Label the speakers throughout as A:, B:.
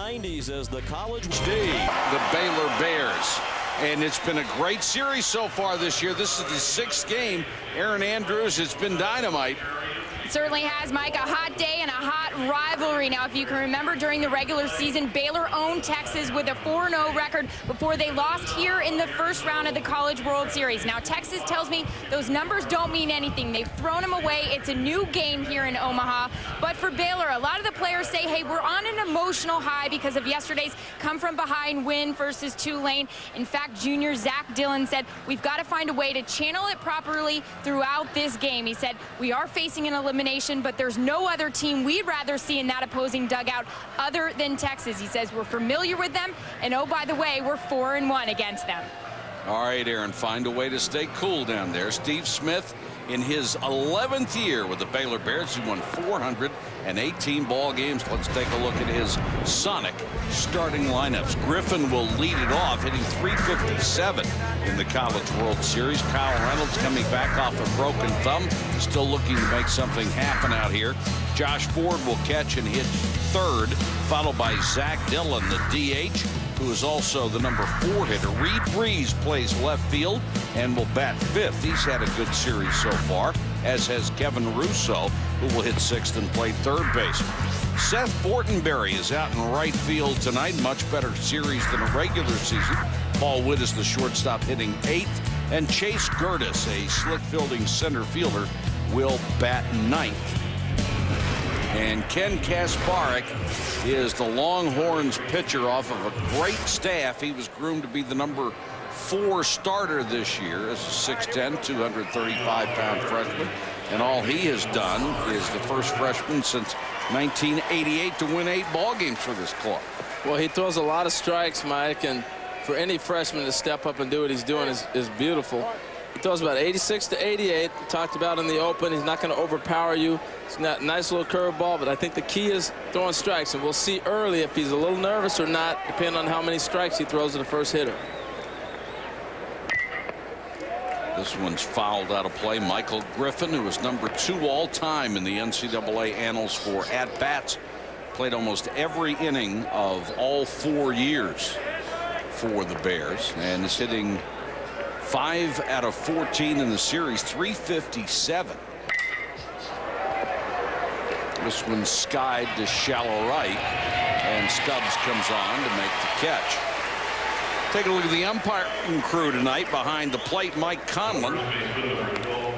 A: 90s as the college
B: Steve, the Baylor Bears. And it's been a great series so far this year. This is the sixth game. Erin Andrews, it's been dynamite
C: certainly has, Mike, a hot day and a hot rivalry. Now, if you can remember during the regular season, Baylor owned Texas with a 4-0 record before they lost here in the first round of the College World Series. Now, Texas tells me those numbers don't mean anything. They've thrown them away. It's a new game here in Omaha. But for Baylor, a lot of the players say, hey, we're on an emotional high because of yesterday's come-from-behind win versus Tulane. In fact, junior Zach Dillon said, we've got to find a way to channel it properly throughout this game. He said, we are facing an elimination but there's no other team we'd rather see in that opposing dugout other than Texas. He says we're familiar with them, and oh, by the way, we're 4 and one against them.
B: All right, Erin, find a way to stay cool down there. Steve Smith in his 11th year with the Baylor Bears. He won 418 ball games. Let's take a look at his Sonic starting lineups. Griffin will lead it off, hitting 357 in the College World Series. Kyle Reynolds coming back off a broken thumb, still looking to make something happen out here. Josh Ford will catch and hit third, followed by Zach Dillon, the DH who is also the number four hitter. Reid Brees plays left field and will bat fifth. He's had a good series so far, as has Kevin Russo, who will hit sixth and play third base. Seth Fortenberry is out in right field tonight. Much better series than a regular season. Paul Wood is the shortstop hitting eighth. And Chase Gertis, a slick fielding center fielder, will bat ninth. And Ken Kasparek is the Longhorns pitcher off of a great staff. He was groomed to be the number four starter this year as a 6'10", 235-pound freshman. And all he has done is the first freshman since 1988 to win eight ball games for this club.
D: Well, he throws a lot of strikes, Mike, and for any freshman to step up and do what he's doing is, is beautiful. Throws about 86 to 88. Talked about in the open. He's not going to overpower you. It's not nice little curveball, but I think the key is throwing strikes, and we'll see early if he's a little nervous or not, depending on how many strikes he throws to the first hitter.
B: This one's fouled out of play. Michael Griffin, who was number two all time in the NCAA annals for at-bats, played almost every inning of all four years for the Bears, and is hitting Five out of 14 in the series, 357. This one skied to shallow right, and Stubbs comes on to make the catch. Take a look at the umpiring crew tonight behind the plate. Mike Conlon.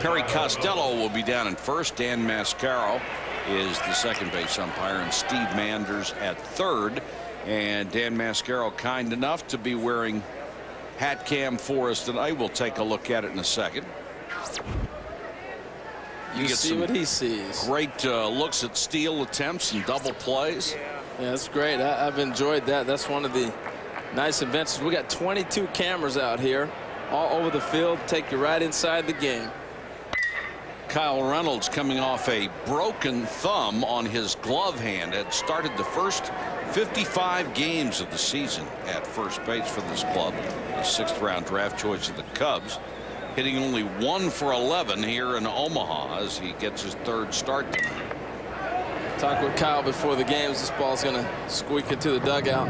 B: Perry Costello will be down in first. Dan Mascaro is the second base umpire, and Steve Manders at third. And Dan Mascaro kind enough to be wearing hat cam for us tonight. We'll take a look at it in a second.
D: You, you see what he sees.
B: Great uh, looks at steal attempts and double plays.
D: Yeah, that's great. I, have enjoyed that. That's one of the nice inventions. We got 22 cameras out here all over the field. Take you right inside the game.
B: Kyle Reynolds coming off a broken thumb on his glove hand. Had started the first 55 games of the season at first base for this club. The sixth round draft choice of the Cubs. Hitting only one for 11 here in Omaha as he gets his third start.
D: Talk with Kyle before the games. This ball's going to squeak into the dugout.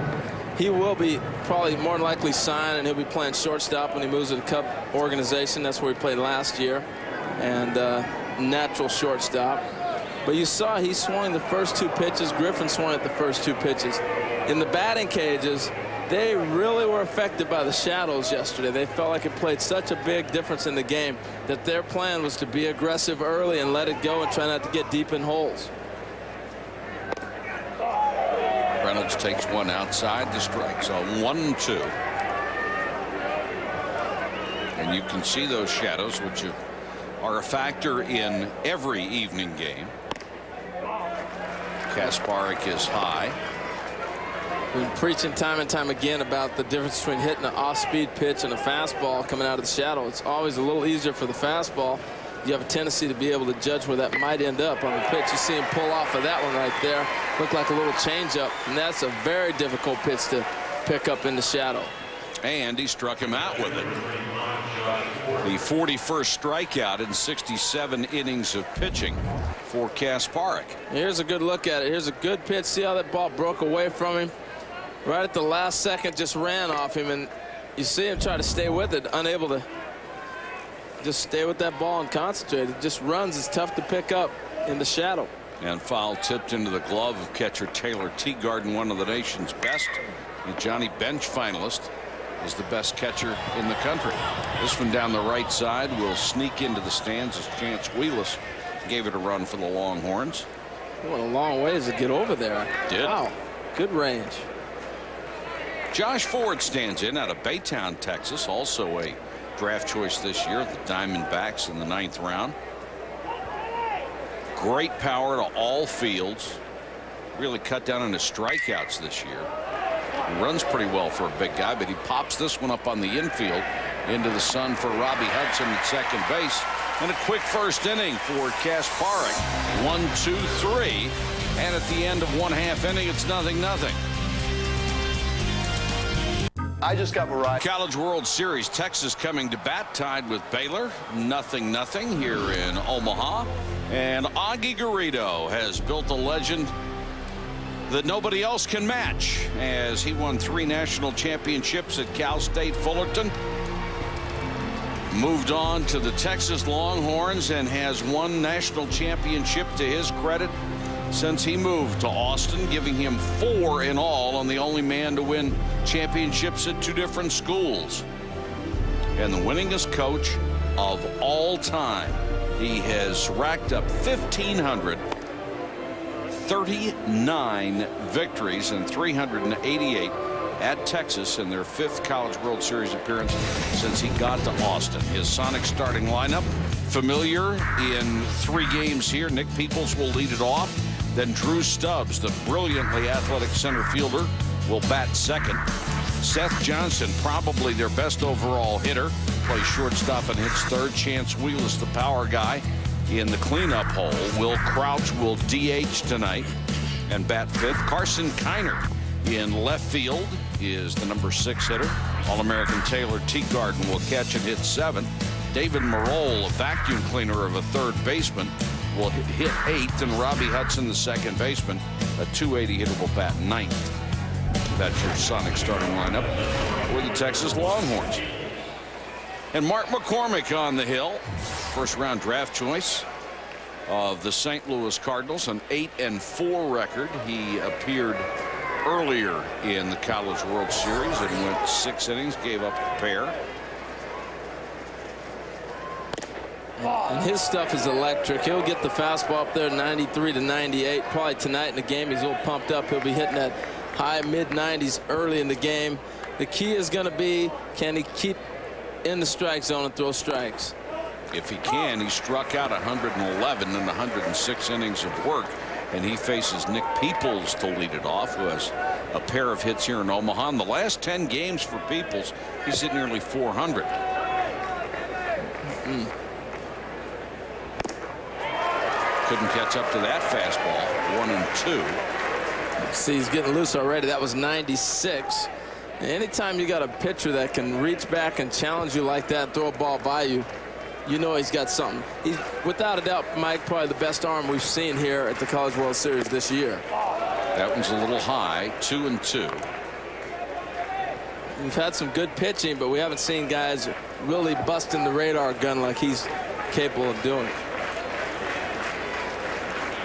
D: He will be probably more likely signed, and he'll be playing shortstop when he moves to the Cub organization. That's where he played last year. And uh, natural shortstop. But you saw he swung the first two pitches. Griffin swung at the first two pitches. In the batting cages, they really were affected by the shadows yesterday. They felt like it played such a big difference in the game that their plan was to be aggressive early and let it go and try not to get deep in holes.
B: Reynolds takes one outside the strike. So one two. And you can see those shadows, which are a factor in every evening game. Kasparek is high.
D: We've been preaching time and time again about the difference between hitting an off-speed pitch and a fastball coming out of the shadow. It's always a little easier for the fastball. You have a tendency to be able to judge where that might end up on the pitch. You see him pull off of that one right there. Looked like a little changeup, and that's a very difficult pitch to pick up in the shadow.
B: And he struck him out with it. The 41st strikeout in 67 innings of pitching for Kasparek.
D: Here's a good look at it. Here's a good pitch. See how that ball broke away from him. right at the last second just ran off him and you see him try to stay with it unable to just stay with that ball and concentrate it just runs it's tough to pick up in the shadow
B: and foul tipped into the glove of catcher Taylor Teagarden one of the nation's best and Johnny Bench finalist is the best catcher in the country this one down the right side will sneak into the stands as Chance Wheeless gave it a run for the Longhorns.
D: What a long ways to get over there.
B: Did.
D: Wow. Good range.
B: Josh Ford stands in out of Baytown, Texas, also a draft choice this year, the Diamondbacks in the ninth round. Great power to all fields. Really cut down on his strikeouts this year. Runs pretty well for a big guy, but he pops this one up on the infield into the sun for Robbie Hudson at second base. And a quick first inning for Kasparek. One, two, three. And at the end of one half inning, it's nothing, nothing.
A: I just got Mariah.
B: College World Series, Texas coming to bat, tied with Baylor. Nothing, nothing here in Omaha. And Augie Garrido has built a legend that nobody else can match as he won three national championships at Cal State Fullerton. Moved on to the Texas Longhorns and has won national championship to his credit since he moved to Austin, giving him four in all on the only man to win championships at two different schools. And the winningest coach of all time. He has racked up 1,539 victories and 388 at Texas in their fifth College World Series appearance since he got to Austin. His Sonic starting lineup familiar in three games here. Nick Peoples will lead it off. Then Drew Stubbs, the brilliantly athletic center fielder, will bat second. Seth Johnston, probably their best overall hitter, plays shortstop and hits third. Chance Wheeless, the power guy, in the cleanup hole. Will Crouch will DH tonight and bat fifth. Carson Kainer in left field is the number six hitter. All-American Taylor Teagarden will catch and hit seventh. David Maroul, a vacuum cleaner of a third baseman, will hit eighth, and Robbie Hudson, the second baseman, a 280 hitter, will bat ninth. That's your Sonic starting lineup for the Texas Longhorns. And Mark McCormick on the hill, first round draft choice of the St. Louis Cardinals, an 8 and 4 record. He appeared earlier in the College World Series and went six innings, gave up a pair.
D: And his stuff is electric. He'll get the fastball up there 93 to 98. Probably tonight in the game he's a little pumped up. He'll be hitting that high mid 90s early in the game. The key is going to be can he keep in the strike zone and throw strikes.
B: If he can, he struck out 111 in 106 innings of work and he faces Nick Peoples to lead it off, who has a pair of hits here in Omaha. In the last 10 games for Peoples, he's hit nearly 400. Mm. Couldn't catch up to that fastball. One and two.
D: See, he's getting loose already. That was 96. Anytime you got a pitcher that can reach back and challenge you like that, throw a ball by you, you know he's got something. He's without a doubt, Mike, probably the best arm we've seen here at the College World Series this year.
B: That one's a little high, two and two.
D: We've had some good pitching, but we haven't seen guys really busting the radar gun like he's capable of doing.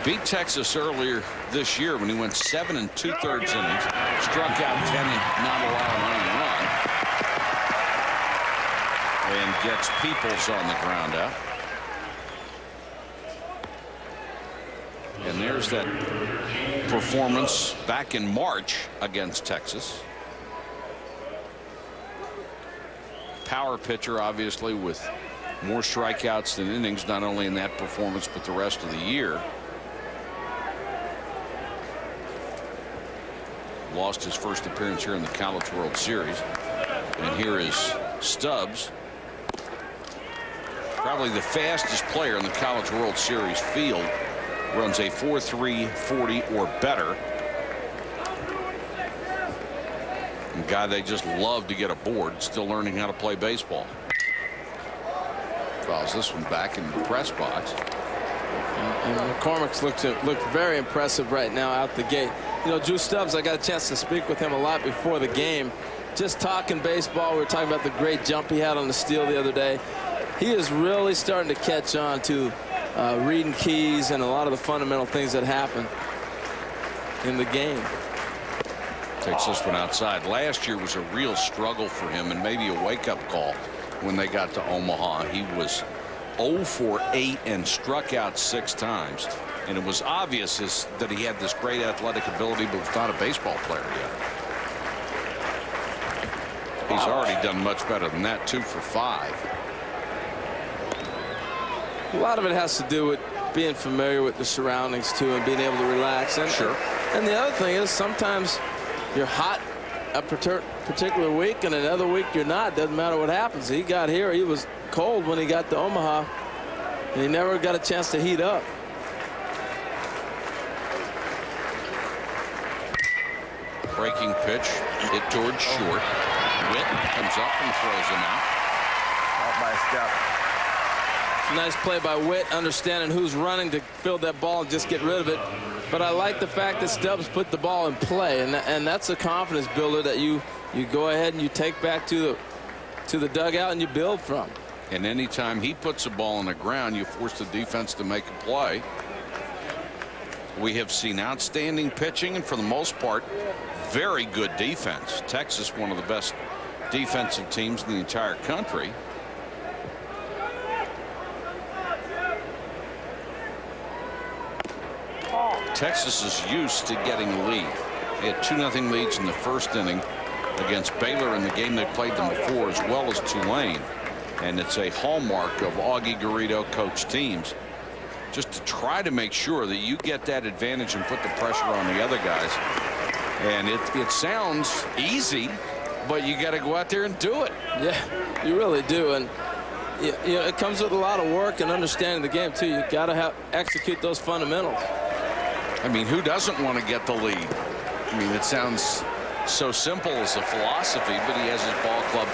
B: Beat Texas earlier this year when he went seven and two thirds innings, struck out 10 and not allowing any run and gets Peoples on the ground out. And there's that performance back in March against Texas. Power pitcher, obviously, with more strikeouts than innings, not only in that performance, but the rest of the year. Lost his first appearance here in the College World Series. And here is Stubbs probably the fastest player in the College World Series field. Runs a 4-3-40 or better. A guy they just love to get aboard. Still learning how to play baseball. Fouls this one back in the press box.
D: And, and McCormick's looked looked very impressive right now out the gate. you know, Drew Stubbs, I got a chance to speak with him a lot before the game. Just talking baseball, we were talking about the great jump he had on the steal the other day. He is really starting to catch on to uh, reading keys and a lot of the fundamental things that happen in the game.
B: Takes this one outside. Last year was a real struggle for him and maybe a wake-up call when they got to Omaha. He was 0 for 8 and struck out six times. And it was obvious that he had this great athletic ability, but was not a baseball player yet. He's already done much better than that, two for five.
D: A lot of it has to do with being familiar with the surroundings, too, and being able to relax. And,
B: sure.
D: And the other thing is sometimes you're hot a particular week, and another week you're not. Doesn't matter what happens. He got here. He was cold when he got to Omaha, and he never got a chance to heat up.
B: Breaking pitch hit towards short. Witt comes up and throws him out.
A: Off by a step.
D: Nice play by Witt, understanding who's running to field that ball and just get rid of it. But I like the fact that Stubbs put the ball in play, and and that's a confidence builder that you you go ahead and you take back to the to the dugout and you build from.
B: And anytime he puts a ball on the ground, you force the defense to make a play. We have seen outstanding pitching, and for the most part, very good defense. Texas, one of the best defensive teams in the entire country. Texas is used to getting a lead. They had 2-0 leads in the first inning against Baylor in the game they played them before as well as Tulane. And it's a hallmark of Augie Garrido coach teams just to try to make sure that you get that advantage and put the pressure on the other guys. And it, it sounds easy, but you got to go out there and do it.
D: Yeah, you really do. And you know, it comes with a lot of work and understanding the game, too. You got to have execute those fundamentals.
B: I mean, who doesn't want to get the lead? I mean, it sounds so simple as a philosophy, but he has his ball club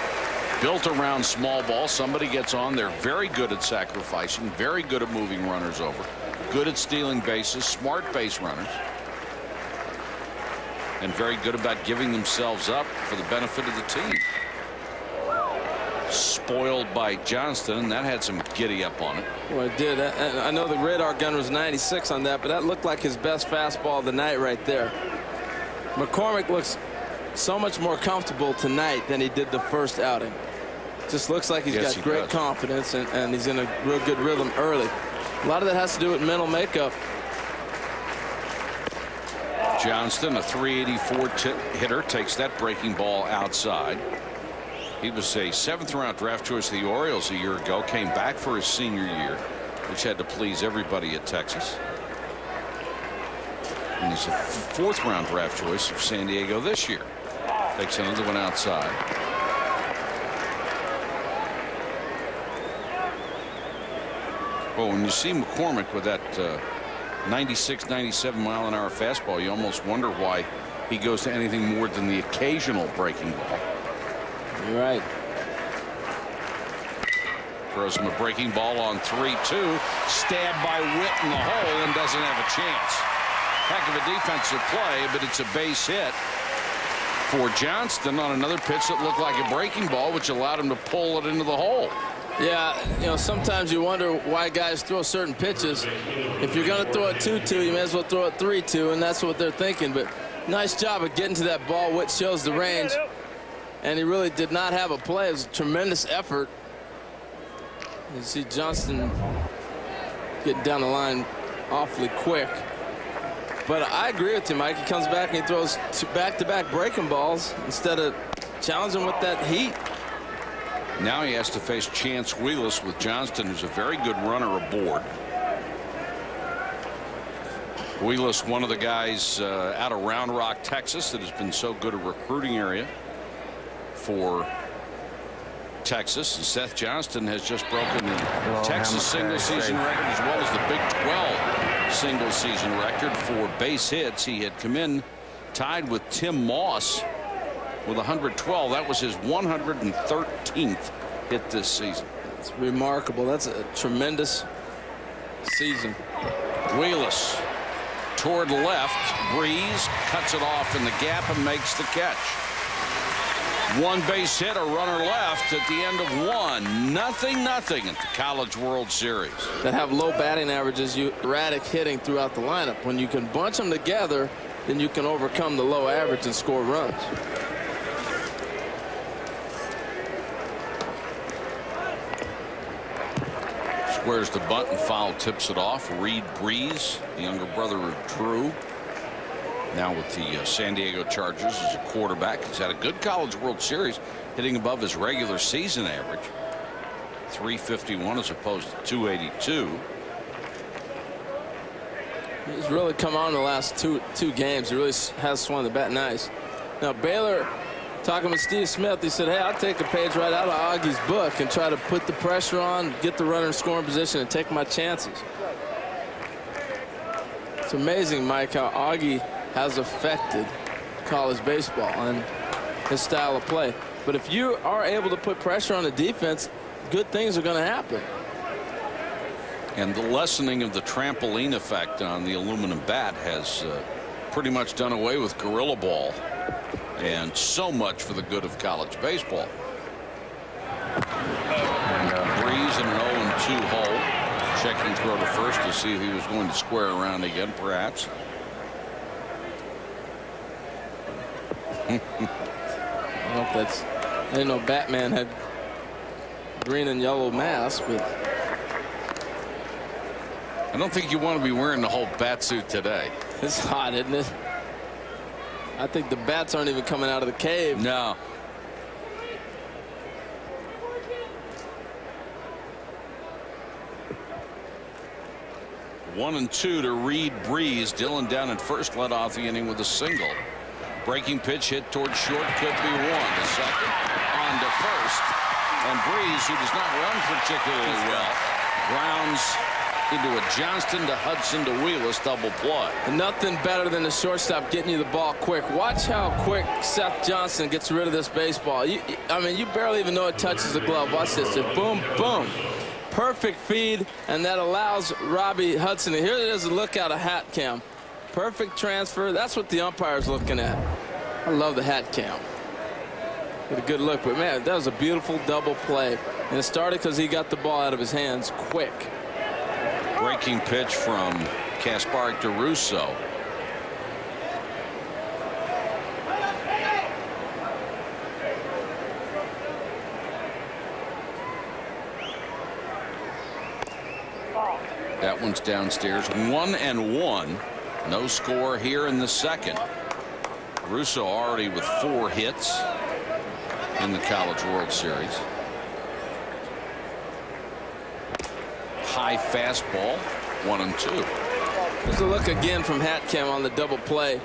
B: built around small ball. Somebody gets on. They're very good at sacrificing, very good at moving runners over, good at stealing bases, smart base runners, and very good about giving themselves up for the benefit of the team. Spoiled by Johnston, and that had some giddy up on it.
D: Well, it did. I know the radar gun was 96 on that, but that looked like his best fastball of the night right there. McCormick looks so much more comfortable tonight than he did the first outing. Just looks like he's yes, got he great does. confidence and, and he's in a real good rhythm early. A lot of that has to do with mental makeup.
B: Johnston, a 384 hitter, takes that breaking ball outside. He was a seventh round draft choice of the Orioles a year ago, came back for his senior year, which had to please everybody at Texas. And he's a fourth round draft choice of San Diego this year. Takes another one outside. Well, when you see McCormick with that uh, 96, 97 mile an hour fastball, you almost wonder why he goes to anything more than the occasional breaking ball.
D: You're right.
B: Throws him a breaking ball on 3-2. Stabbed by Witt in the hole and doesn't have a chance. Heck of a defensive play, but it's a base hit for Johnston on another pitch that looked like a breaking ball, which allowed him to pull it into the hole.
D: Yeah, you know, sometimes you wonder why guys throw certain pitches. If you're going to throw a 2-2, you may as well throw a 3-2, and that's what they're thinking. But nice job of getting to that ball, which shows the range. And he really did not have a play. It was a tremendous effort. You see Johnston getting down the line awfully quick. But I agree with you, Mike. He comes back and he throws back-to-back -back breaking balls instead of challenging with that heat.
B: Now he has to face Chance Wheeless with Johnston, who's a very good runner aboard. Wheeless, one of the guys uh, out of Round Rock, Texas, that has been so good a recruiting area for Texas. And Seth Johnston has just broken the Texas single season record as well as the Big 12 single season record for base hits. He had come in tied with Tim Moss with 112. That was his 113th hit this season.
D: It's remarkable. That's a tremendous season.
B: Wheeless toward left. Brees cuts it off in the gap and makes the catch. One base hit, a runner left at the end of one. Nothing, nothing at the College World Series.
D: That have low batting averages, you erratic hitting throughout the lineup. When you can bunch them together, then you can overcome the low average and score runs.
B: Squares the bunt and foul tips it off. Reid Brees, the younger brother of Drew. Now with the uh, San Diego Chargers as a quarterback. He's had a good College World Series, hitting above his regular season average. 351 as opposed to 282.
D: He's really come on the last two two games. He really has swung the bat nice. Now Baylor talking with Steve Smith, he said, hey, I'll take a page right out of Augie's book and try to put the pressure on, get the runner in scoring position, and take my chances. It's amazing, Mike, how Augie has affected college baseball and his style of play. But if you are able to put pressure on the defense, good things are going to happen.
B: And the lessening of the trampoline effect on the aluminum bat has uh, pretty much done away with gorilla ball and so much for the good of college baseball. Brees in an 0 2 hole. Checking throw to first to see if he was going to square around again, perhaps.
D: I don't know if that's. I didn't know Batman had green and yellow mask, but.
B: I don't think you want to be wearing the whole bat suit today.
D: It's hot, isn't it? I think the bats aren't even coming out of the cave.
B: No. One and two to Reid Brees. Dillon down at first led off the inning with a single. Breaking pitch hit towards short could be one. The second on to first. And Brees, who does not run particularly well, grounds into a Johnston to Hudson to Wheeless double play.
D: And nothing better than the shortstop getting you the ball quick. Watch how quick Seth Johnston gets rid of this baseball. You, I mean, you barely even know it touches the glove. Watch this. Just boom, boom. Perfect feed, and that allows Robbie Hudson. And here it is a look out of hat cam. Perfect transfer. That's what the umpire's looking at. I love the hat cam. Get a good look, but man, that was a beautiful double play. And it started because he got the ball out of his hands quick.
B: Breaking pitch from Kasparek to Russo. That one's downstairs. One and one. No score here in the second. Russo already with four hits in the College World Series. High fastball, one and two.
D: Here's a look again from Hatcam on the double play.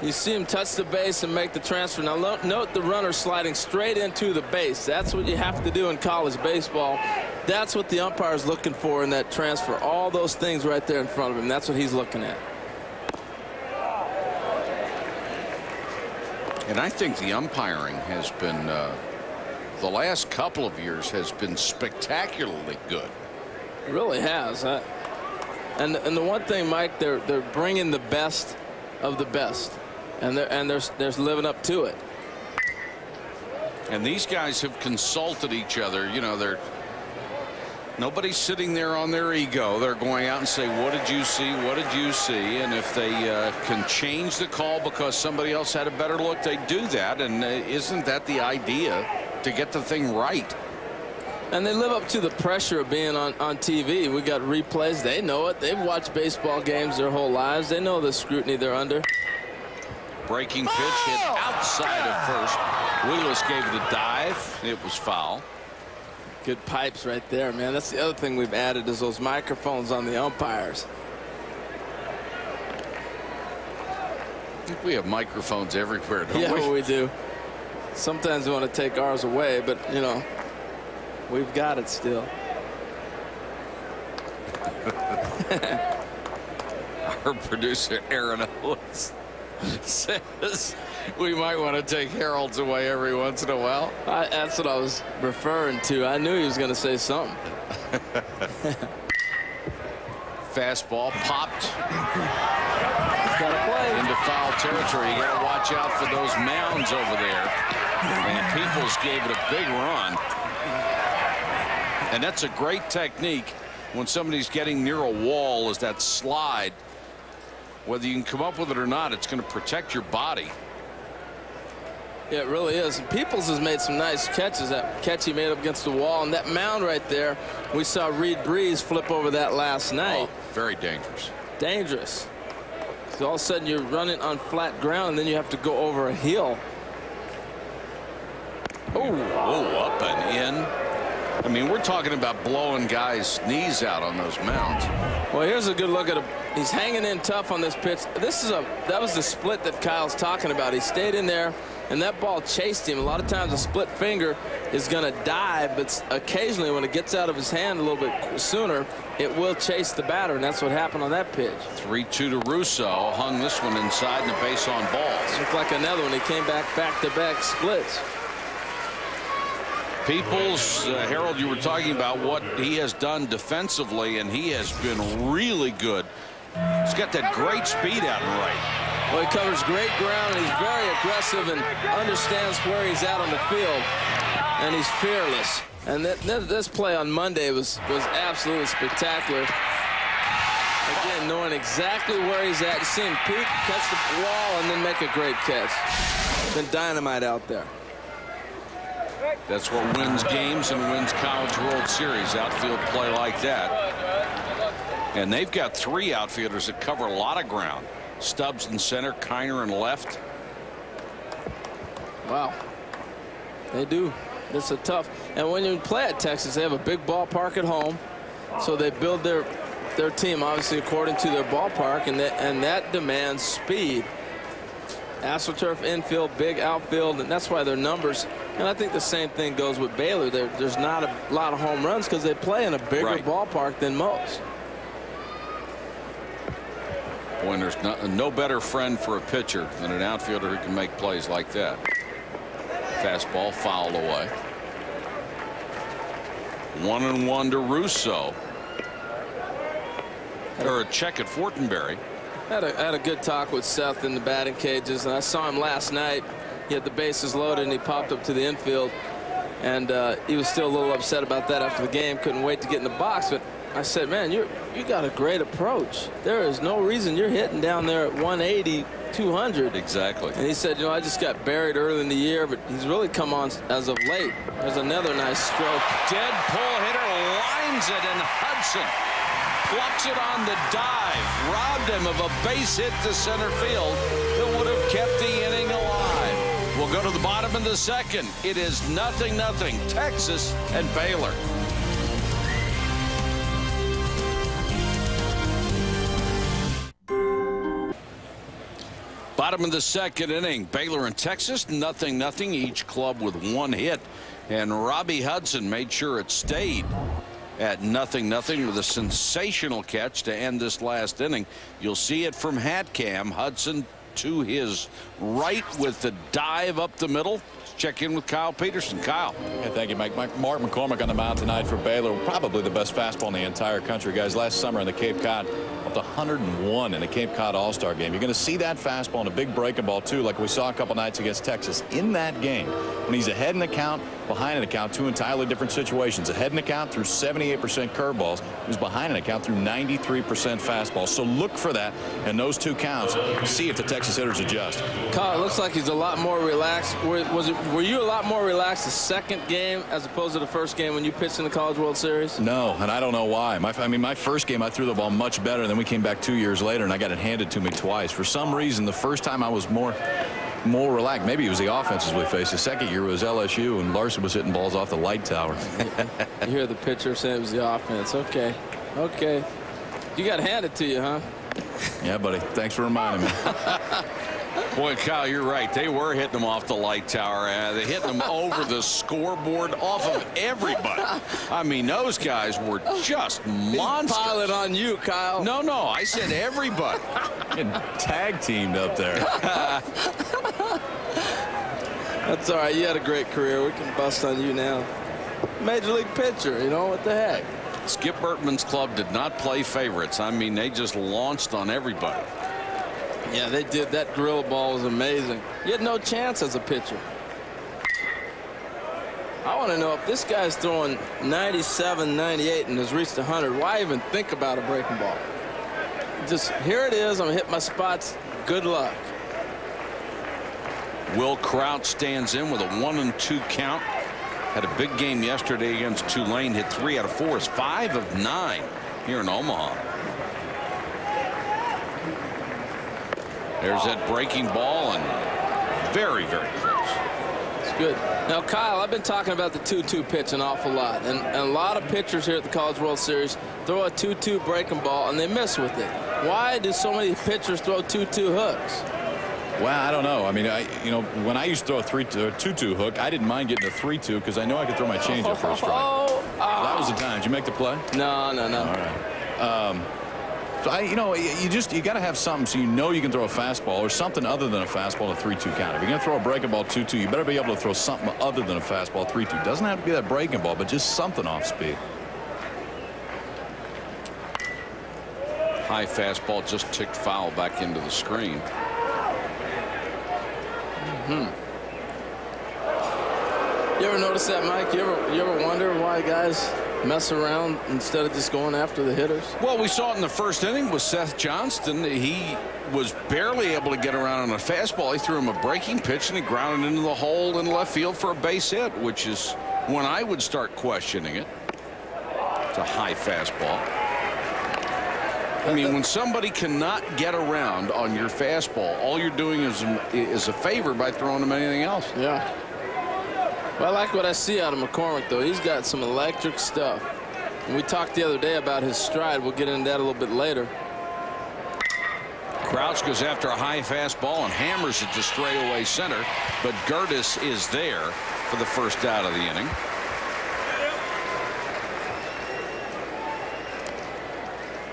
D: You see him touch the base and make the transfer. Now note the runner sliding straight into the base. That's what you have to do in college baseball. That's what the umpire is looking for in that transfer. All those things right there in front of him. That's what he's looking at.
B: And I think the umpiring has been uh, the last couple of years has been spectacularly good.
D: It really has. And and the one thing, Mike, they're they're bringing the best of the best, and they're and they're they're living up to it.
B: And these guys have consulted each other. You know, they're nobody's sitting there on their ego. They're going out and say, what did you see? What did you see? And if they uh, can change the call because somebody else had a better look, they do that. And uh, isn't that the idea to get the thing right?
D: And they live up to the pressure of being on, on TV. We got replays. They know it. They've watched baseball games their whole lives. They know the scrutiny they're under.
B: Breaking pitch hit outside of first. Wheeless gave it a dive. It was foul.
D: Good pipes right there, man. That's the other thing we've added is those microphones on the umpires.
B: I think we have microphones everywhere, don't
D: yeah,
B: we?
D: we do. Sometimes we want to take ours away, but, you know, we've got it still.
B: Our producer, Aaron Owens, says we might want to take Harold's away every once in a while.
D: I, that's what I was referring to. I knew he was going to say something.
B: Fastball popped Into foul territory. You got to watch out for those mounds over there. And Peoples gave it a big run. And that's a great technique when somebody's getting near a wall is that slide. Whether you can come up with it or not, it's going to protect your body.
D: Yeah, it really is. Peoples has made some nice catches. That catch he made up against the wall. And that mound right there, we saw Reid Brees flip over that last oh, night.
B: Oh, very dangerous.
D: Dangerous. So all of a sudden you're running on flat ground and then you have to go over a hill.
B: Oh, oh, up and in. I mean, we're talking about blowing guys' knees out on those mounds.
D: Well, here's a good look at him. He's hanging in tough on this pitch. This is a that was the split that Kyle's talking about. He stayed in there, and that ball chased him. A lot of times a split finger is going to die, but occasionally when it gets out of his hand a little bit sooner, it will chase the batter, and that's what happened on that pitch.
B: 3-2 to Russo. Hung this one inside and the base on balls.
D: Looked like another one. He came back back-to-back -back splits.
B: Peoples, uh, Harold, you were talking about what he has done defensively, and he has been really good. He's got that great speed out right.
D: Well, he covers great ground, and he's very aggressive and understands where he's at on the field, and he's fearless. And that, that, this play on Monday was, was absolutely spectacular. Again, knowing exactly where he's at. You see him peek, catch the wall, and then make a great catch. Been dynamite out there.
B: That's what wins games and wins College World Series outfield play like that. And they've got three outfielders that cover a lot of ground. Stubbs in center, Kainer in left.
D: Wow. They do. It's a tough. And when you play at Texas, they have a big ballpark at home. So they build their their team obviously according to their ballpark and that and that demands speed. AstroTurf infield, big outfield, and that's why their numbers. And I think the same thing goes with Baylor. There, there's not a lot of home runs because they play in a bigger right. ballpark than most.
B: When there's no, no better friend for a pitcher than an outfielder who can make plays like that. Fastball fouled away. One and one to Russo. Or a check at Fortenberry.
D: Had a, had a good talk with Seth in the batting cages, and I saw him last night. He had the bases loaded, and he popped up to the infield. And uh, he was still a little upset about that after the game. Couldn't wait to get in the box. But I said, man, you you got a great approach. There is no reason you're hitting down there at 180, 200.
B: Exactly.
D: And he said, you know, I just got buried early in the year, but he's really come on as of late. There's another nice stroke.
B: Dead pull hitter lines it, and Hudson plucks it on the dive, robbed him of a base hit to center field that would have kept the inning alive. We'll go to the bottom of the second. It is nothing, nothing. Texas and Baylor. Bottom of the second inning, Baylor and Texas, nothing, nothing. Each club with one hit. And Robbie Hudson made sure it stayed at nothing nothing with a sensational catch to end this last inning. You'll see it from Hatcam. Hudson to his right with the dive up the middle. Let's check in with Kyle Peterson. Kyle.
E: Yeah, thank you, Mike. Mark McCormick on the mound tonight for Baylor. Probably the best fastball in the entire country, guys. Last summer in the Cape Cod, up to 101 in the Cape Cod All-Star game. You're going to see that fastball and a big breaking ball, too, like we saw a couple nights against Texas. In that game, when he's ahead in the count, behind an account, two entirely different situations. Ahead in account through 78% curveballs. He was behind an account through 93% fastballs. So look for that in those two counts. See if the Texas hitters adjust.
D: Kyle, it looks like he's a lot more relaxed. Was it, were you a lot more relaxed the second game as opposed to the first game when you pitched in the College World Series?
E: No, and I don't know why. My, I mean, my first game, I threw the ball much better. Then we came back two years later, and I got it handed to me twice. For some reason, the first time I was more more relaxed. Maybe it was the offenses we faced. The second year was LSU, and Larson was hitting balls off the light tower.
D: you hear the pitcher say it was the offense. Okay. Okay. You got handed to you, huh?
E: Yeah, buddy. Thanks for reminding me.
B: Boy, Kyle, you're right. They were hitting them off the light tower. Uh, they hitting them over the scoreboard, off of everybody. I mean, those guys were just monsters.
D: Pile it on you, Kyle.
B: No, no, I said everybody.
E: Getting tag teamed up there.
D: That's all right. You had a great career. We can bust on you now. Major league pitcher, you know, what the heck.
B: Skip Bertman's club did not play favorites. I mean, they just launched on everybody.
D: Yeah, they did. That grill ball was amazing. You had no chance as a pitcher. I want to know if this guy's throwing 97, 98 and has reached 100, why even think about a breaking ball? Just here it is. I'm going to hit my spots. Good luck.
B: Will Krause stands in with a one and two count. Had a big game yesterday against Tulane. Hit three out of four. Is five of nine here in Omaha. There's that breaking ball and very, very close.
D: It's good. Now, Kyle, I've been talking about the 2-2 pitch an awful lot. And, and, a lot of pitchers here at the College World Series throw a 2-2 breaking ball and they miss with it. Why do so many pitchers throw 2-2 hooks?
E: Well, I don't know. I mean, I you know, when I used to throw a 3 2 2 hook, I didn't mind getting a 3 2 because I know I could throw my changeup for a strike.
D: Oh, oh.
E: That was the time. Did you make the play?
D: No, no, no.
E: All right. Um, so I, you know, you just you got to have something so you know you can throw a fastball or something other than a fastball in a 3-2 count. If you're going to throw a breaking ball 2-2, you better be able to throw something other than a fastball 3-2. Doesn't have to be that breaking ball, but just something off speed.
B: High fastball just ticked foul back into the screen.
D: Hmm. You ever notice that, Mike? You ever you ever wonder why guys mess around instead of just going after the hitters?
B: Well, we saw it in the first inning with Seth Johnston. He was barely able to get around on a fastball. He threw him a breaking pitch and he grounded into the hole in left field for a base hit, which is when I would start questioning it. It's a high fastball. I mean, when somebody cannot get around on your fastball, all you're doing is, is a favor by throwing them anything else.
D: Yeah. Well, I like what I see out of McCormick, though. He's got some electric stuff. And we talked the other day about his stride. We'll get into that a little bit later.
B: Krause goes after a high fastball and hammers it to straightaway center, but Gertis is there for the first out of the inning.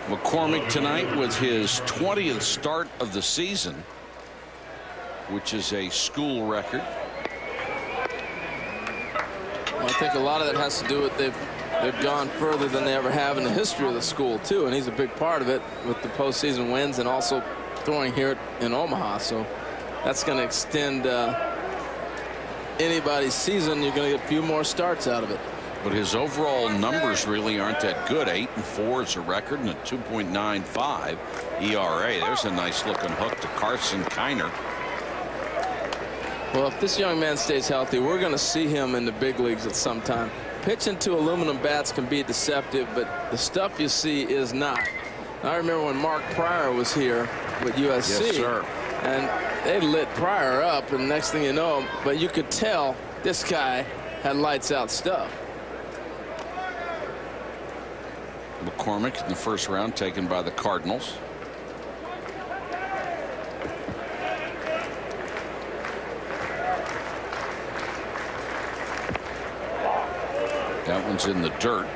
B: McCormick tonight with his 20th start of the season, which is a school record.
D: I think a lot of that has to do with they've they've gone further than they ever have in the history of the school too, and he's a big part of it with the postseason wins and also throwing here in Omaha. So that's going to extend uh, anybody's season. You're going to get a few more starts out of it
B: but his overall numbers really aren't that good. Eight and four is a record and a 2.95 ERA. There's a nice looking hook to Carson Kainer.
D: Well, if this young man stays healthy, we're going to see him in the big leagues at some time. Pitching to aluminum bats can be deceptive, but the stuff you see is not. I remember when Mark Prior was here with USC.
B: Yes, sir.
D: And they lit Prior up, and next thing you know, but you could tell this guy had lights out stuff.
B: McCormick in the first round taken by the Cardinals. That one's in the dirt.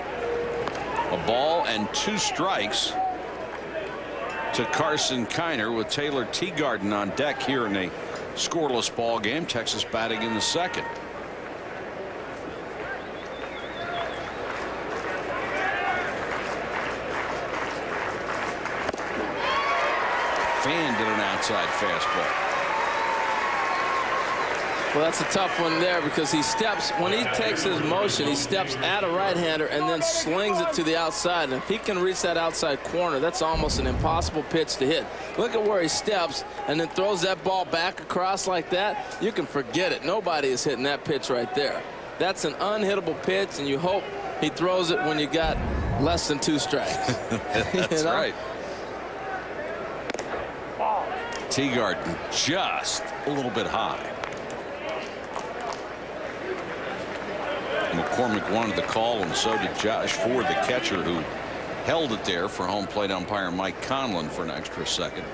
B: A ball and two strikes to Carson Kainer with Taylor Teagarden on deck here in a scoreless ball game. Texas batting in the second. fanned at an outside fastball.
D: Well, that's a tough one there because he steps, when he takes his motion, he steps at a right-hander and then slings it to the outside. And if he can reach that outside corner, that's almost an impossible pitch to hit. Look at where he steps and then throws that ball back across like that. You can forget it. Nobody is hitting that pitch right there. That's an unhittable pitch, and you hope he throws it when you got less than two strikes.
B: that's you know? right. Teagarden just a little bit high. McCormick wanted the call, and so did Josh Ford, the catcher, who held it there for home plate umpire Mike Conlon for an extra second.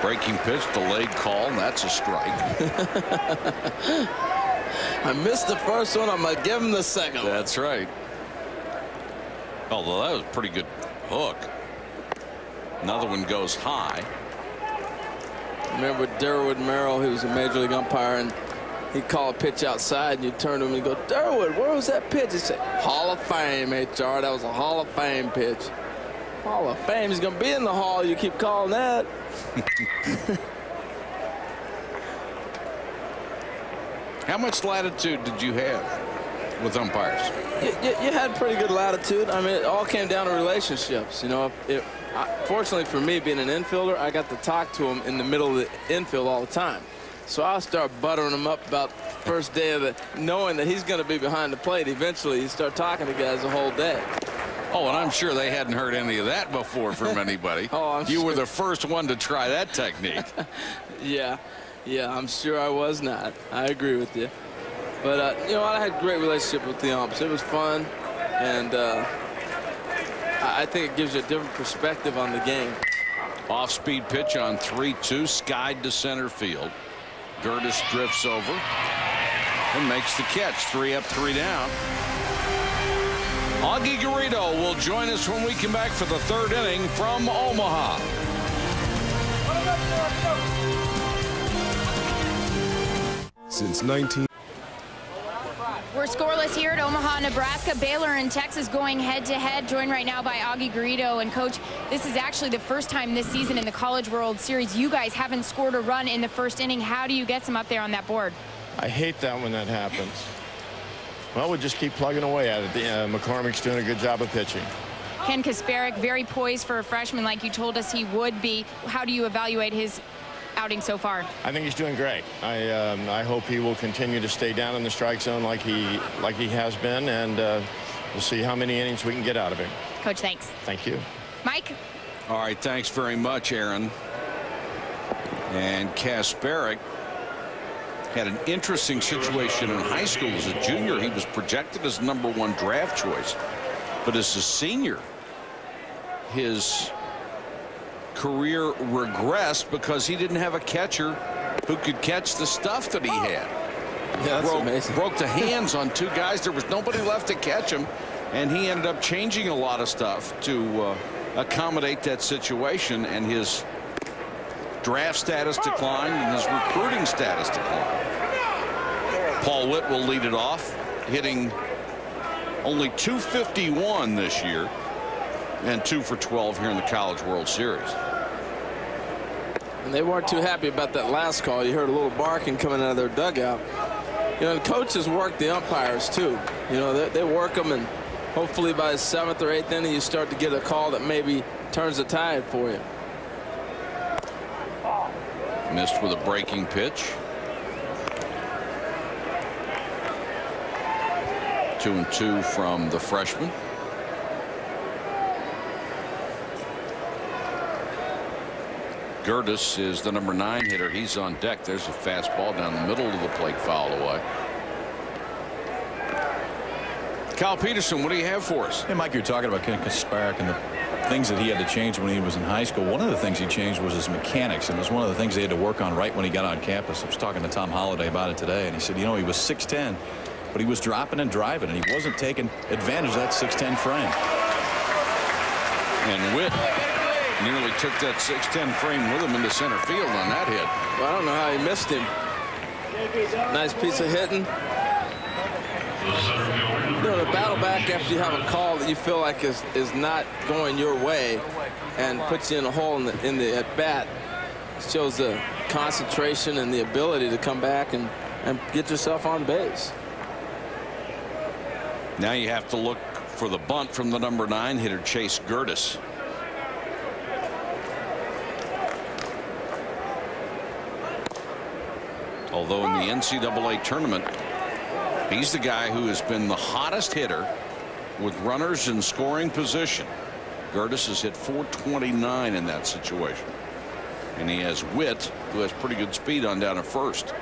B: Breaking pitch, delayed call, and that's a strike.
D: I missed the first one. I'm going to give him the second
B: That's right. Although that was a pretty good hook. Another one goes high.
D: Remember Durwood Merrill, who was a major league umpire, and he'd call a pitch outside, and you turn to him and go, Durwood, where was that pitch? He said, Hall of Fame, HR. That was a Hall of Fame pitch. Hall of Fame. He's going to be in the Hall. You keep calling that.
B: How much latitude did you have with umpires?
D: You, you, you, had pretty good latitude. I mean, it all came down to relationships. You know, it, I, fortunately for me, being an infielder, I got to talk to him in the middle of the infield all the time. So I'll start buttering him up about the first day of the, knowing that he's going to be behind the plate. Eventually, you start talking to guys the whole day.
B: Oh, and I'm sure they hadn't heard any of that before from anybody.
D: oh, I'm
B: you
D: sure.
B: were the first one to try that technique.
D: yeah, yeah, I'm sure I was not. I agree with you. But, uh, you know, I had a great relationship with the umps. It was fun, and uh, I think it gives you a different perspective on the game.
B: Off-speed pitch on 3-2, skied to center field. Gertis drifts over and makes the catch. Three up, three down. Augie Garrido will join us when we come back for the third inning from Omaha.
F: Since 19.
C: We're scoreless here at Omaha, Nebraska. Baylor and Texas going head-to-head, -head, joined right now by Augie Garrido. And, Coach, this is actually the first time this season in the College World Series you guys haven't scored a run in the first inning. How do you get some up there on that board?
G: I hate that when that happens. Well, we just keep plugging away at it. Uh, McCormick's doing a good job of pitching.
C: Ken Kasparek, very poised for a freshman like you told us he would be. How do you evaluate his outing so far?
G: I think he's doing great. I um, I hope he will continue to stay down in the strike zone like he like he has been, and uh, we'll see how many innings we can get out of him.
C: Coach, thanks.
G: Thank you.
C: Mike.
B: All right, thanks very much, Erin. And Kasparek had an interesting situation in high school as a junior. He was projected as number one draft choice, but as a senior, his career regressed because he didn't have a catcher who could catch the stuff that he had.
D: Yeah, that's
B: broke, broke the hands on two guys. There was nobody left to catch him, and he ended up changing a lot of stuff to uh, accommodate that situation, and his draft status declined and his recruiting status declined. Paul Witt will lead it off, hitting only 251 this year and two for 12 here in the College World Series.
D: And they weren't too happy about that last call. You heard a little barking coming out of their dugout. You know, the coaches work the umpires too. You know, they, they work them, and hopefully by the seventh or eighth inning, you start to get a call that maybe turns the tide for you.
B: Missed with a breaking pitch. Two and two from the freshman. Gertis is the number nine hitter. He's on deck. There's a fastball down the middle of the plate foul away. Kyle Peterson, what do you have for us?
E: Hey, Mike, you're talking about Ken Kasparek and the things that he had to change when he was in high school. One of the things he changed was his mechanics, and it was one of the things he had to work on right when he got on campus. I was talking to Tom Holliday about it today, and he said, you know, he was 6'10", but he was dropping and driving, and he wasn't taking advantage of that 6'10 frame.
B: And Witt nearly took that 6'10 frame with him into center field on that hit.
D: Well, I don't know how he missed him. Nice piece of hitting. You know, to battle back after you have a call that you feel like is is not going your way and puts you in a hole in the in the at bat shows the concentration and the ability to come back and and get yourself on base.
B: Now you have to look for the bunt from the number nine hitter Chase Gertis. Although in the NCAA tournament he's the guy who has been the hottest hitter with runners in scoring position. Gertis has hit 429 in that situation. And he has Witt who has pretty good speed on down at first.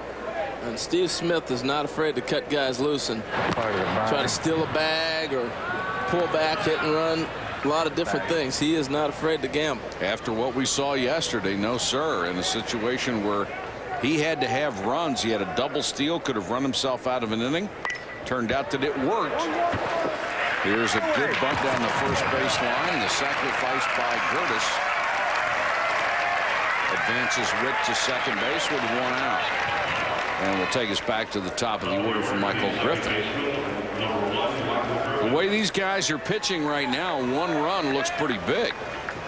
D: And Steve Smith is not afraid to cut guys loose and try to steal a bag or pull back, hit and run. A lot of different things. He is not afraid to gamble.
B: After what we saw yesterday, no, sir, in a situation where he had to have runs. He had a double steal, could have run himself out of an inning. Turned out that it worked. Here's a good bunt down the first base line. The sacrifice by Gertis. Advances Witt to second base with one out. And will take us back to the top of the order for Michael Griffin. The way these guys are pitching right now, one run looks pretty big.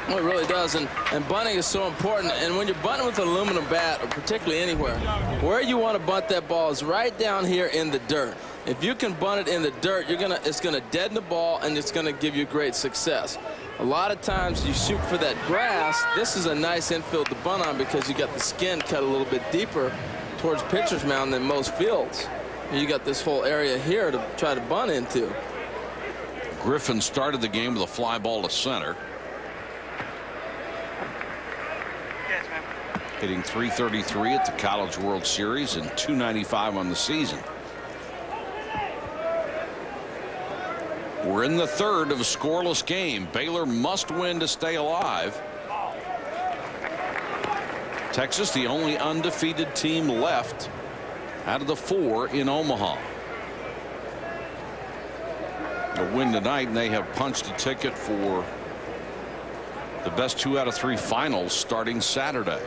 D: Well, it really does, and, and bunting is so important. And when you're bunting with an aluminum bat, or particularly anywhere, where you want to bunt that ball is right down here in the dirt. If you can bunt it in the dirt, you're gonna it's gonna deaden the ball, and it's gonna give you great success. A lot of times you shoot for that grass. This is a nice infield to bunt on because you got the skin cut a little bit deeper towards pitcher's mound than most fields. You got this whole area here to try to bunt into.
B: Griffin started the game with a fly ball to center. Hitting 333 at the College World Series and 295 on the season. We're in the third of a scoreless game. Baylor must win to stay alive. Texas, the only undefeated team left out of the four in Omaha. A win tonight, and they have punched a ticket for the best two out of three finals starting Saturday.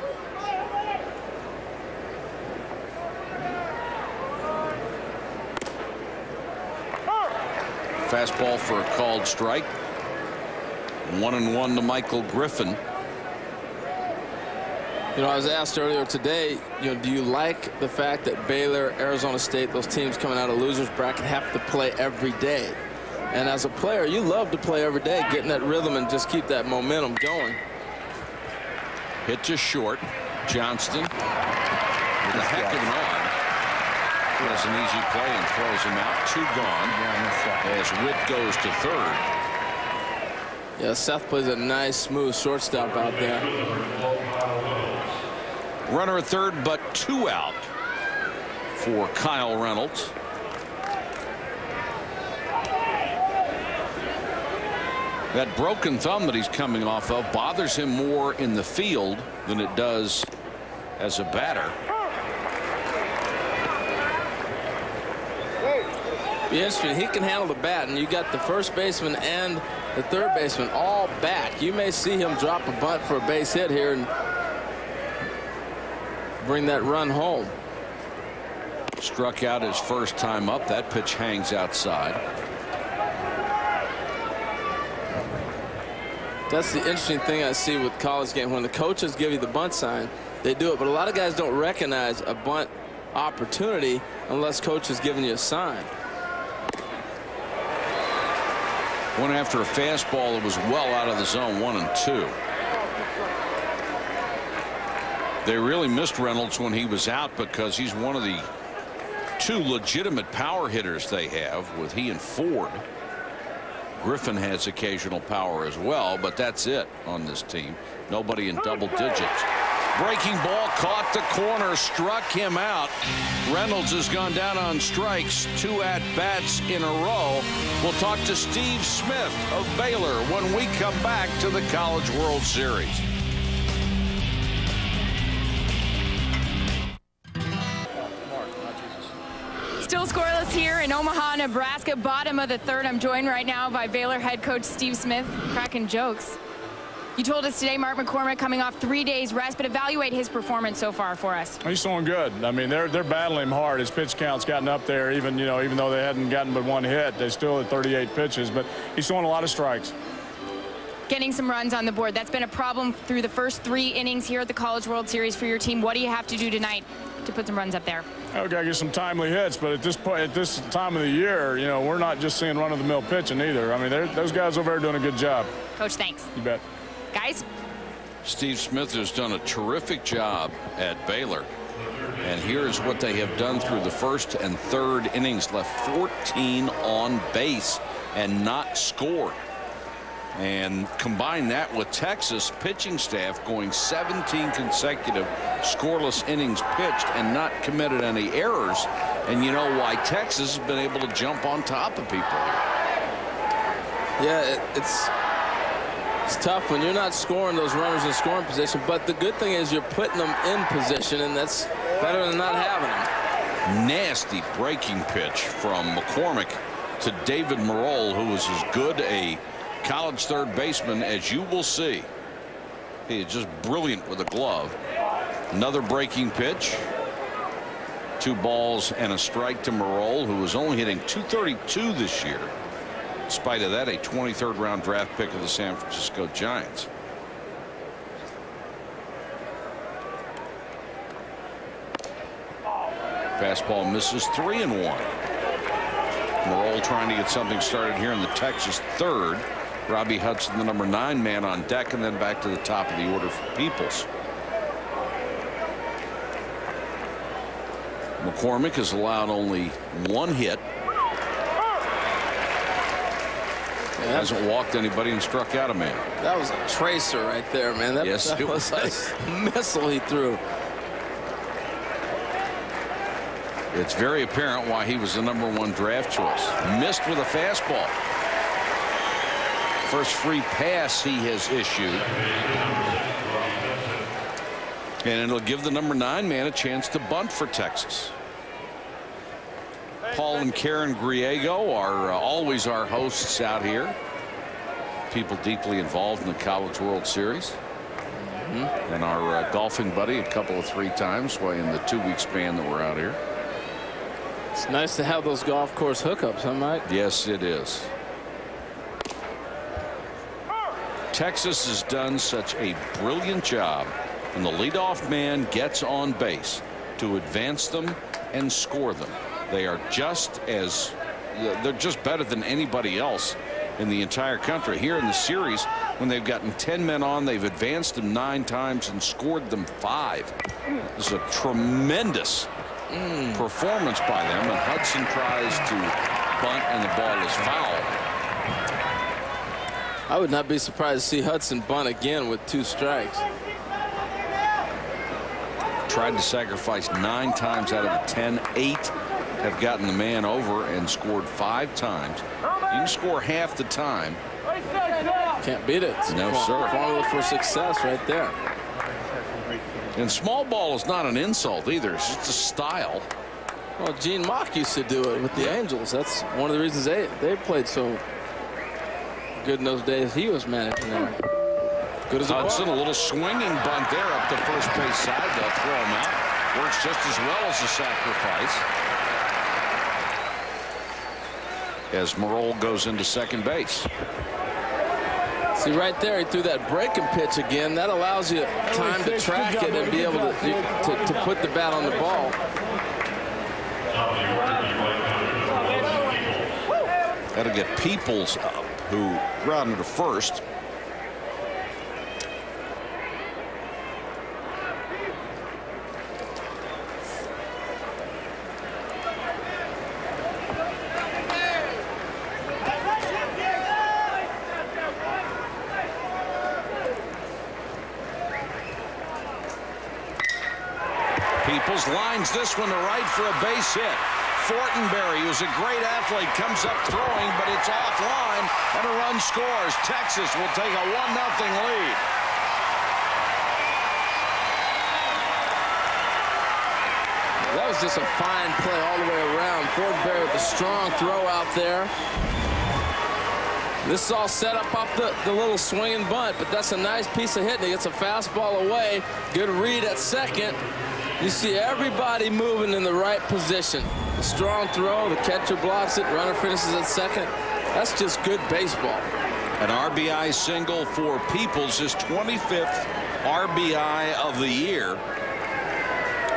B: Fastball for a called strike. One and one to Michael Griffin.
D: You know, I was asked earlier today, you know, do you like the fact that Baylor, Arizona State, those teams coming out of losers bracket have to play every day? And as a player, you love to play every day, getting that rhythm and just keep that momentum going.
B: Hit to short. Johnston with a heck of an arm. Has an easy play and throws him out. Two gone as Witt goes to third.
D: Yeah, Seth plays a nice, smooth shortstop out there.
B: Runner at third, but two out for Kyle Reynolds. That broken thumb that he's coming off of bothers him more in the field than it does as a batter.
D: Interesting. He can handle the bat, and you got the first baseman and the third baseman all back. You may see him drop a bunt for a base hit here and bring that run home.
B: Struck out his first time up. That pitch hangs outside.
D: That's the interesting thing I see with college game. When the coaches give you the bunt sign, they do it. But a lot of guys don't recognize a bunt opportunity unless coach is giving you a sign.
B: One after a fastball that was well out of the zone, one and two. They really missed Reynolds when he was out because he's one of the two legitimate power hitters they have with he and Ford. Griffin has occasional power as well, but that's it on this team. Nobody in double digits. Breaking ball caught the corner, struck him out. Reynolds has gone down on strikes, two at bats in a row. We'll talk to Steve Smith of Baylor when we come back to the College World Series.
C: Still scoreless here in Omaha, Nebraska, bottom of the third. I'm joined right now by Baylor head coach Steve Smith, cracking jokes. You told us today Mark McCormick coming off three days rest, but evaluate his performance so far for us.
H: He's doing good. I mean, they're they're battling him hard. His pitch count's gotten up there, even you know, even though they hadn't gotten but one hit, they still at 38 pitches. But he's throwing a lot of strikes.
C: Getting some runs on the board. That's been a problem through the first three innings here at the College World Series for your team. What do you have to do tonight to put some runs up there?
H: Oh, got to get some timely hits, but at this point, at this time of the year, you know, we're not just seeing run-of-the-mill pitching either. I mean, those guys over there are doing a good job.
C: Coach, thanks.
H: You bet.
C: Guys.
B: Steve Smith has done a terrific job at Baylor. And here's what they have done through the first and third innings. Left 14 on base and not scored. And combine that with Texas pitching staff going 17 consecutive scoreless innings pitched and not committed any errors. And you know why Texas has been able to jump on top of people.
D: Yeah, it, it's it's tough when you're not scoring those runners in scoring position. But the good thing is you're putting them in position, and that's better than not having them.
B: Nasty breaking pitch from McCormick to David Maroul, who is as good a college third baseman as you will see. He is just brilliant with a glove. Another breaking pitch Two balls and a strike to Maroul, who is only hitting 232 this year. In spite of that, a 23rd round draft pick of the San Francisco Giants. Fastball misses three and one. Maroul trying to get something started here in the Texas third. Robbie Hudson, the number nine man on deck, and then back to the top of the order for Peoples. McCormick has allowed only one hit.
D: Yeah,
B: hasn't walked anybody and struck out a man.
D: That was a tracer right there, man. That,
B: yes,
D: that
B: it
D: was
B: was.
D: a missile he threw.
B: It's very apparent why he was the number one draft choice. Missed with a fastball. First free pass he has issued. And it'll give the number nine man a chance to bunt for Texas. Paul and Karen Griego are uh, always our hosts out here. People deeply involved in the College World Series. Mm -hmm. And our uh, golfing buddy a couple of three times while in the two week span that we're out here.
D: It's nice to have those golf course hookups, huh, Mike?
B: Yes, it is. Texas has done such a brilliant job when the leadoff man gets on base to advance them and score them. They are just as they're just better than anybody else in the entire country. Here in the series, when they've gotten 10 men on, they've advanced them nine times and scored them five. Is a tremendous mm. performance by them, and Hudson tries to bunt, and the ball is foul.
D: I would not be surprised to see Hudson bunt again with two strikes.
B: Tried to sacrifice nine times out of the 10. Eight have gotten the man over and scored five times. You can score half the time.
D: Can't beat it.
B: No, sir.
D: Formula for success right there.
B: And small ball is not an insult either. It's just a style.
D: Well, Gene Mauch used to do it with the Angels. That's one of the reasons they they played so good in those days he was managing there. Good as a
B: Hudson, a little swinging bunt there up the first base side. They'll throw him out. Works just as well as the sacrifice. As Maroul goes into second base.
D: See right there, he threw that breaking pitch again. That allows you time to track it and be able to, to, to put the bat on the ball.
B: That'll get Peoples up, who grounded to first. Peoples lines this one to right for a base hit. Fortenberry, who's a great athlete, comes up throwing, but it's offline, and a run scores. Texas will take a 1-0 lead.
D: That was just a fine play all the way around. Fortenberry with a strong throw out there. This is all set up off the, the little swinging bunt, but that's a nice piece of hitting. He gets a fastball away. Good read at second. You see everybody moving in the right position. A strong throw, the catcher blocks it, runner finishes at second. That's just good baseball.
B: An RBI single for Peoples, his 25th RBI of the year.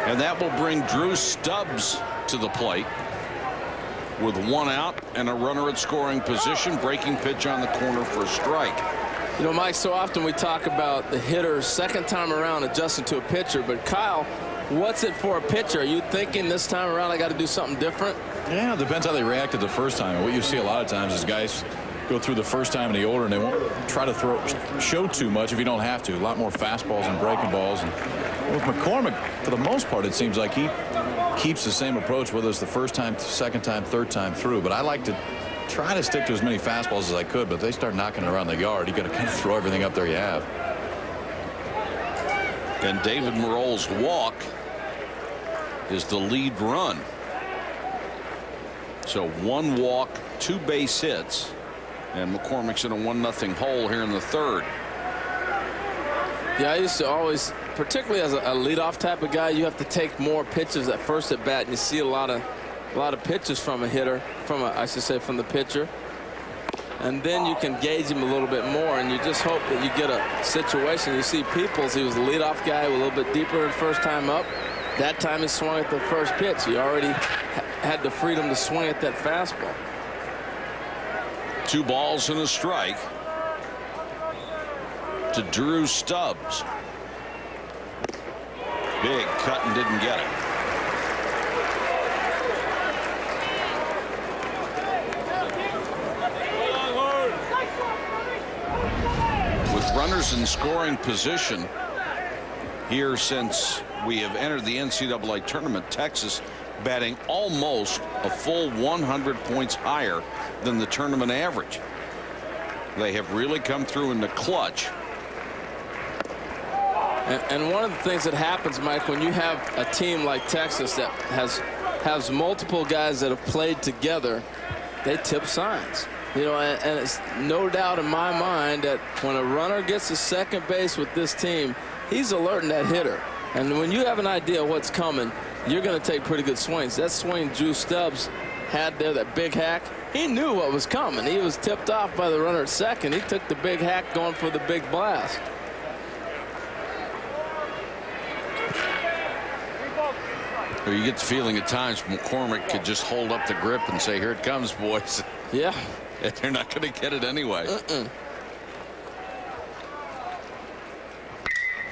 B: And that will bring Drew Stubbs to the plate with one out and a runner at scoring position. Breaking pitch on the corner for a strike.
D: You know, Mike, so often we talk about the hitter second time around adjusting to a pitcher, but Kyle, what's it for a pitcher? Are you thinking this time around I got to do something different?
E: Yeah, it depends how they reacted the first time. What you see a lot of times is guys go through the first time in the order and they won't try to throw show too much if you don't have to. A lot more fastballs and breaking balls. And with McCormick, for the most part, it seems like he keeps the same approach, whether it's the first time, second time, third time through. But I like to try to stick to as many fastballs as I could, but if they start knocking it around the yard, you got to kind of throw everything up there you have.
B: And David Maroul's walk is the lead run. So one walk, two base hits, and McCormick's in a one nothing hole here in the third.
D: Yeah, I used to always particularly as a, a leadoff type of guy, you have to take more pitches at first at bat, and you see a lot of a lot of pitches from a hitter, from a, I should say from the pitcher. And then you can gauge him a little bit more, and you just hope that you get a situation. You see Peoples, he was a leadoff guy, a little bit deeper the first time up. That time he swung at the first pitch. He already ha had the freedom to swing at that fastball.
B: Two balls and a strike to Drew Stubbs. Big cut and didn't get it. With runners in scoring position here since we have entered the NCAA tournament, Texas batting almost a full 100 points higher than the tournament average. They have really come through in the clutch.
D: And, and one of the things that happens, Mike, when you have a team like Texas that has has multiple guys that have played together, they tip signs. You know, and, and it's no doubt in my mind that when a runner gets to second base with this team, he's alerting that hitter. And when you have an idea what's coming, you're going to take pretty good swings. That swing Drew Stubbs had there, that big hack, he knew what was coming. He was tipped off by the runner at second. He took the big hack going for the big blast.
B: You get the feeling at times McCormick could just hold up the grip and say, here it comes, boys.
D: Yeah.
B: And they're not going to get it anyway.
D: Uh -uh.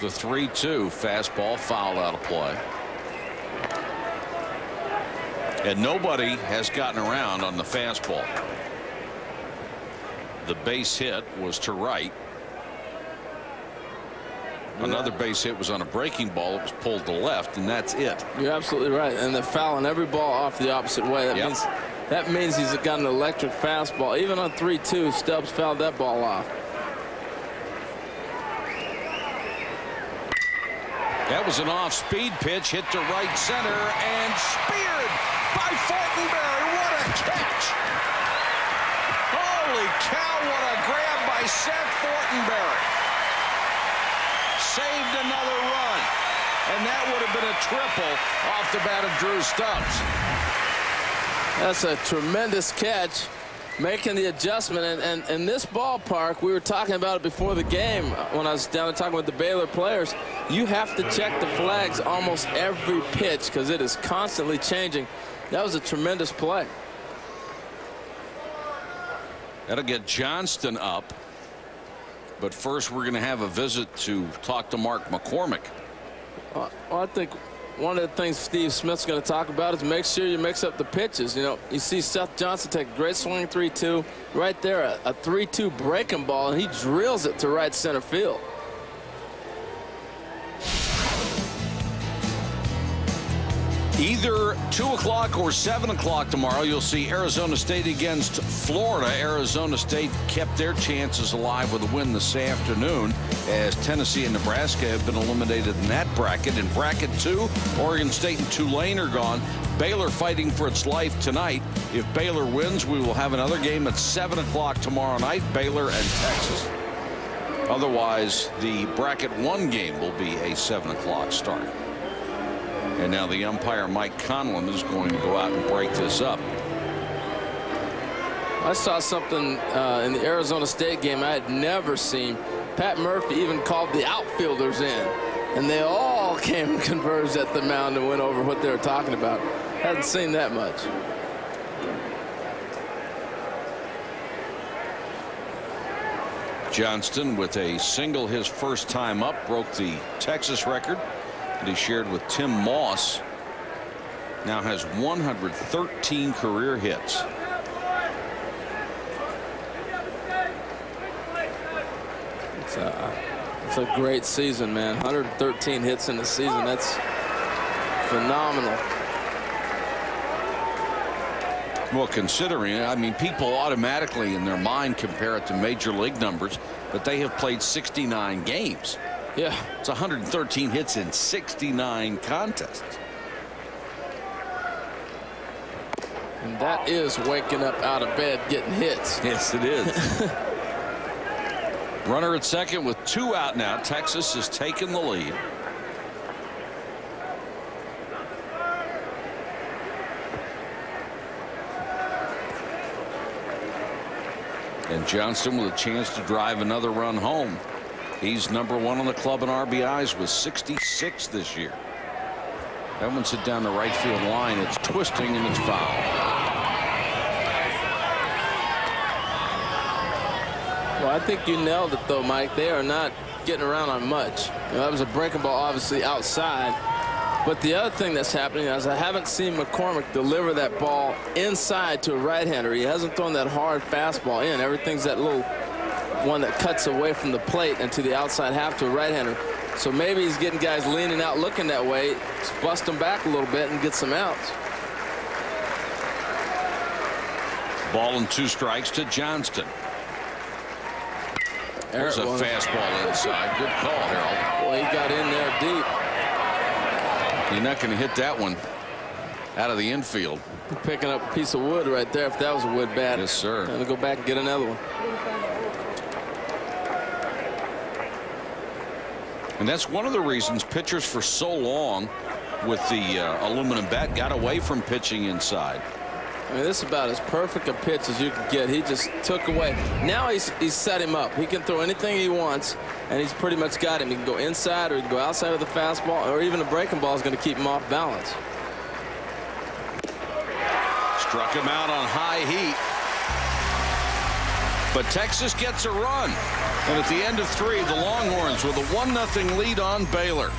B: The 3-2 fastball foul out of play. And nobody has gotten around on the fastball. The base hit was to right. Another base hit was on a breaking ball. It was pulled to left, and that's it.
D: You're absolutely right. And they're fouling every ball off the opposite way. That
B: yep.
D: means that means he's got an electric fastball. Even on 3-2, Stubbs fouled that ball off.
B: That was an off-speed pitch hit to right center and speared by Fortenberry. What a catch! Holy cow, what a grab by Seth Fortenberry. Saved another run. And that would have been a triple off the bat of Drew Stubbs.
D: That's a tremendous catch making the adjustment. And, and in this ballpark we were talking about it before the game when I was down there talking with the Baylor players. You have to check the flags almost every pitch because it is constantly changing. That was a tremendous play.
B: That'll get Johnston up. But first we're going to have a visit to talk to Mark McCormick.
D: Well, I think one of the things Steve Smith's going to talk about is make sure you mix up the pitches. You know, you see Seth Johnston take a great swing 3-2. Right there, a 3-2 breaking ball, and he drills it to right center field.
B: Either 2 o'clock or 7 o'clock tomorrow, you'll see Arizona State against Florida. Arizona State kept their chances alive with a win this afternoon as Tennessee and Nebraska have been eliminated in that bracket. In bracket 2, Oregon State and Tulane are gone. Baylor fighting for its life tonight. If Baylor wins, we will have another game at 7 o'clock tomorrow night, Baylor and Texas. Otherwise, the bracket 1 game will be a 7 o'clock start. And now the umpire Mike Conlon is going to go out and break this up.
D: I saw something uh, in the Arizona State game I had never seen. Pat Murphy even called the outfielders in, and they all came and converged at the mound and went over what they were talking about. Hadn't seen that much.
B: Johnston with a single his first time up broke the Texas record that he shared with Tim Moss. Now has 113 career hits.
D: It's a, it's a great season, man. 113 hits in the season. That's phenomenal.
B: Well, considering, I mean, people automatically in their mind compare it to major league numbers, but they have played 69 games.
D: Yeah,
B: it's 113 hits in 69 contests.
D: And that is waking up out of bed getting hits.
B: Yes, it is. Runner at second with two out now. Texas has taken the lead. And Johnston with a chance to drive another run home. He's number one on the club in RBIs with 66 this year. That one's hit down the right field line. It's twisting and it's foul.
D: Well, I think you nailed it, though, Mike. They are not getting around on much. You know, that was a breaking ball, obviously, outside. But the other thing that's happening is I haven't seen McCormick deliver that ball inside to a right-hander. He hasn't thrown that hard fastball in. Everything's that little one that cuts away from the plate and to the outside half to a right-hander. So maybe he's getting guys leaning out looking that way, just bust them back a little bit and get some outs.
B: Ball and two strikes to Johnston. There's a fastball inside. Good call, Harold.
D: Well, he got in there deep.
B: You're not going to hit that one out of the infield.
D: Picking up a piece of wood right there if that was a wood bat.
B: Yes, sir.
D: Going to go back and get another one.
B: And that's one of the reasons pitchers for so long with the uh, aluminum bat got away from pitching inside.
D: I mean, this is about as perfect a pitch as you could get. He just took away. Now he's, he's set him up. He can throw anything he wants, and he's pretty much got him. He can go inside or he can go outside of the fastball, or even a breaking ball is going to keep him off balance.
B: Struck him out on high heat. But Texas gets a run. And at the end of three, the Longhorns with a 1-0 lead on Baylor.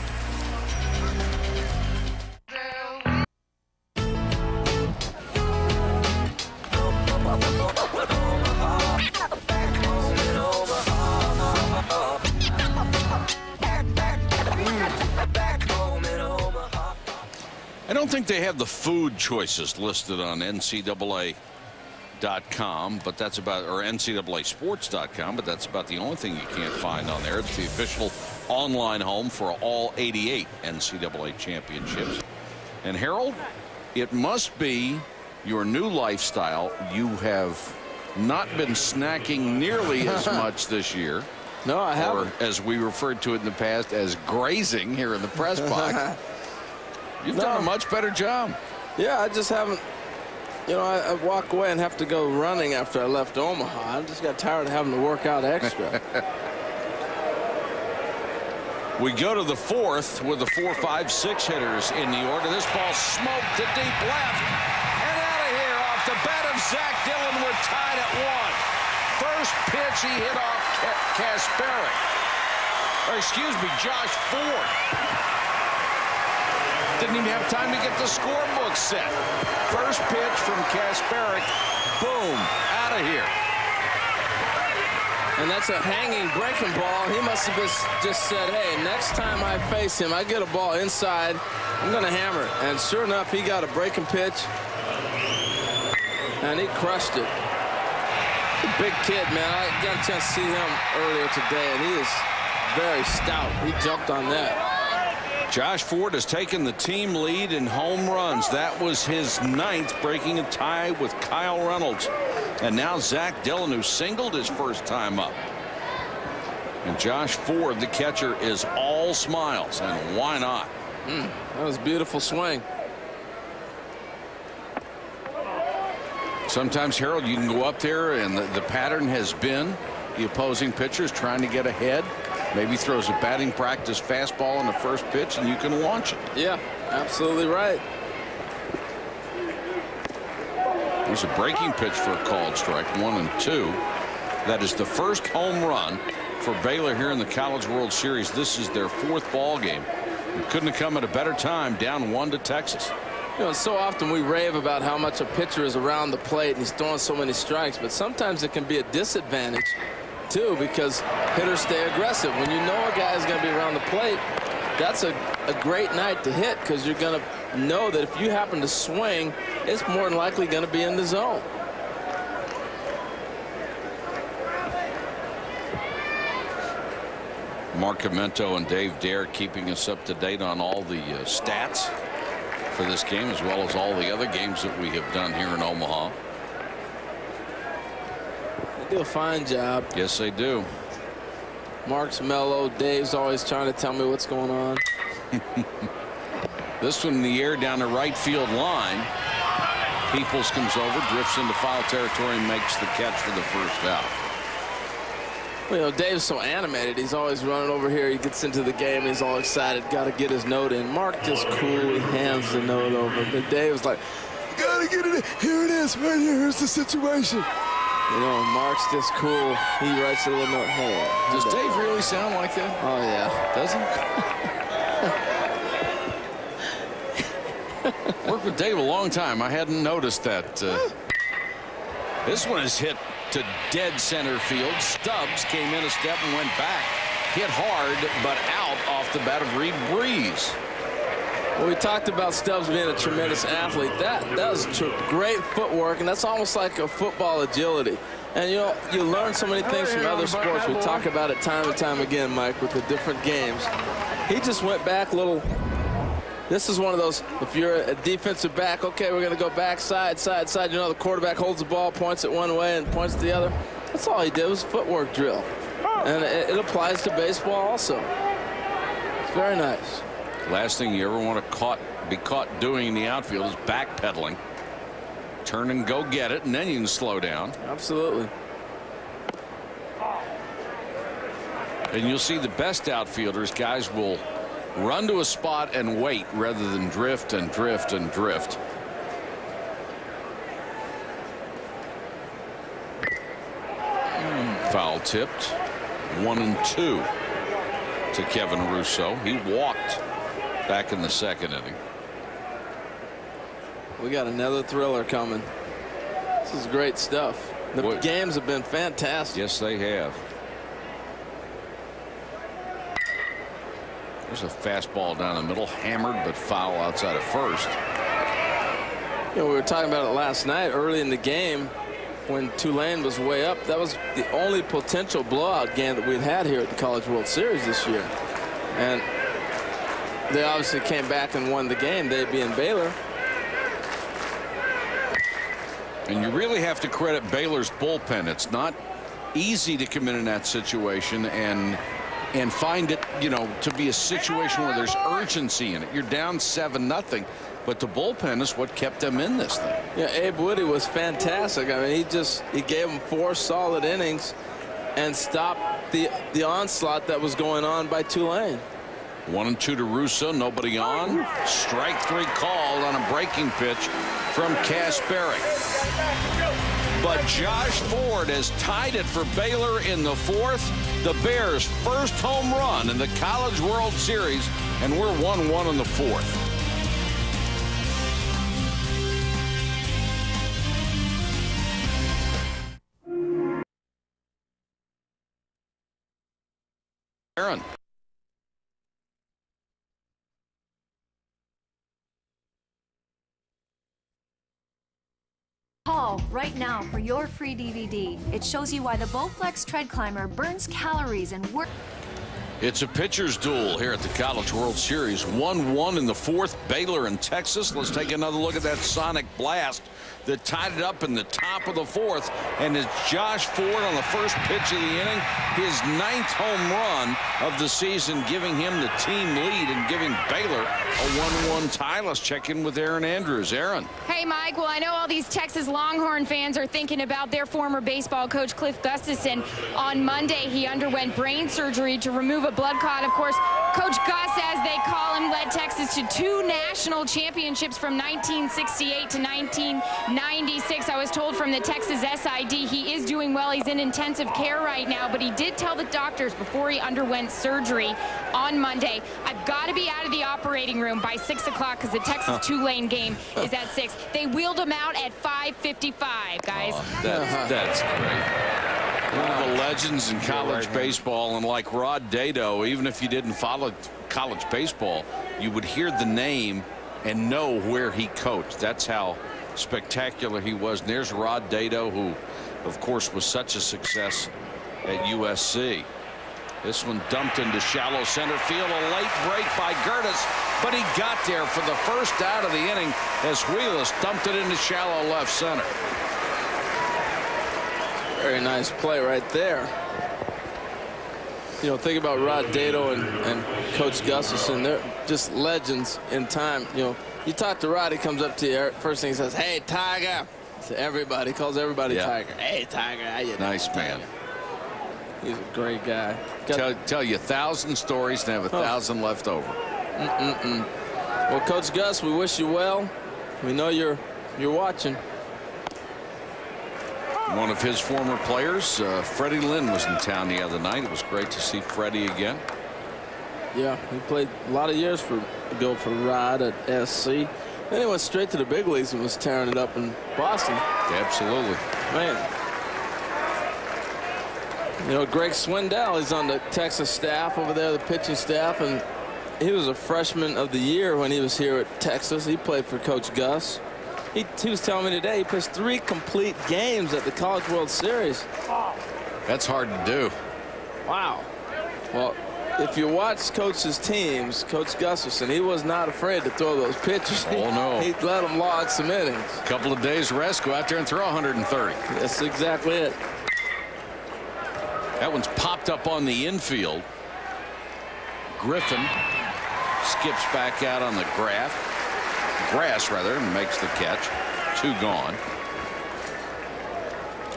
B: I don't think they have the food choices listed on NCAA.com, but that's about, or NCAAsports.com, but that's about the only thing you can't find on there. It's the official online home for all 88 NCAA championships. And Harold, it must be your new lifestyle. You have not been snacking nearly as much this year.
D: No, I haven't.
B: Or as we referred to it in the past as grazing here in the press box. You've
D: No.
B: done a much better job.
D: Yeah, I just haven't. You know, I, I walk away and have to go running after I left Omaha. I just got tired of having to work out extra.
B: We go to the fourth with the four, five, six hitters in the order. This ball smoked to deep left. And out of here off the bat of Zach Dillon. We're tied at one. First pitch he hit off Kasparek. Or excuse me, Josh Ford. Didn't even have time to get the scorebook set. First pitch from Kasparek. Boom. Out of here.
D: and that's a hanging breaking ball. He must have just, just said, hey, next time I face him, I get a ball inside, I'm going to hammer it. And sure enough, he got a breaking pitch. And he crushed it. Big kid, man. I got a chance to see him earlier today, and he is very stout. He jumped on that.
B: Josh Ford has taken the team lead in home runs. That was his ninth, breaking a tie with Kyle Reynolds. And now Zach Dillon, who singled his first time up. And Josh Ford, the catcher, is all smiles. And why not?
D: Hmm, that was a beautiful swing.
B: Sometimes, Harold, you can go up there, and the, the pattern has been the opposing pitchers trying to get ahead. Maybe throws a batting practice fastball in the first pitch, and you can launch it.
D: Yeah, absolutely right.
B: There's a breaking pitch for a called strike, one and two. That is the first home run for Baylor here in the College World Series. This is their fourth ball game. It couldn't have come at a better time, down one to Texas.
D: You know, so often we rave about how much a pitcher is around the plate and he's throwing so many strikes, but sometimes it can be a disadvantage too because hitters stay aggressive. When you know a guy is going to be around the plate, that's a, a great night to hit because you're going to know that if you happen to swing, it's more than likely going to be in the zone.
B: Mark Comento and Dave Dare keeping us up to date on all the uh, stats for this game as well as all the other games that we have done here in Omaha.
D: They do a fine job.
B: Yes, they do.
D: Mark's mellow. Dave's always trying to tell me what's going on.
B: This one in the air down the right field line. Peoples comes over, drifts into foul territory, and makes the catch for the first out.
D: Well, you know, Dave's so animated. He's always running over here. He gets into the game. He's all excited. Got to get his note in. Mark just coolly hands the note over. But Dave's like, got to get it in. Here it is. Right here. Here's the situation. You know, Mark's just cool. He writes a little note. Hey,
B: Does Dave really sound like that?
D: Oh, yeah.
B: Does he? Worked with Dave a long time. I hadn't noticed that. Uh, this one is hit to dead center field. Stubbs came in a step and went back. Hit hard, but out off the bat of Reid Brees.
D: Well, we talked about Stubbs being a tremendous athlete. That that was great footwork, and that's almost like a football agility. And you know, you learn so many things from other sports. We talk about it time and time again, Mike, with the different games. He just went back a little. This is one of those, if you're a defensive back, okay, we're going to go back, side, side, side. You know, the quarterback holds the ball, points it one way and points it the other. That's all he did was footwork drill. And it, it applies to baseball also. It's very nice.
B: Last thing you ever want to caught, be caught doing in the outfield is backpedaling. Turn and go get it, and then you can slow down.
D: Absolutely.
B: And you'll see the best outfielders, guys will run to a spot and wait rather than drift and drift and drift. Hmm, foul tipped. One and two to Kevin Russo. He walked back in the second inning.
D: We got another thriller coming. This is great stuff. The what? games have been fantastic.
B: Yes, they have. There's a fastball down the middle, hammered but foul outside of first.
D: You know, we were talking about it last night early in the game when Tulane was way up. That was the only potential blowout game that we've had here at the College World Series this year. And they obviously came back and won the game, they being Baylor.
B: And you really have to credit Baylor's bullpen. It's not easy to come in in that situation and and find it, you know, to be a situation where there's urgency in it. You're down 7 nothing, but the bullpen is what kept them in this thing.
D: Yeah, Abe Woody was fantastic. I mean, he just he gave them four solid innings and stopped the the onslaught that was going on by Tulane.
B: One and two to Russo, nobody on. Strike three called on a breaking pitch from Kasparek. But Josh Ford has tied it for Baylor in the fourth. The Bears' first home run in the College World Series, and we're 1-1 in the fourth. Erin.
I: Call right now for your free DVD. It shows you why the Bowflex Tread Climber burns calories and works.
B: It's a pitcher's duel here at the College World Series. 1-1 in the fourth, Baylor and Texas. Let's take another look at that sonic blast that tied it up in the top of the fourth. And it's Josh Ford on the first pitch of the inning. His ninth home run of the season, giving him the team lead and giving Baylor a 1-1 tie. Let's check in with Erin Andrews. Erin.
C: Hey, Mike. Well, I know all these Texas Longhorn fans are thinking about their former baseball coach, Cliff Gustafson. On Monday, he underwent brain surgery to remove a blood clot. Of course, Coach Gus, as they call him, led Texas to two national championships from 1968 to 1996. I was told from the Texas SID he is doing well. He's in intensive care right now, but he did tell the doctors before he underwent surgery on Monday, I've got to be out of the operating room by 6 o'clock because the Texas Tulane game is at 6. They wheeled him out at 5.55, guys.
B: Oh, that, that's great. One of the legends in college baseball, and like Rod Dedeaux, even if you didn't follow college baseball, you would hear the name and know where he coached. That's how spectacular he was. And there's Rod Dedeaux, who, of course, was such a success at USC. This one dumped into shallow center field. A late break by Gertis, but he got there for the first out of the inning as Wheeless dumped it into shallow left center.
D: Very nice play right there. you know, think about Rod Dedeaux and, and Coach Gustafson. They're just legends in time. You know, you talk to Rod, he comes up to you. First thing he says, hey, Tiger. To everybody. He calls everybody yeah. Tiger. Hey, Tiger. How you
B: Nice man.
D: He's a great guy.
B: tell, tell you a thousand stories and have a oh. thousand left over.
D: Mm -mm -mm. Well, Coach Gus, we wish you well. We know you're you're watching.
B: One of his former players, uh, Freddie Lynn, was in town the other night. It was great to see Freddie again.
D: Yeah, he played a lot of years for go for Rod at SC. Then he went straight to the big leagues and was tearing it up in Boston.
B: Absolutely.
D: Man. You know, Greg Swindell is on the Texas staff over there, the pitching staff, and he was a freshman of the year when he was here at Texas. He played for Coach Gus. He, he was telling me today he pitched three complete games at the College World Series.
B: That's hard to do.
D: Wow. Well, if you watch Coach's teams, Coach Gustafson, he was not afraid to throw those pitches.
B: Oh, no.
D: He let them log some innings.
B: A couple of days rest, go out there and throw 130.
D: That's exactly it.
B: That one's popped up on the infield. Griffin skips back out on the grass grass rather makes the catch. Two gone.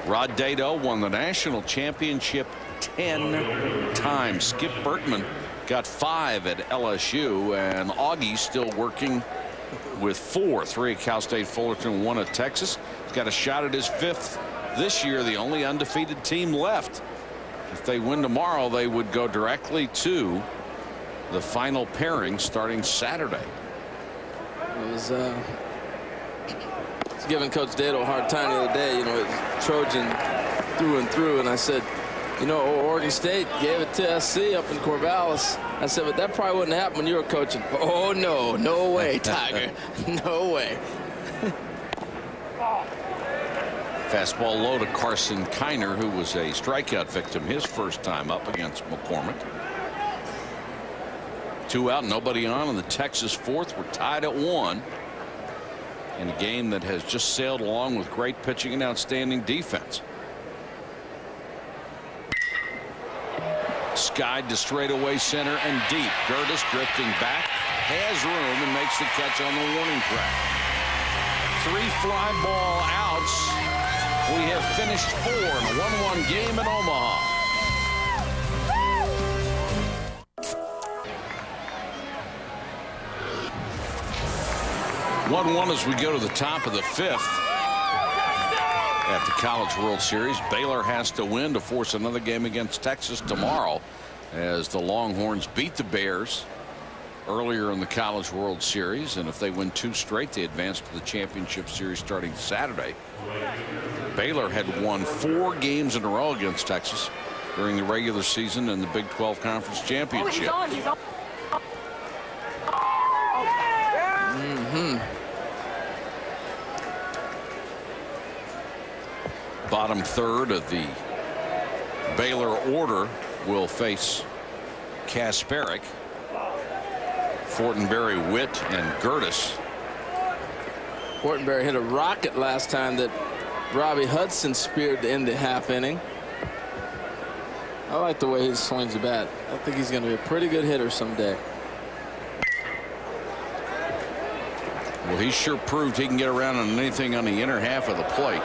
B: Rod Dedeaux won the national championship 10 times. Skip Bertman got five at LSU and Augie still working with four. Three at Cal State Fullerton one at Texas. He's got a shot at his fifth this year the only undefeated team left. If they win tomorrow they would go directly to the final pairing starting Saturday.
D: It was, uh, giving Coach Dedeaux a hard time the other day. You know, Trojan through and through, and I said, you know, Oregon State gave it to SC up in Corvallis. I said, but that probably wouldn't happen when you were coaching. Oh, no, no way, Tiger. no way.
B: Fastball low to Carson Kainer, who was a strikeout victim his first time up against McCormick. Two out, nobody on, and the Texas fourth. We're tied at one in a game that has just sailed along with great pitching and outstanding defense. Skied to straightaway center and deep. Curtis drifting back, has room and makes the catch on the warning track. Three fly ball outs. We have finished four in a 1-1 game in Omaha. 1-1 as we go to the top of the fifth. At the College World Series, Baylor has to win to force another game against Texas tomorrow as the Longhorns beat the Bears earlier in the College World Series. And if they win two straight, they advance to the championship series starting Saturday. Baylor had won four games in a row against Texas during the regular season and the Big 12 Conference Championship.
D: Mm-hmm.
B: Bottom third of the Baylor order will face Kasparek, Fortenberry, Witt, and Gertis.
D: Fortenberry hit a rocket last time that Robbie Hudson speared to end the half inning. I like the way he swings the bat. I think he's going to be a pretty good hitter someday.
B: Well, he sure proved he can get around on anything on the inner half of the plate.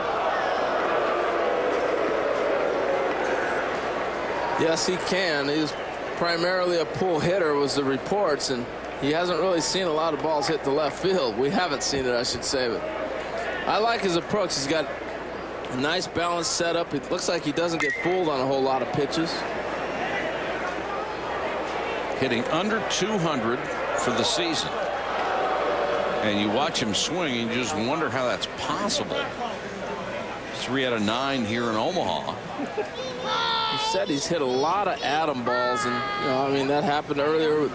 D: Yes, he can. He's primarily a pull hitter was the reports, and he hasn't really seen a lot of balls hit the left field. We haven't seen it, I should say, but I like his approach. He's got a nice balanced setup. It looks like he doesn't get fooled on a whole lot of pitches.
B: Hitting under 200 for the season. And you watch him swing and you just wonder how that's possible. Three out of nine here in Omaha
D: he's hit a lot of atom balls, and you know, I mean that happened earlier with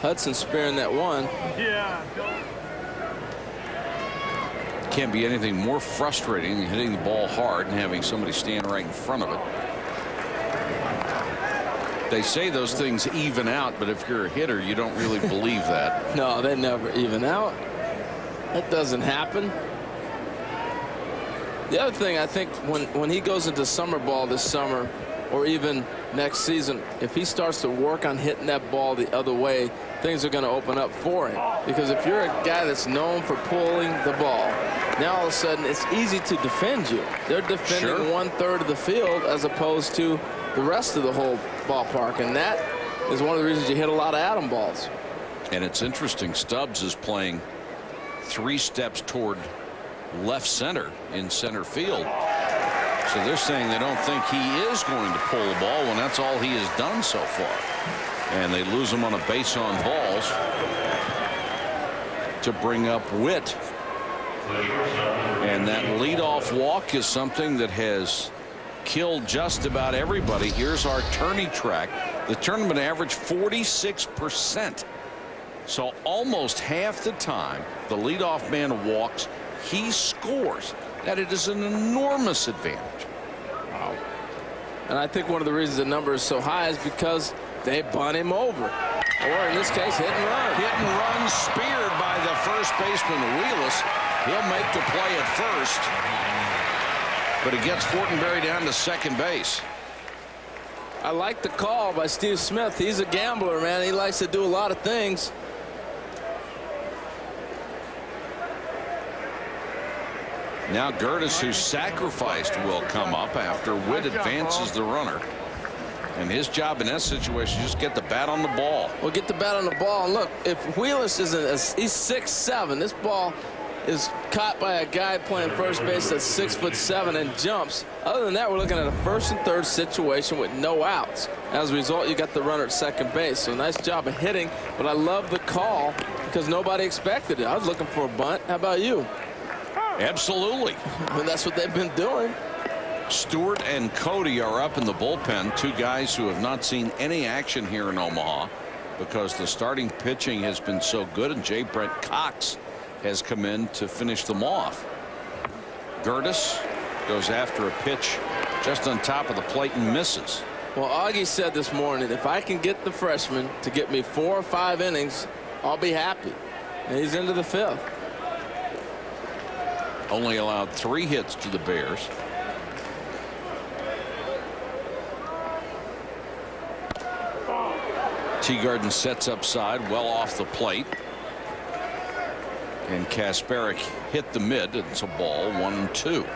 D: Hudson sparing that one.
H: Yeah.
B: Can't be anything more frustrating than hitting the ball hard and having somebody stand right in front of it. They say those things even out, but if you're a hitter, you don't really believe that.
D: No, they never even out. That doesn't happen. The other thing I think when when he goes into summer ball this summer or even next season, if he starts to work on hitting that ball the other way, things are going to open up for him. Because if you're a guy that's known for pulling the ball, now all of a sudden it's easy to defend you. They're defending
B: Sure.
D: one third of the field as opposed to the rest of the whole ballpark. And that is one of the reasons you hit a lot of atom balls.
B: And it's interesting. Stubbs is playing three steps toward left center in center field. So they're saying they don't think he is going to pull the ball when that's all he has done so far. And they lose him on a base on balls to bring up Witt. And that leadoff walk is something that has killed just about everybody. Here's our tourney track. The tournament average 46 percent. So almost half the time the leadoff man walks, he scores. That it is an enormous advantage.
D: Wow. And I think one of the reasons the number is so high is because they bunt him over. Or in this case, hit and run.
B: Hit and run speared by the first baseman, Wheeless. He'll make the play at first. But it gets Fortenberry down to second base.
D: I like the call by Steve Smith. He's a gambler, man. He likes to do a lot of things.
B: Now Gertis, who sacrificed, will come up after Witt advances the runner. And his job in that situation is just get the bat on the ball.
D: Well, get the bat on the ball. And look, if Wheeless isn't, as he's six seven. This ball is caught by a guy playing first base that's six foot seven and jumps. Other than that, we're looking at a first and third situation with no outs. As a result, you got the runner at second base. So nice job of hitting. But I love the call because nobody expected it. I was looking for a bunt. How about you?
B: Absolutely.
D: I mean, that's what they've been doing.
B: Stewart and Cody are up in the bullpen. Two guys who have not seen any action here in Omaha because the starting pitching has been so good and J. Brent Cox has come in to finish them off. Gertis goes after a pitch just on top of the plate and misses.
D: Well, Augie said this morning, if I can get the freshman to get me four or five innings, I'll be happy. And he's into the fifth.
B: Only allowed three hits to the Bears. Teagarden sets up side well off the plate. And Kasparek hit the mid. It's a ball one two.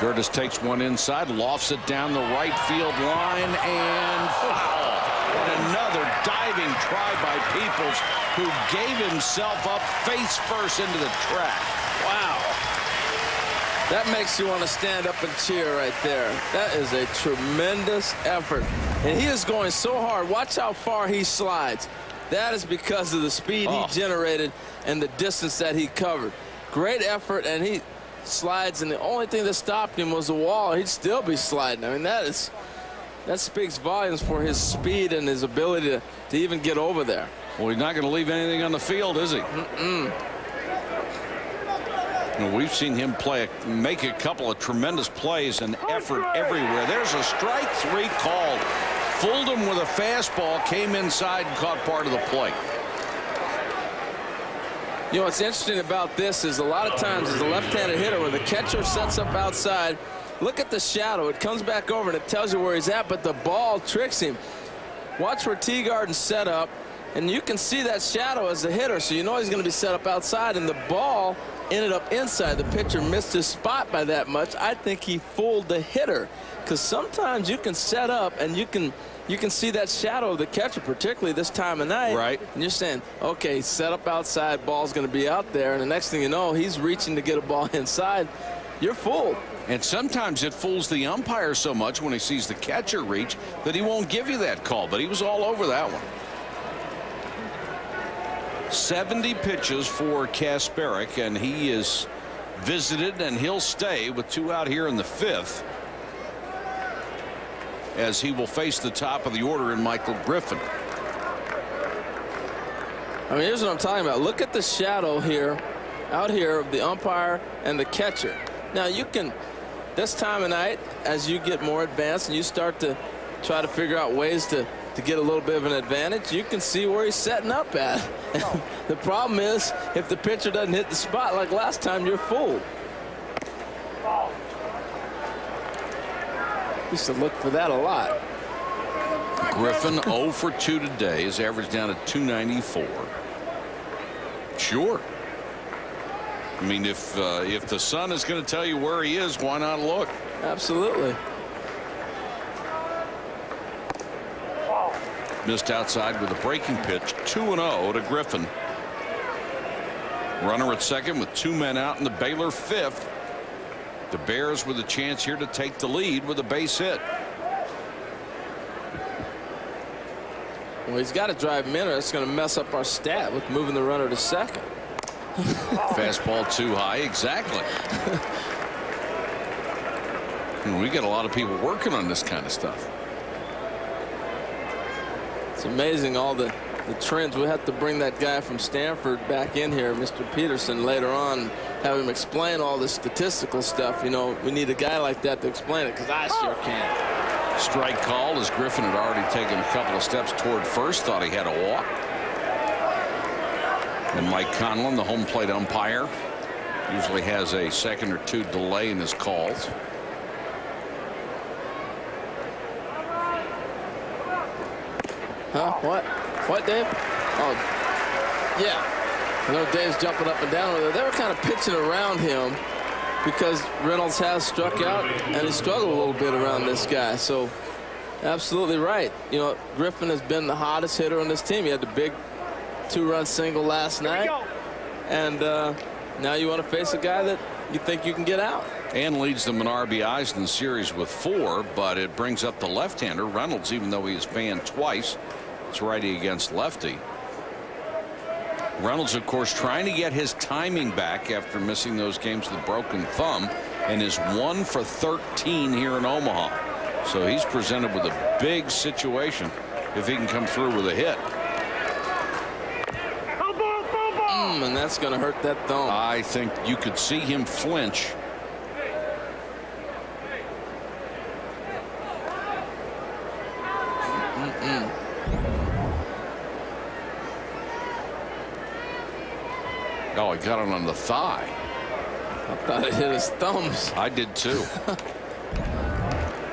B: Curtis takes one inside, lofts it down the right field line, and foul. And another diving try by Peoples, who gave himself up face first into the track. Wow.
D: That makes you want to stand up and cheer right there. That is a tremendous effort. And he is going so hard. Watch how far he slides. That is because of the speed
B: Oh.
D: he generated and the distance that he covered. Great effort, and he slides, and the only thing that stopped him was the wall. He'd still be sliding. I mean, that is that speaks volumes for his speed and his ability to, to even get over there.
B: Well, he's not going to leave anything on the field, is he?
D: Mm-mm.
B: And we've seen him play, make a couple of tremendous plays and effort everywhere. There's a strike three called. Fooled him with a fastball, came inside and caught part of the plate.
D: You know what's interesting about this is a lot of times as a left-handed hitter when the catcher sets up outside look at the shadow. It comes back over and it tells you where he's at but the ball tricks him. Watch where Teagarden set up and you can see that shadow as a hitter so you know he's going to be set up outside and the ball ended up inside. The pitcher missed his spot by that much. I think he fooled the hitter because sometimes you can set up and you can you can see that shadow of the catcher particularly this time of night
B: Right.
D: and you're saying, okay, set up outside, ball's going to be out there, and the next thing you know, he's reaching to get a ball inside. You're fooled.
B: And sometimes it fools the umpire so much when he sees the catcher reach that he won't give you that call. But he was all over that one. 70 pitches for Kasparek, and he is visited, and he'll stay with two out here in the fifth as he will face the top of the order in Michael Griffin.
D: I mean, here's what I'm talking about. Look at the shadow here, out here of the umpire and the catcher. Now, you can, this time of night, as you get more advanced and you start to try to figure out ways to to get a little bit of an advantage, you can see where he's setting up at. the problem is, if the pitcher doesn't hit the spot like last time, you're fooled. Used to look for that a lot.
B: Griffin 0 for 2 today. His average down at 294. Sure. I mean, if uh, if the sun is going to tell you where he is, why not look?
D: Absolutely.
B: Missed outside with a breaking pitch. 2 and 0 to Griffin. Runner at second with two men out in the Baylor fifth. The Bears with a chance here to take the lead with a base hit.
D: Well, he's got to drive him in or it's going to mess up our stat with moving the runner to second.
B: Fastball too high. Exactly. Hmm, we got a lot of people working on this kind of stuff.
D: It's amazing all the, the trends. We have to bring that guy from Stanford back in here, Mr. Peterson, later on, have him explain all the statistical stuff. You know, we need a guy like that to explain it because I sure can't.
B: Strike called as Griffin had already taken a couple of steps toward first. Thought he had a walk. And Mike Conlon, the home plate umpire, usually has a second or two delay in his calls.
D: Huh? What? What, Dave? Oh, yeah. I know Dave's jumping up and down with it. They were kind of pitching around him because Reynolds has struck out and he struggled a little bit around this guy. So absolutely right. You know, Griffin has been the hottest hitter on this team. He had the big two-run single last night. And uh, now you want to face a guy that you think you can get out.
B: And leads them in RBIs in the series with four, but it brings up the left-hander Reynolds, even though he has fanned twice. It's righty against lefty. Reynolds, of course, trying to get his timing back after missing those games with a broken thumb and is one for 13 here in Omaha. So he's presented with a big situation if he can come through with a hit.
D: Mm, and that's going to hurt that thumb.
B: I think you could see him flinch. Got it on the thigh.
D: I thought it hit his thumbs.
B: I did too.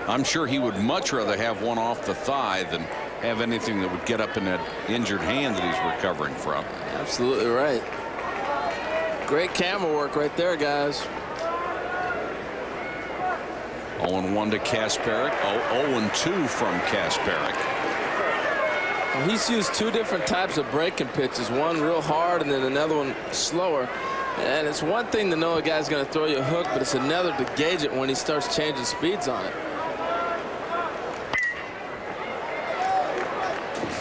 B: I'm sure he would much rather have one off the thigh than have anything that would get up in that injured hand that he's recovering from.
D: Absolutely right. Great camera work right there, guys.
B: 0-1 to Kasparek. Oh, 0-2 from Kasparek.
D: He's used two different types of breaking pitches, one real hard and then another one slower. And it's one thing to know a guy's going to throw you a hook, but it's another to gauge it when he starts changing speeds on it.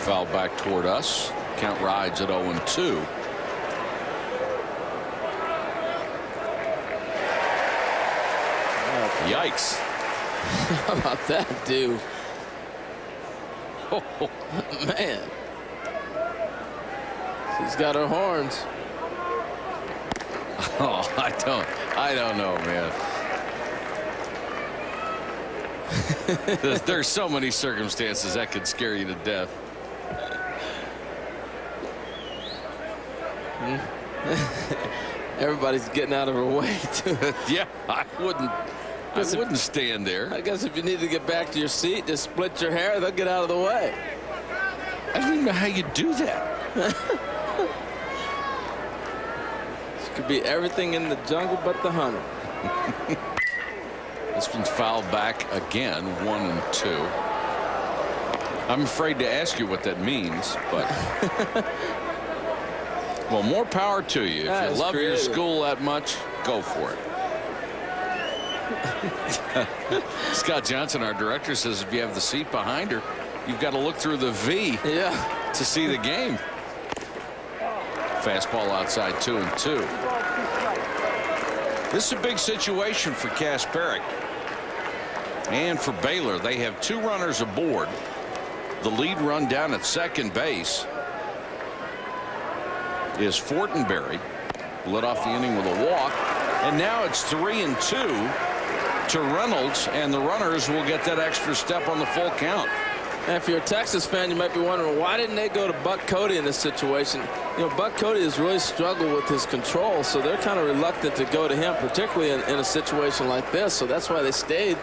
B: Foul back toward us. Count rides at 0-2. Yikes.
D: How about that, dude? Oh, man. She's got her horns.
B: Oh, I don't. I don't know, man. there's, there's so many circumstances that could scare you to death. Hmm?
D: Everybody's getting out of her way, too.
B: yeah, I wouldn't. I wouldn't stand there.
D: I guess if you need to get back to your seat, just split your hair, they'll get out of the way.
B: I don't even know how you do that.
D: this could be everything in the jungle but the hunter.
B: this one's fouled back again, one and two. I'm afraid to ask you what that means, but well, more power to you. If
D: That
B: you love your school that much, go for it. Scott Johnson, our director, says if you have the seat behind her, you've got to look through the V
D: yeah.
B: to see the game. Fastball outside two and two. This is a big situation for Kasparek. And for Baylor, they have two runners aboard. The lead run down at second base is Fortenberry. Lit off the inning with a walk. And now it's three and two to Reynolds, and the runners will get that extra step on the full count.
D: And if you're a Texas fan, you might be wondering, why didn't they go to Buck Cody in this situation? You know, Buck Cody has really struggled with his control, so they're kind of reluctant to go to him, particularly in, in a situation like this. So that's why they stayed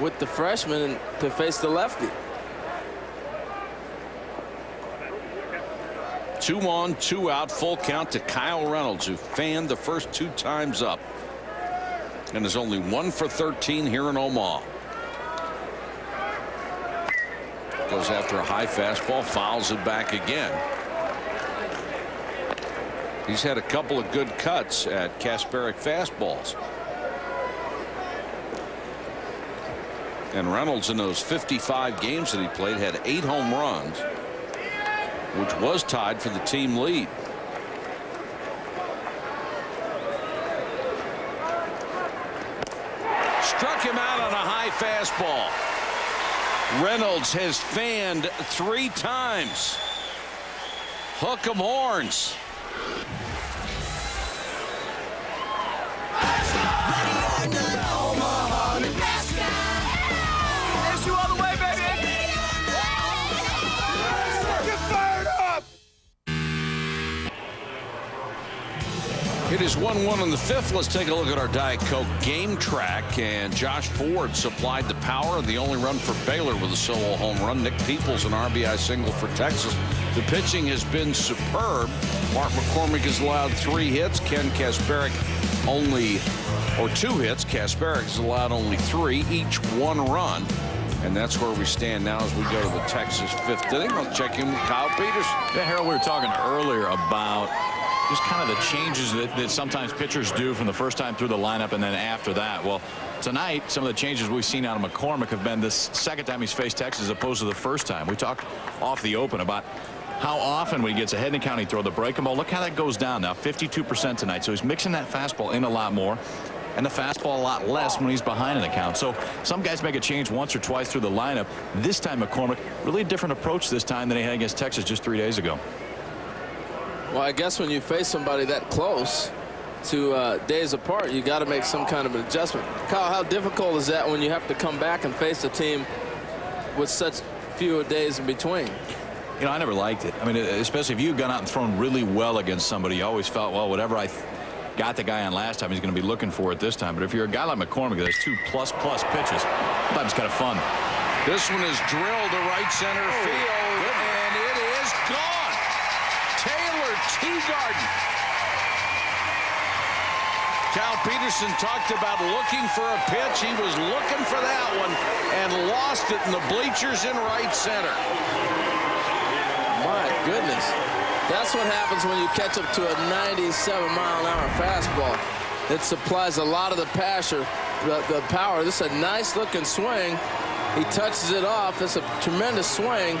D: with the freshman to face the lefty.
B: Two on, two out, full count to Kyle Reynolds, who fanned the first two times up and is only one for 13 here in Omaha. Goes after a high fastball, fouls it back again. He's had a couple of good cuts at Kasparek fastballs. And Reynolds in those 55 games that he played had eight home runs, which was tied for the team lead. Struck him out on a high fastball. Reynolds has fanned three times. Hook 'em horns. Is 1-1 in the fifth. Let's take a look at our Diet Coke game track. And Josh Ford supplied the power. The only run for Baylor with a solo home run. Nick Peoples an RBI single for Texas. The pitching has been superb. Mark McCormick has allowed three hits. Ken Kasparek only, or two hits. Kasparek has allowed only three, each one run. And that's where we stand now as we go to the Texas fifth inning. Let's check in with Kyle Peters.
E: Yeah, Harold, we were talking earlier about just kind of the changes that, that, sometimes pitchers do from the first time through the lineup and then after that. Well, tonight, some of the changes we've seen out of McCormick have been this second time he's faced Texas as opposed to the first time. We talked off the open about how often when he gets ahead in the county throw the breaking ball. Look how that goes down now 52% tonight. So he's mixing that fastball in a lot more and the fastball a lot less when he's behind in the count. So some guys make a change once or twice through the lineup. This time McCormick really different approach this time than he had against Texas just three days ago.
D: Well, I guess when you face somebody that close to uh, days apart, you got to make some kind of an adjustment. Kyle, how difficult is that when you have to come back and face a team with such fewer days in between?
E: You know, I never liked it. I mean, especially if you've gone out and thrown really well against somebody, you always felt, well, whatever I got the guy on last time, he's going to be looking for it this time. But if you're a guy like McCormick that has two plus-plus pitches, sometimes kind of fun.
B: This one is drilled to right center field, and it is gone. Taylor Teagarden. Kyle Peterson talked about looking for a pitch. He was looking for that one and lost it in the bleachers in right center.
D: My goodness. That's what happens when you catch up to a 97 mile an hour fastball. It supplies a lot of the passer, the, the power. This is a nice looking swing. He touches it off. It's a tremendous swing,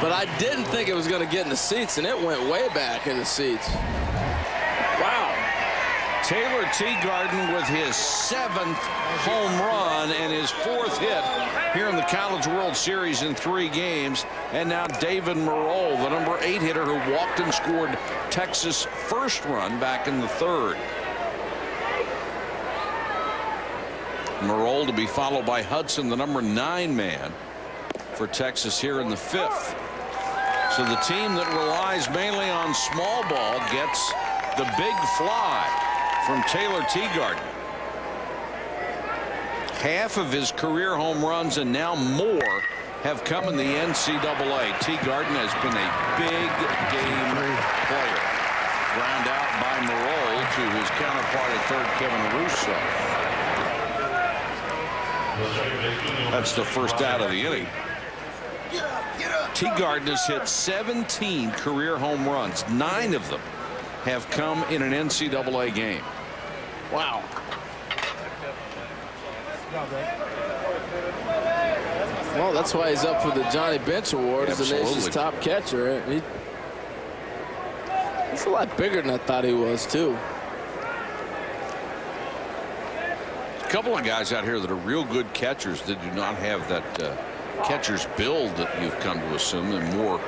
D: but I didn't think it was going to get in the seats, and it went way back in the seats. Wow.
B: Taylor Teagarden with his seventh home run and his fourth hit here in the College World Series in three games. And now David Maroul, the number eight hitter who walked and scored Texas' first run back in the third. Maroul to be followed by Hudson, the number nine man for Texas here in the fifth. So the team that relies mainly on small ball gets the big fly from Taylor Teagarden. Half of his career home runs and now more have come in the NCAA. Teagarden has been a big game player. Ground out by Maroul to his counterpart at third, Kevin Russo. That's the first out of the inning. Teagarden has hit 17 career home runs. Nine of them have come in an NCAA game.
D: Wow. Well, that's why he's up for the Johnny Bench Award as the nation's top catcher. He, he's a lot bigger than I thought he was, too.
B: A couple of guys out here that are real good catchers that do not have that uh, catcher's build that you've come to assume. They're more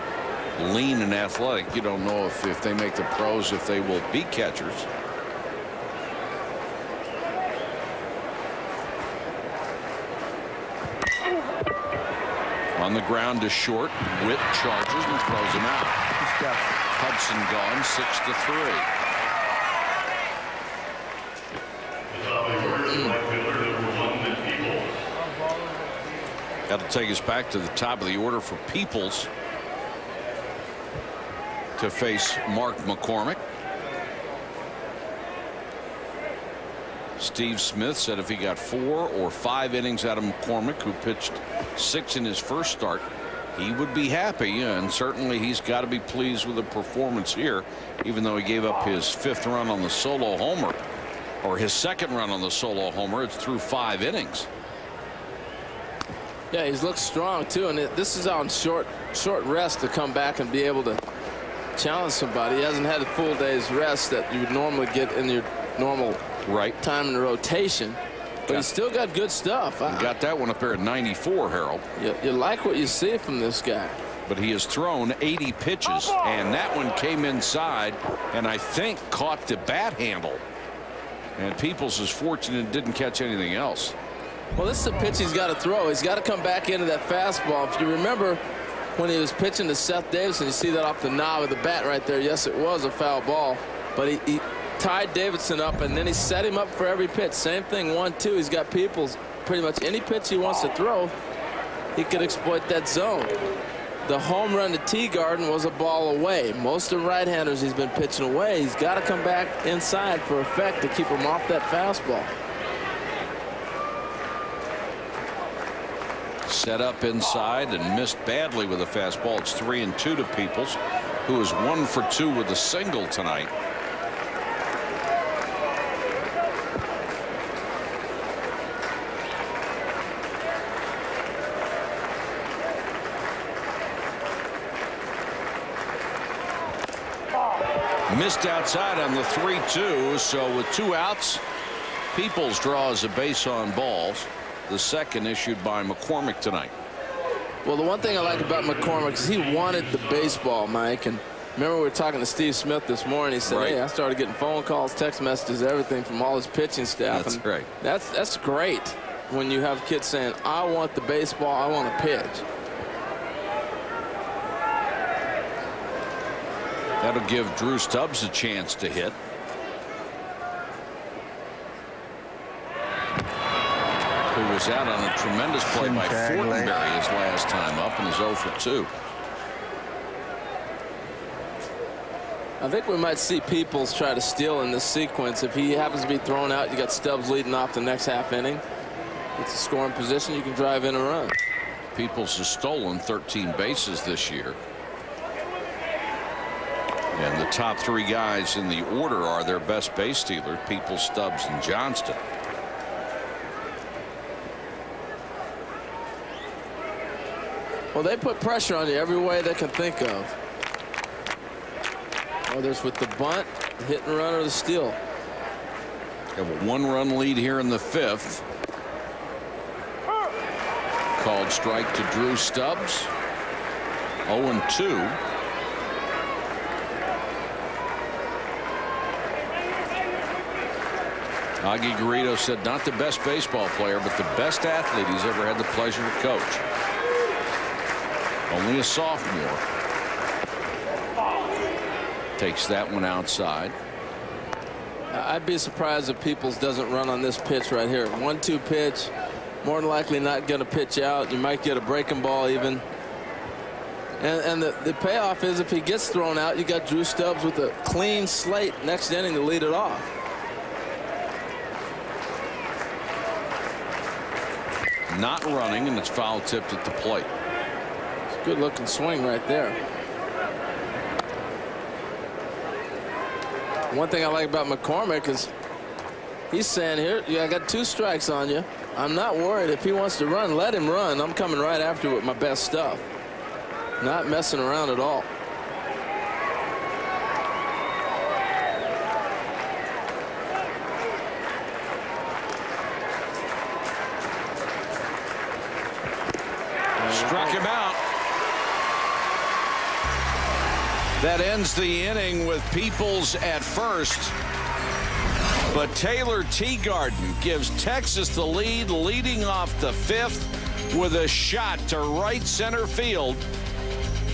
B: lean and athletic. You don't know if, if they make the pros, if they will be catchers. On the ground to short. Witt charges and throws him out. Hudson gone six to three. To take us back to the top of the order for Peoples to face Mark McCormick. Steve Smith said if he got four or five innings out of McCormick, who pitched six in his first start, he would be happy. And certainly he's got to be pleased with the performance here, even though he gave up his fifth run on the solo homer or his second run on the solo homer. It's through five innings.
D: Yeah, he's looked strong too, and it, this is on short short rest to come back and be able to challenge somebody. He hasn't had a full day's rest that you would normally get in your normal
B: right
D: time in the rotation. But
B: Yeah.
D: he's still got good stuff. I-
B: Got that one up there at 94, Harold.
D: you, you like what you see from this guy.
B: But he has thrown 80 pitches, and that one came inside, and I think caught the bat handle. And Peoples is fortunate it didn't catch anything else.
D: Well, this is a pitch he's got to throw. He's got to come back into that fastball. If you remember when he was pitching to Seth Davidson, you see that off the knob of the bat right there. Yes, it was a foul ball, but he, he tied Davidson up, and then he set him up for every pitch. Same thing, one, two. He's got Peoples. Pretty much any pitch he wants to throw, he could exploit that zone. The home run to Teagarden was a ball away. Most of right-handers he's been pitching away. He's got to come back inside for effect to keep him off that fastball.
B: Set up inside and missed badly with a fastball. It's three and two to Peoples, who is one for two with a single tonight. Missed outside on the 3-2, so with two outs, Peoples draws a base on balls. The second issued by McCormick tonight.
D: Well, the one thing I like about McCormick is he wanted the baseball, Mike. And remember, we were talking to Steve Smith this morning. He said,
B: Right.
D: "Hey, I started getting phone calls, text messages, everything from all his pitching staff."
B: That's
D: and
B: right.
D: That's that's great when you have kids saying, "I want the baseball. I want to pitch."
B: That'll give Drew Stubbs a chance to hit. Who was out on a tremendous play by Fortenberry his last time up and is 0 for 2.
D: I think we might see Peoples try to steal in this sequence. If he happens to be thrown out, you got Stubbs leading off the next half inning. It's a scoring position. You can drive in a run.
B: Peoples has stolen 13 bases this year. And the top three guys in the order are their best base stealers, Peoples, Stubbs, and Johnston.
D: Well, they put pressure on you every way they can think of. Whether it's with the bunt, hit and run, or the steal.
B: Have a one-run lead here in the fifth. Called strike to Drew Stubbs. 0-2. Augie Garrido said not the best baseball player, but the best athlete he's ever had the pleasure to coach. Only a sophomore. Takes that one outside.
D: I'd be surprised if Peoples doesn't run on this pitch right here. One two pitch. More than likely not going to pitch out. You might get a breaking ball even. And, and the, the payoff is if he gets thrown out, you got Drew Stubbs with a clean slate next inning to lead it off.
B: Not running, and it's foul tipped at the plate.
D: Good looking swing right there. One thing I like about McCormick is he's saying here, yeah, I got two strikes on you. I'm not worried. If he wants to run, let him run. I'm coming right after with my best stuff. Not messing around at all.
B: Struck him out. That ends the inning with Peoples at first. But Taylor Teagarden gives Texas the lead, leading off the fifth with a shot to right center field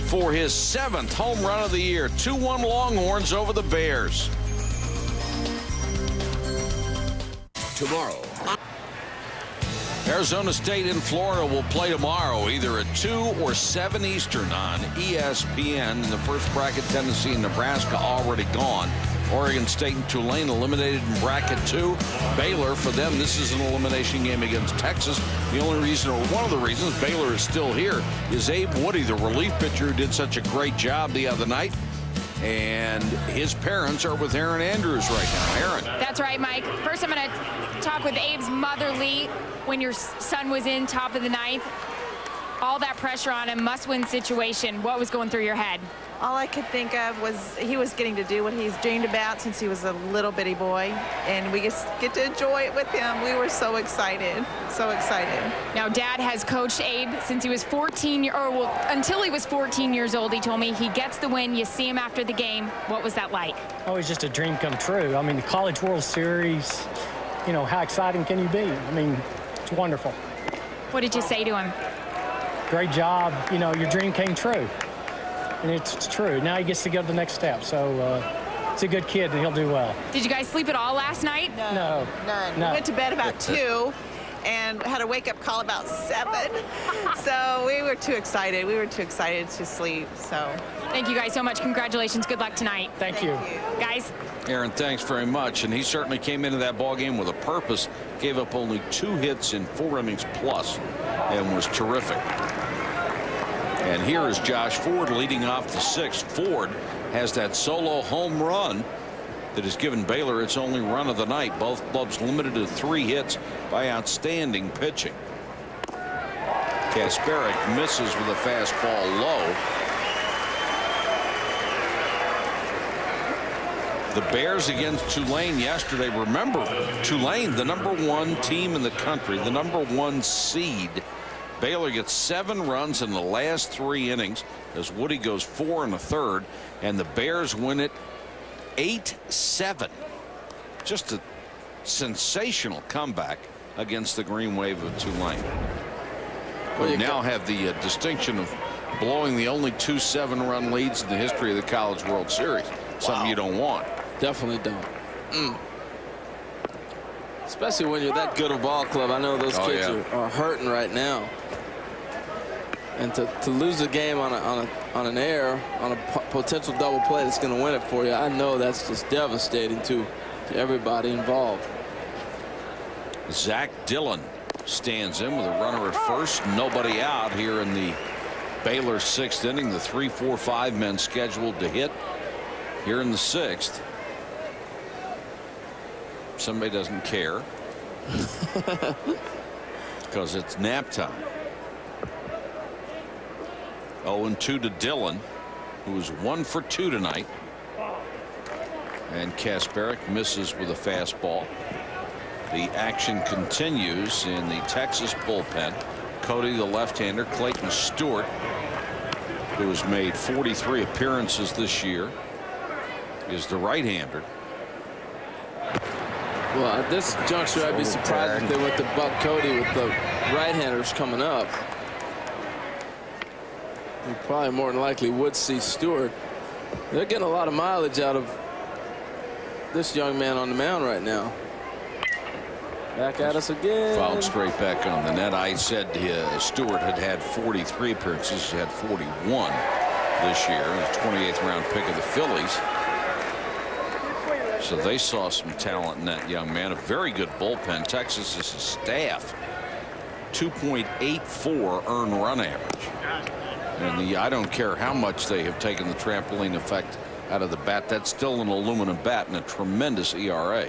B: for his seventh home run of the year. 2 1 Longhorns over the Bears.
J: Tomorrow.
B: Arizona State and Florida will play tomorrow, either at 2 or 7 Eastern on ESPN. In the first bracket, Tennessee and Nebraska already gone. Oregon State and Tulane eliminated in bracket two. Baylor, for them, this is an elimination game against Texas. The only reason, or one of the reasons Baylor is still here, is Abe Woody, the relief pitcher who did such a great job the other night. And his parents are with Erin Andrews right now. Aaron.
C: That's right, Mike. First, I'm going to talk with Abe's mother, Lee, when your son was in top of the ninth. All that pressure on him, must-win situation. What was going through your head?
K: All I could think of was he was getting to do what he's dreamed about since he was a little bitty boy, and we just get to enjoy it with him. We were so excited, so excited.
C: Now, Dad has coached Abe since he was 14, or well, until he was 14 years old. He told me he gets the win. You see him after the game. What was that like?
L: Oh, it's just a dream come true. I mean, the College World Series. You know, how exciting can you be? I mean, it's wonderful.
C: What did you say to him?
L: Great job. You know, your dream came true and it's, it's, true. Now he gets to go to the next step. So uh, he's a good kid, and he'll do well.
C: Did you guys sleep at all last night?
K: No,
L: no,
K: none. No. We went to bed about two. And had a wake-up call about seven. so we were too excited. We were too excited to sleep. So
C: thank you guys so much. Congratulations. Good luck tonight.
L: Thank, Thank
K: you.
L: you.
C: Guys.
B: Erin, thanks very much. And he certainly came into that ball game with a purpose. Gave up only two hits in four innings plus, and was terrific. And here is Josh Ford leading off the sixth. Ford has that solo home run that has given Baylor its only run of the night. Both clubs limited to three hits by outstanding pitching. Kasparek misses with a fastball low. The Bears against Tulane yesterday. Remember, Tulane, the number one team in the country, the number one seed. Baylor gets seven runs in the last three innings as Woody goes four and a third and the Bears win it 8-7 just a sensational comeback against the Green Wave of Tulane. We now have the uh, distinction of blowing the only two seven run leads in the history of the College World Series something wow. you don't want.
D: Definitely don't. Mm. Especially when you're that good a ball club. I know those oh, kids yeah. are, are hurting right now. And to, to lose a game on, a, on, a, on an air, on a potential double play that's going to win it for you, I know that's just devastating to, to everybody involved.
B: Zach Dillon stands in with a runner at first. Nobody out here in the Baylor sixth inning. The three, four, five men scheduled to hit here in the sixth. Somebody doesn't care because it's nap time. 0-2 to Dillon, who was one for two tonight. And Kasparek misses with a fastball. The action continues in the Texas bullpen. Cody, the left-hander, Clayton Stewart, who has made 43 appearances this year, is the right-hander.
D: Well, at this juncture, I'd be surprised if they went to Buck Cody with the right-handers coming up. You probably more than likely would see Stewart. They're getting a lot of mileage out of this young man on the mound right now. Back at us again.
B: Fouled straight back on the net. I said uh, Stewart had had 43 appearances. He had 41 this year. The 28th round pick of the Phillies. So they saw some talent in that young man. A very good bullpen. Texas is a staff. 2.84 earned run average. And the, I don't care how much they have taken the trampoline effect out of the bat. That's still an aluminum bat and a tremendous ERA.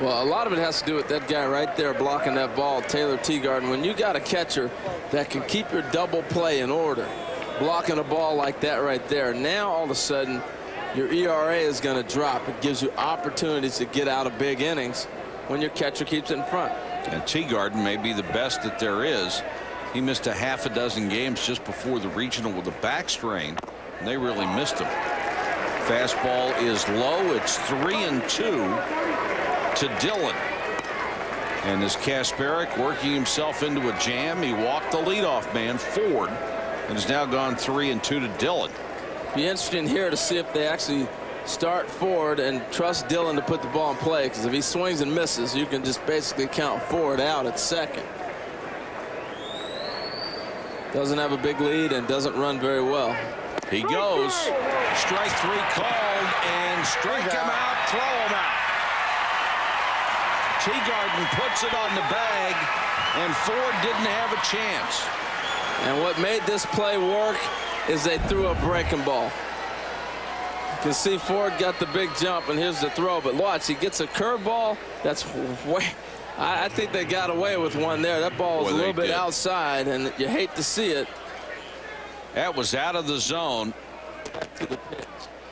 D: Well, a lot of it has to do with that guy right there blocking that ball, Taylor Teagarden. When you got a catcher that can keep your double play in order, blocking a ball like that right there, now all of a sudden your ERA is going to drop. It gives you opportunities to get out of big innings when your catcher keeps it in front.
B: And Teagarden may be the best that there is he missed a half a dozen games just before the regional with a back strain. And they really missed him. Fastball is low. It's three and two to Dillon. And as Kasparek working himself into a jam, he walked the leadoff man Ford and has now gone three and two to Dillon.
D: Be interesting here to see if they actually start Ford and trust Dillon to put the ball in play because if he swings and misses you can just basically count Ford out at second. Doesn't have a big lead and doesn't run very well.
B: He goes. Strike three called and strike him out, throw him out. Teagarden puts it on the bag and Ford didn't have a chance.
D: And what made this play work is they threw a breaking ball. You can see Ford got the big jump and here's the throw but watch he gets a curveball that's way I, I think they got away with one there that ball was a little bit
B: did.
D: outside and you hate to see it
B: That was out of the zone.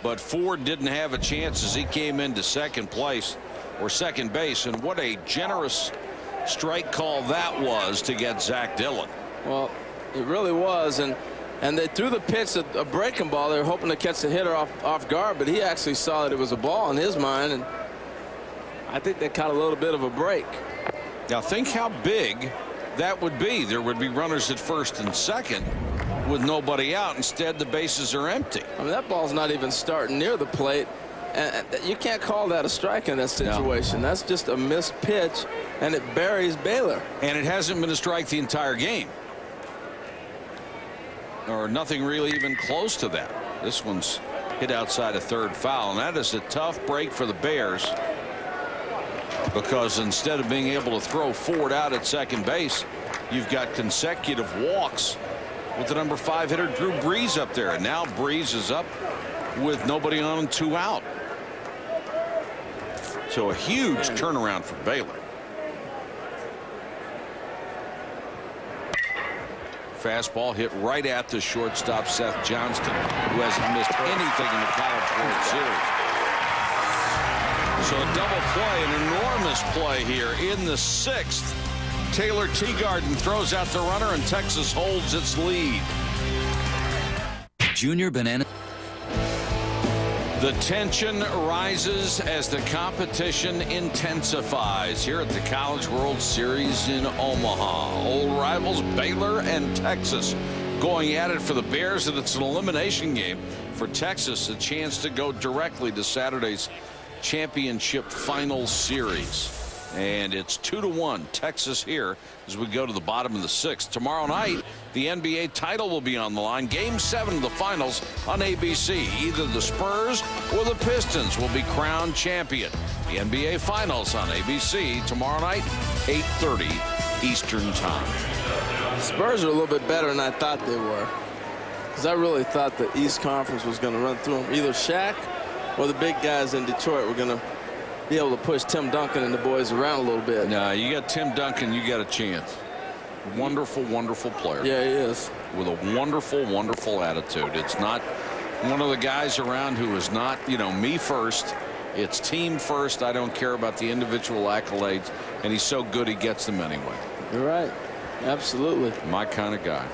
B: But Ford didn't have a chance as he came into second place or second base. And what a generous strike call that was to get Zach Dillon.
D: Well, it really was, and and they threw the pitch a, a breaking ball. They were hoping to catch the hitter off off guard, but he actually saw that it was a ball in his mind, and I think they caught a little bit of a break.
B: Now think how big that would be. There would be runners at first and second with nobody out. Instead, the bases are empty.
D: I mean, that ball's not even starting near the plate. And you can't call that a strike in that situation. That's just a missed pitch, and it buries Baylor.
B: And it hasn't been a strike the entire game. Or nothing really even close to that. This one's hit outside a third foul. And that is a tough break for the Bears. Because instead of being able to throw Ford out at second base, you've got consecutive walks with the number five hitter Reid Brees up there. And now Brees is up with nobody on and two out. So a huge turnaround for Baylor. Fastball hit right at the shortstop Seth Johnston who hasn't missed anything in the College World Series. So a double play an enormous play here in the sixth. Taylor Teagarden throws out the runner and Texas holds its lead.
M: Junior Banana.
B: The tension rises as the competition intensifies here at the College World Series in Omaha. Old rivals Baylor and Texas going at it for the Bears and it's an elimination game for Texas a chance to go directly to Saturday's championship final series. And it's two to one Texas here as we go to the bottom of the sixth. Tomorrow night, the NBA title will be on the line. Game seven of the finals on ABC. Either the Spurs or the Pistons will be crowned champion. The NBA finals on ABC tomorrow night, 8:30 Eastern time.
D: Spurs are a little bit better than I thought they were. Because I really thought the East Conference was going to run through them. Either Shaq or the big guys in Detroit were going to be able to push Tim Duncan and the boys around a little bit.
B: Now you got Tim Duncan, you got a chance. Wonderful, wonderful player.
D: Yeah, he is.
B: With a wonderful, wonderful attitude. It's not one of the guys around who is not, you know, me first. It's team first. I don't care about the individual accolades. And he's so good he gets them anyway.
D: You're right. Absolutely.
B: My kind of guy.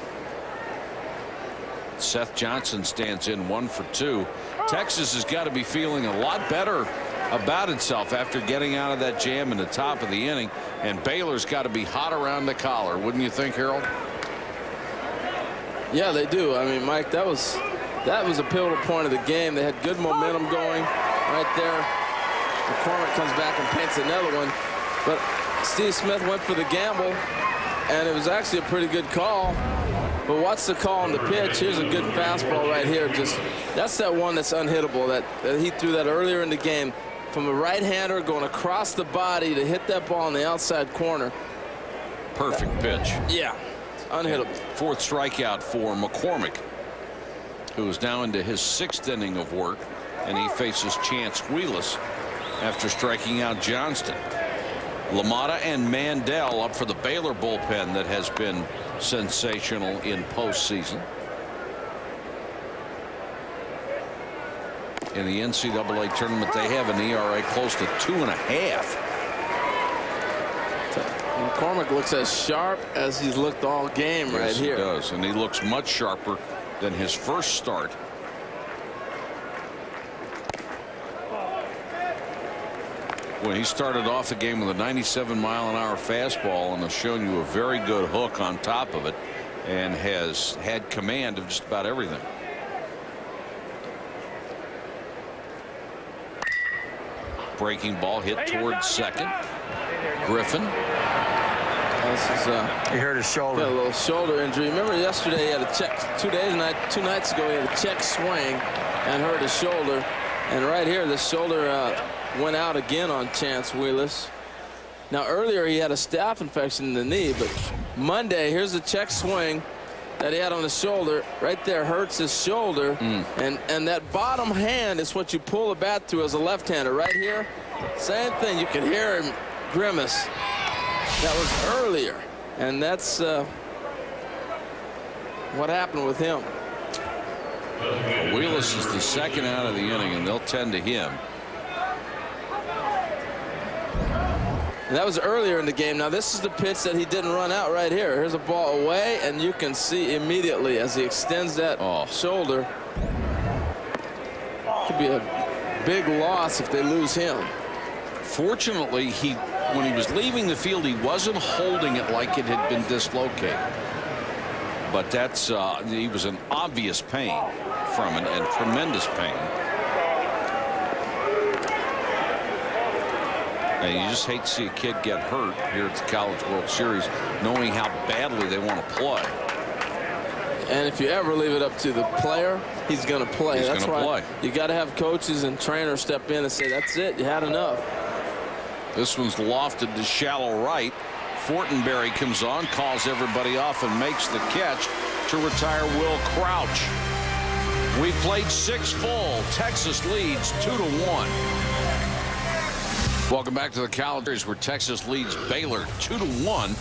B: Seth Johnston stands in one for two. Texas has got to be feeling a lot better about itself after getting out of that jam in the top of the inning. And Baylor's got to be hot around the collar, wouldn't you think, Harold?
D: Yeah, they do. I mean, Mike, that was that was a pivotal point of the game. They had good momentum going right there. McCormick comes back and paints another one. But Steve Smith went for the gamble, and it was actually a pretty good call. But what's the call on the pitch? Here's a good fastball right here. Just that's that one that's unhittable. That, that he threw that earlier in the game from a right-hander going across the body to hit that ball in the outside corner.
B: Perfect pitch.
D: Yeah, unhittable.
B: Fourth strikeout for McCormick, who is now into his sixth inning of work, and he faces Chance Wheeless after striking out Johnston. LaMotta and Mandel up for the Baylor bullpen that has been sensational in postseason. In the NCAA tournament, they have an ERA close to two and a half.
D: McCormick looks as sharp as he's looked all game right
B: yes,
D: here.
B: He does, and he looks much sharper than his first start. When he started off the game with a 97 mile an hour fastball and has shown you a very good hook on top of it and has had command of just about everything. Breaking ball hit towards second. Griffin.
D: This is uh,
A: he hurt his shoulder.
D: a little shoulder injury. Remember yesterday he had a check two days night two nights ago he had a check swing and hurt his shoulder. And right here the shoulder uh, went out again on Chance Wheeless. Now earlier he had a staph infection in the knee, but Monday here's the check swing that he had on his shoulder. Right there hurts his shoulder. And and that bottom hand is what you pull the bat through as a left-hander. Right here same thing. You can hear him grimace. That was earlier. And that's uh, what happened with him.
B: Wheeless is the second out of the inning and they'll tend to him.
D: And that was earlier in the game. Now this is the pitch that he didn't run out right here. Here's a ball away, and you can see immediately as he extends that shoulder. Could be a big loss if they lose him.
B: Fortunately, he when he was leaving the field, he wasn't holding it like it had been dislocated. But that's uh, he was in obvious pain from it and tremendous pain. And you just hate to see a kid get hurt here at the College World Series, knowing how badly they want to play.
D: And if you ever leave it up to the player, he's going to play.
B: He's
D: that's why
B: play.
D: you got to have coaches and trainers step in and say, "That's it. You had enough."
B: This one's lofted to shallow right. Fortenberry comes on, calls everybody off, and makes the catch to retire Will Crouch. We played six full. Texas leads two to one. Welcome back to the calendars where Texas leads Baylor two to one.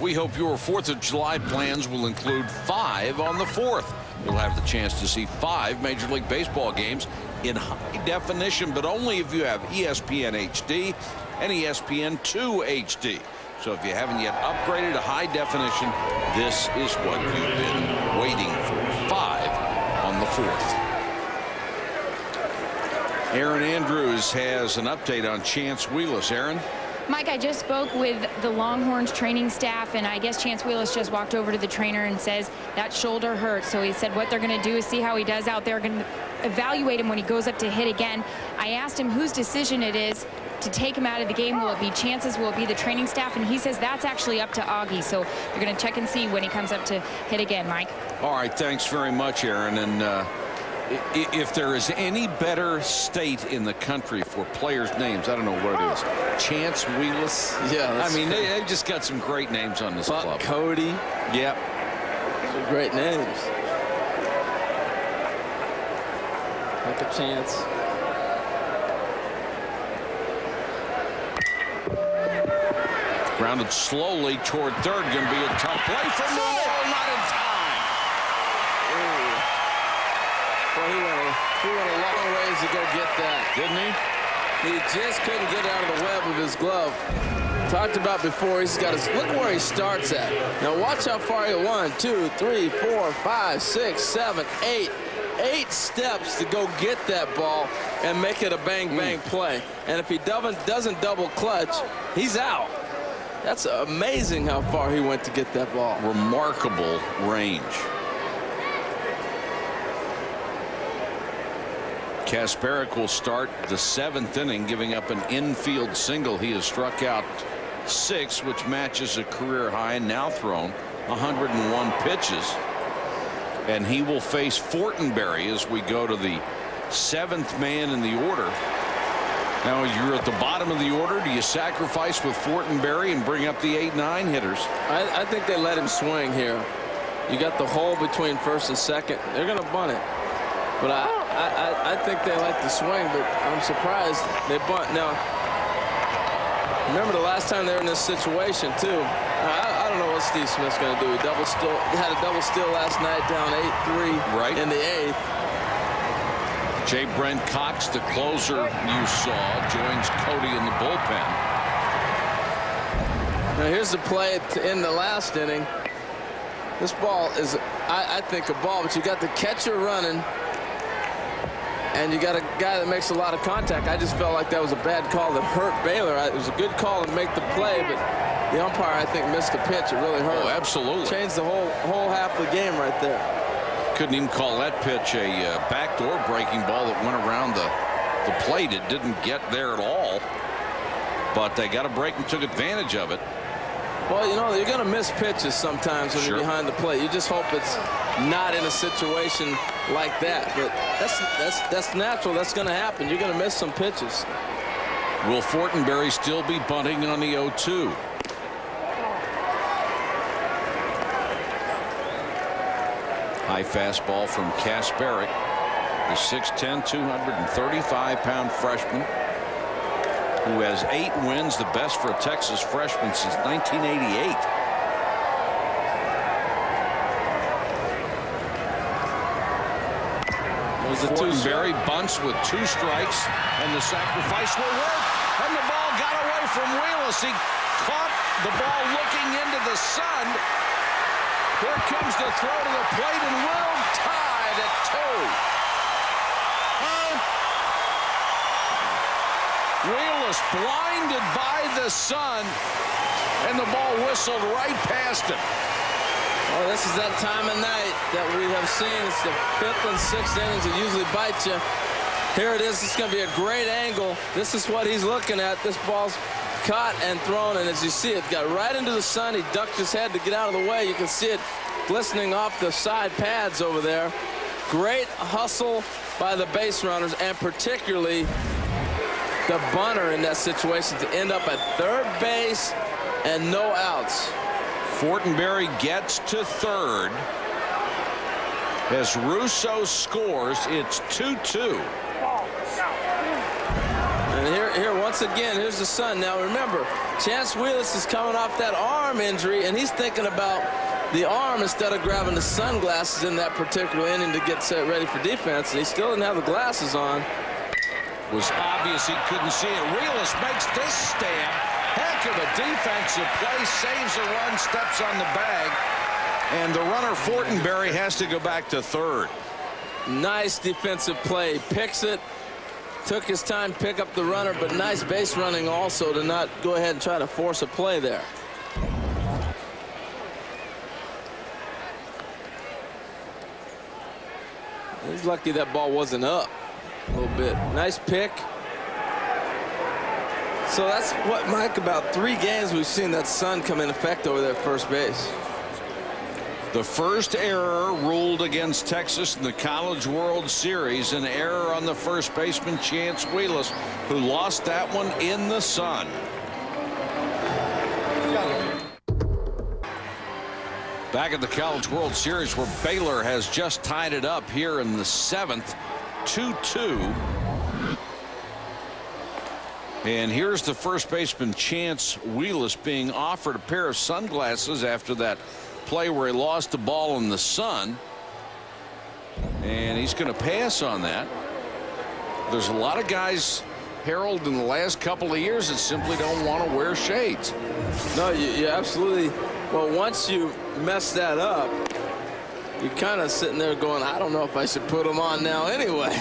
B: We hope your 4th of July plans will include five on the 4th. You'll have the chance to see five Major League Baseball games in high definition, but only if you have ESPN HD and ESPN 2 HD. So if you haven't yet upgraded to high definition, this is what you've been waiting for. Five on the 4th. Erin Andrews has an update on Chance Wheeless. Erin?
C: Mike, I just spoke with the Longhorns training staff, and I guess Chance Wheeless just walked over to the trainer and says that shoulder hurts. So he said what they're going to do is see how he does out there, going to evaluate him when he goes up to hit again. I asked him whose decision it is to take him out of the game. Will it be Chance's? Will it be the training staff? And he says that's actually up to Augie. So they're going to check and see when he comes up to hit again, Mike.
B: All right, thanks very much, Erin. And uh, if there is any better state in the country for players' names, I don't know what it is. Chance Wheeless.
D: Yeah,
B: I mean, they, they've just got some great names on this
D: Buck
B: club.
D: Cody.
B: Yep.
D: Some great names. Like a chance.
B: Grounded slowly toward third. Going to be a tough play for Moore. Not in time.
D: Well, he went, a, he went a long ways to go get that.
B: Didn't he?
D: He just couldn't get out of the web of his glove. Talked about before, he's got his, look where he starts at. Now watch how far he one, two, three, four, five, six, seven, eight. Eight steps to go get that ball and make it a bang hmm. bang play. And if he doesn't doesn't double clutch, he's out. That's amazing how far he went to get that ball.
B: Remarkable range. Kasparek will start the seventh inning, giving up an infield single. He has struck out six, which matches a career high, and now thrown 101 pitches. And he will face Fortenberry as we go to the seventh man in the order. Now you're at the bottom of the order. Do you sacrifice with Fortenberry and bring up the 8-9 hitters?
D: I, I think they let him swing here. You got the hole between first and second. They're going to bunt it. But I, I, I, think they like to swing, but I'm surprised they bunt. Now, remember the last time they were in this situation, too. I, I don't know what Steve Smith's going to do. He double still, had a double steal last night down 8-3
B: right.
D: in the eighth.
B: J. Brent Cox, the closer you saw, joins Cody in the bullpen.
D: Now here's the play to end the last inning. This ball is, I, I think, a ball, but you got the catcher running. And you got a guy that makes a lot of contact. I just felt like that was a bad call that hurt Baylor. It was a good call to make the play, but the umpire, I think, missed the pitch. It really hurt.
B: Oh, absolutely.
D: Changed the whole whole half of the game right there.
B: Couldn't even call that pitch a uh, backdoor breaking ball that went around the, the plate. It didn't get there at all. But they got a break and took advantage of it.
D: Well, you know, you're going to miss pitches sometimes when
B: Sure.
D: you're behind the plate. You just hope it's not in a situation like that. But that's that's that's natural. That's going to happen. You're going to miss some pitches.
B: Will Fortenberry still be bunting on the 0-2? High fastball from Kasparek, the 6'10", 235-pound freshman who has eight wins, the best for a Texas freshman since 1988.
D: There's the two
B: Fortenberry bunts with two strikes, and the sacrifice will work. And the ball got away from Wheeless. He caught the ball looking into the sun. Here comes the throw to the plate, and Will tied at two. Wheeless blinded by the sun, and the ball whistled right past him.
D: Oh, this is that time of night that we have seen. It's the fifth and sixth innings that usually bite you. Here it is. It's going to be a great angle. This is what he's looking at. This ball's caught and thrown, and as you see it, got right into the sun. He ducked his head to get out of the way. You can see it glistening off the side pads over there. Great hustle by the base runners, and particularly the bunter in that situation to end up at third base and no outs.
B: Fortenberry gets to third. As Russo scores, it's 2-2.
D: And here, here once again, here's the sun. Now remember, Chance Wheeless is coming off that arm injury, and he's thinking about the arm instead of grabbing the sunglasses in that particular inning to get set ready for defense. And he still didn't have the glasses on.
B: Was obvious he couldn't see it. Wheeless makes this stand. Heck of a defensive play. Saves a run, steps on the bag. And the runner Fortenberry has to go back to third.
D: Nice defensive play. Picks it. Took his time pick up the runner, but nice base running also to not go ahead and try to force a play there. He's lucky that ball wasn't up a little bit. Nice pick. So that's what, Mike, about three games we've seen that sun come in effect over there at first base.
B: The first error ruled against Texas in the College World Series, an error on the first baseman Chance Wheeless, who lost that one in the sun. Back at the College World Series where Baylor has just tied it up here in the seventh 2-2. And here's the first baseman Chance Wheeless being offered a pair of sunglasses after that play where he lost the ball in the sun. And he's going to pass on that. There's a lot of guys, Harold, in the last couple of years that simply don't want to wear shades.
D: No, you, you absolutely. Well, once you mess that up, you're kind of sitting there going, I don't know if I should put them on now anyway.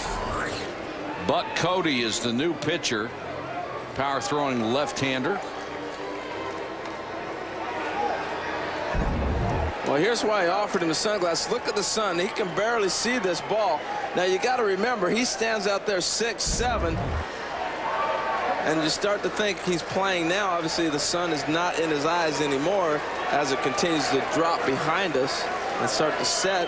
B: Buck Cody is the new pitcher. Power throwing left-hander.
D: Well, here's why I offered him the sunglasses. Look at the sun. He can barely see this ball. Now, you got to remember, he stands out there six, seven, and you start to think he's playing now. Obviously, the sun is not in his eyes anymore as it continues to drop behind us and start to set.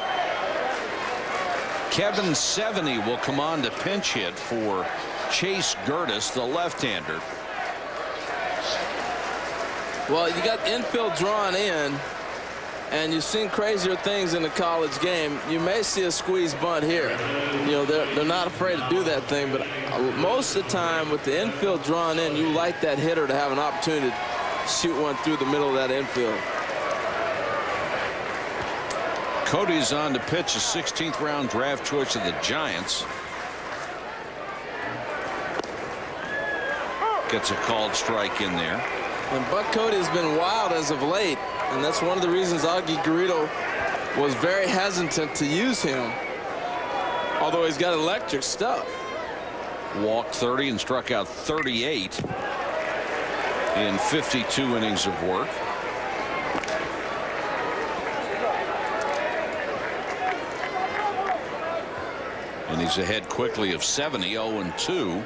B: Kevin Sevigny will come on to pinch hit for Chase Gertis, the left-hander.
D: Well, you got infield drawn in, and you've seen crazier things in the college game. You may see a squeeze bunt here. You know, they're, they're not afraid to do that thing, but uh, most of the time with the infield drawn in, you like that hitter to have an opportunity to shoot one through the middle of that infield.
B: Cody's on to pitch a 16th round draft choice of the Giants. Gets a called strike in there.
D: And Buck Cody has been wild as of late, and that's one of the reasons Augie Garrido was very hesitant to use him. Although he's got electric stuff.
B: Walked 30 and struck out 38 in 52 innings of work. He's ahead quickly of Sevigny 0 and 2.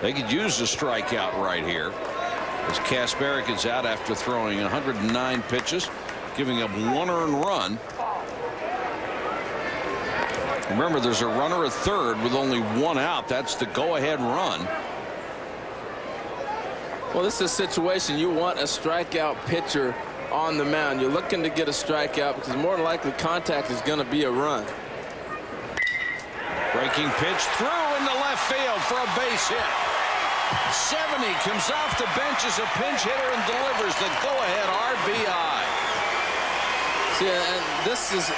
B: They could use a strikeout right here as Kasparek is out after throwing 109 pitches giving up one earned run. Remember there's a runner at third with only one out. That's the go ahead run.
D: Well this is a situation you want a strikeout pitcher on the mound. You're looking to get a strikeout because more than likely contact is going to be a run.
B: Breaking pitch through into left field for a base hit. Sevigny comes off the bench as a pinch hitter and delivers the go-ahead RBI.
D: See, uh, and this is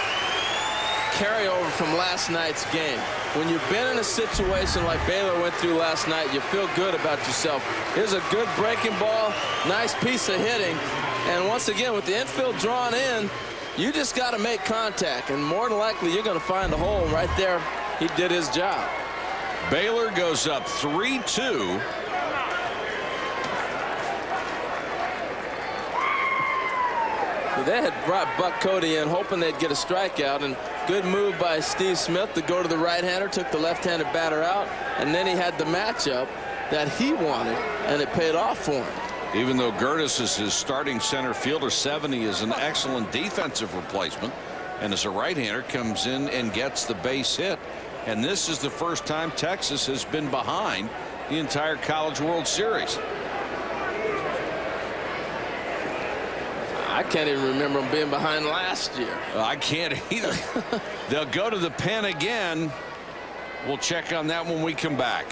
D: carryover from last night's game. When you've been in a situation like Baylor went through last night, you feel good about yourself. Here's a good breaking ball, nice piece of hitting. And once again, with the infield drawn in, you just got to make contact. And more than likely, you're going to find a hole right there. He did his job.
B: Baylor goes up 3-2.
D: they had brought Buck Cody in hoping they'd get a strikeout and good move by Steve Smith to go to the right-hander took the left-handed batter out and then he had the matchup that he wanted and it paid off for him.
B: Even though Gertis is his starting center fielder Sevigny is an excellent defensive replacement and as a right-hander comes in and gets the base hit and this is the first time Texas has been behind the entire College World Series.
D: I can't even remember them being behind last year.
B: I can't either. They'll go to the pen again. We'll check on that when we come back.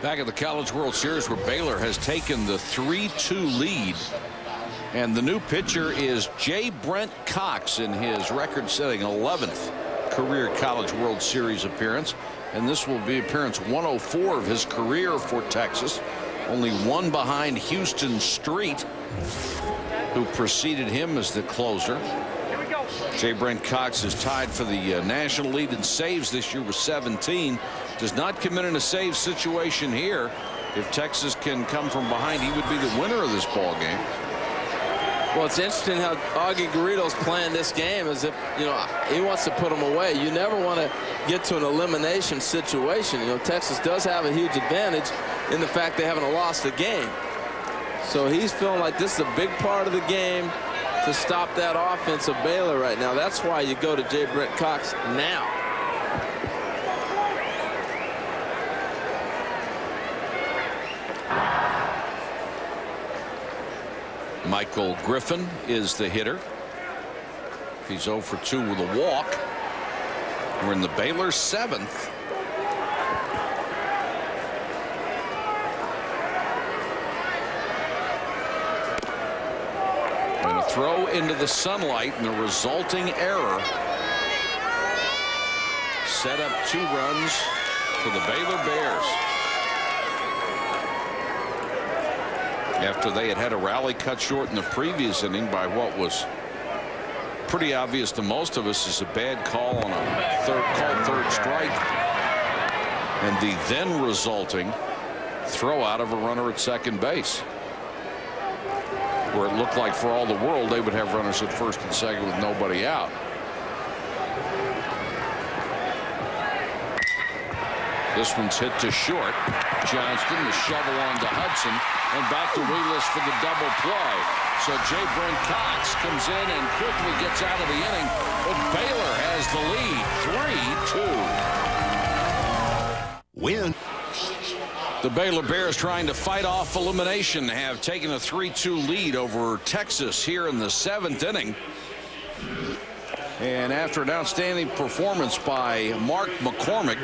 B: Back at the College World Series where Baylor has taken the 3-2 lead. And the new pitcher is J. Brent Cox in his record-setting 11th career College World Series appearance. And this will be appearance 104 of his career for Texas only one behind Huston Street who preceded him as the closer. J. Brent Cox is tied for the uh, national lead in saves this year with 17 does not commit in a save situation here if Texas can come from behind he would be the winner of this ball game.
D: Well, it's interesting how Augie Garrido's playing this game as if, you know, he wants to put them away. You never want to get to an elimination situation. You know, Texas does have a huge advantage in the fact they haven't lost a game. So he's feeling like this is a big part of the game to stop that offense of Baylor right now. That's why you go to J. Brent Cox now.
B: Michael Griffin is the hitter. He's 0 for 2 with a walk. We're in the Baylor seventh. A throw into the sunlight and the resulting error set up two runs for the Baylor Bears. After they had had a rally cut short in the previous inning by what was pretty obvious to most of us is a bad call on a third called third strike and the then resulting throw out of a runner at second base where it looked like for all the world they would have runners at first and second with nobody out. This one's hit to short. Johnston the shovel on to Hudson and back to Wheeless for the double play. So J. Brent Cox comes in and quickly gets out of the inning. But Baylor has the lead 3-2. Win. The Baylor Bears trying to fight off elimination have taken a 3-2 lead over Texas here in the seventh inning. And after an outstanding performance by Mark McCormick,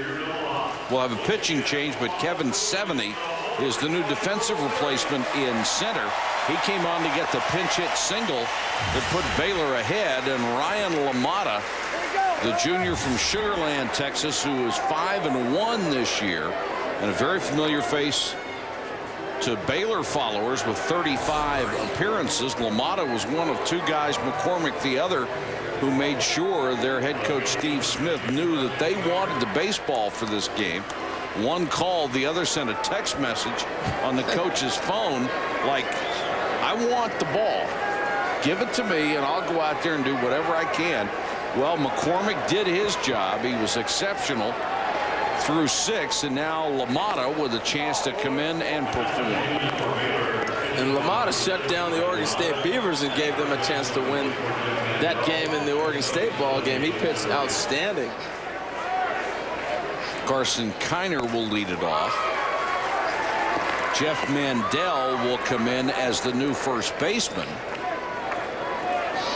B: we'll have a pitching change, but Kevin Sevigny is the new defensive replacement in center. He came on to get the pinch hit single that put Baylor ahead, and Ryan LaMotta, the junior from Sugar Land, Texas, who is 5 and 1 this year, and a very familiar face to to Baylor followers with 35 appearances. LaMotta was one of two guys, McCormick the other, who made sure their head coach Steve Smith knew that they wanted the baseball for this game. One called, the other sent a text message on the coach's phone like, I want the ball. Give it to me, and I'll go out there and do whatever I can. Well, McCormick did his job. He was exceptional through six, and now LaMotta with a chance to come in and perform.
D: And LaMotta shut down the Oregon State Beavers and gave them a chance to win that game in the Oregon State ball game. He pitched outstanding.
B: Carson Kainer will lead it off. Jeff Mandel will come in as the new first baseman,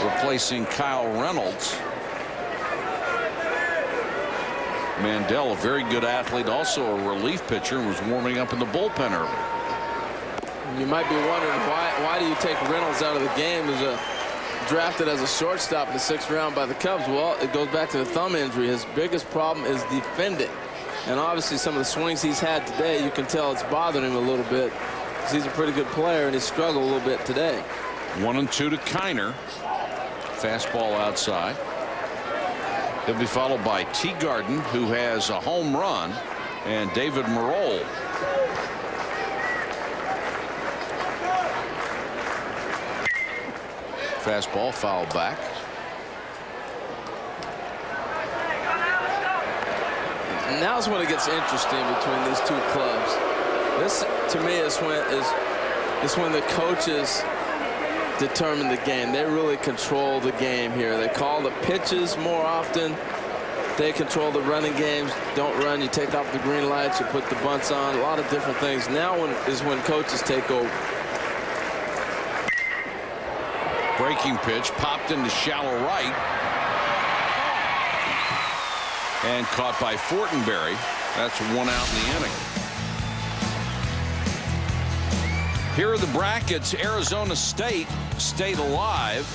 B: replacing Kyle Reynolds. Mandel, a very good athlete, also a relief pitcher, was warming up in the bullpen early.
D: You might be wondering why why do you take Reynolds out of the game as a drafted as a shortstop in the sixth round by the Cubs? Well, it goes back to the thumb injury. His biggest problem is defending. And obviously some of the swings he's had today, you can tell it's bothering him a little bit. because He's a pretty good player, and he struggled a little bit today.
B: One and two to Kainer. Fastball outside. He'll be followed by Teagarden, who has a home run, and David Maroul. Fastball foul back.
D: Now's when it gets interesting between these two clubs. This, to me, is when is is when the coaches determine the game. They really control the game here. They call the pitches more often. They control the running games. Don't run. You take off the green lights. You put the bunts on. A lot of different things. Now when, is when coaches take over.
B: Breaking pitch popped into shallow right. And caught by Fortenberry. That's one out in the inning. Here are the brackets. Arizona State stayed alive.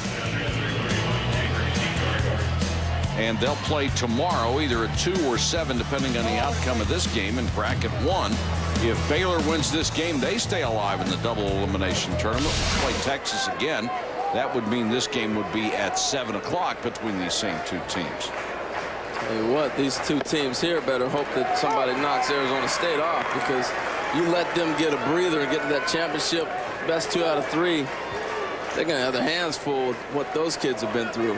B: And they'll play tomorrow, either at 2 or 7, depending on the outcome of this game in bracket 1. If Baylor wins this game, they stay alive in the double elimination tournament. Play Texas again. That would mean this game would be at 7 o'clock between these same two teams.
D: You what, these two teams here better hope that somebody knocks Arizona State off because you let them get a breather and get to that championship best two out of three. They're going to have their hands full with what those kids have been through.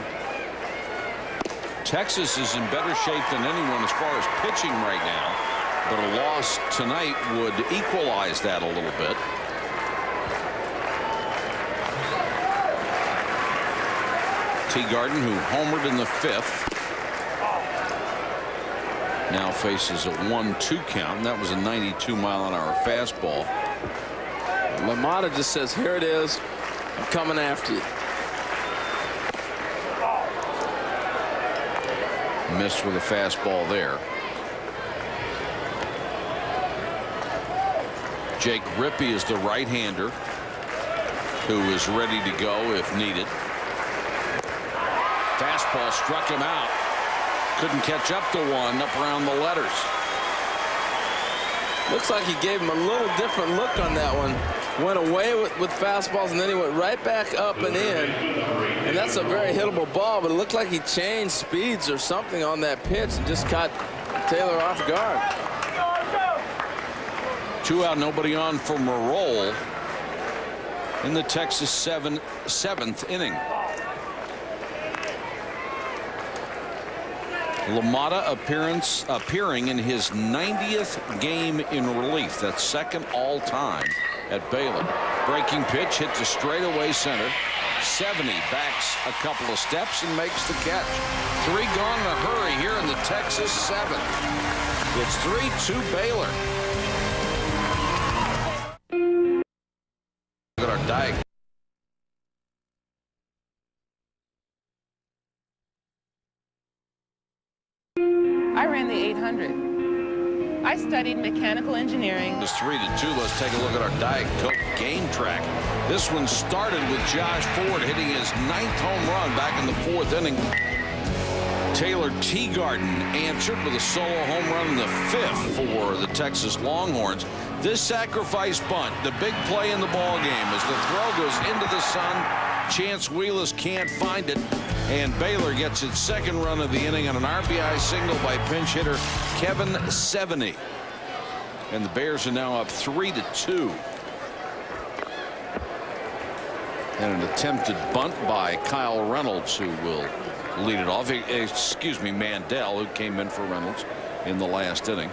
B: Texas is in better shape than anyone as far as pitching right now. But a loss tonight would equalize that a little bit. Teagarden, who homered in the fifth, now faces a 1-2 count. And that was a 92 mile an hour fastball.
D: LaMotta just says, here it is. I'm coming after you.
B: Missed with a fastball there. Jake Rippey is the right-hander who is ready to go if needed. Fastball struck him out. Couldn't catch up to one up around the letters.
D: Looks like he gave him a little different look on that one. Went away with, with fastballs, and then he went right back up and in. And that's a very hittable ball, but it looked like he changed speeds or something on that pitch and just caught Taylor off guard.
B: Two out, nobody on for Maroul in the Texas seven, seventh inning. LaMotta appearance appearing in his 90th game in relief. That's second all time at Baylor. Breaking pitch hits a straightaway center. Sevigny backs a couple of steps and makes the catch. Three gone in a hurry here in the Texas seventh. It's 3-2 Baylor.
M: I studied mechanical engineering.
B: It's three to two. Let's take a look at our Diet Coke game track. This one started with Josh Ford hitting his ninth home run back in the fourth inning. Taylor Teagarden answered with a solo home run in the fifth for the Texas Longhorns. This sacrifice bunt, the big play in the ball game, as the throw goes into the sun. Chance Wheeless can't find it. And Baylor gets its second run of the inning on an RBI single by pinch hitter Kevin Sevigny. And the Bears are now up three to two. And an attempted bunt by Kyle Reynolds, who will lead it off. Excuse me, Mandel, who came in for Reynolds in the last inning.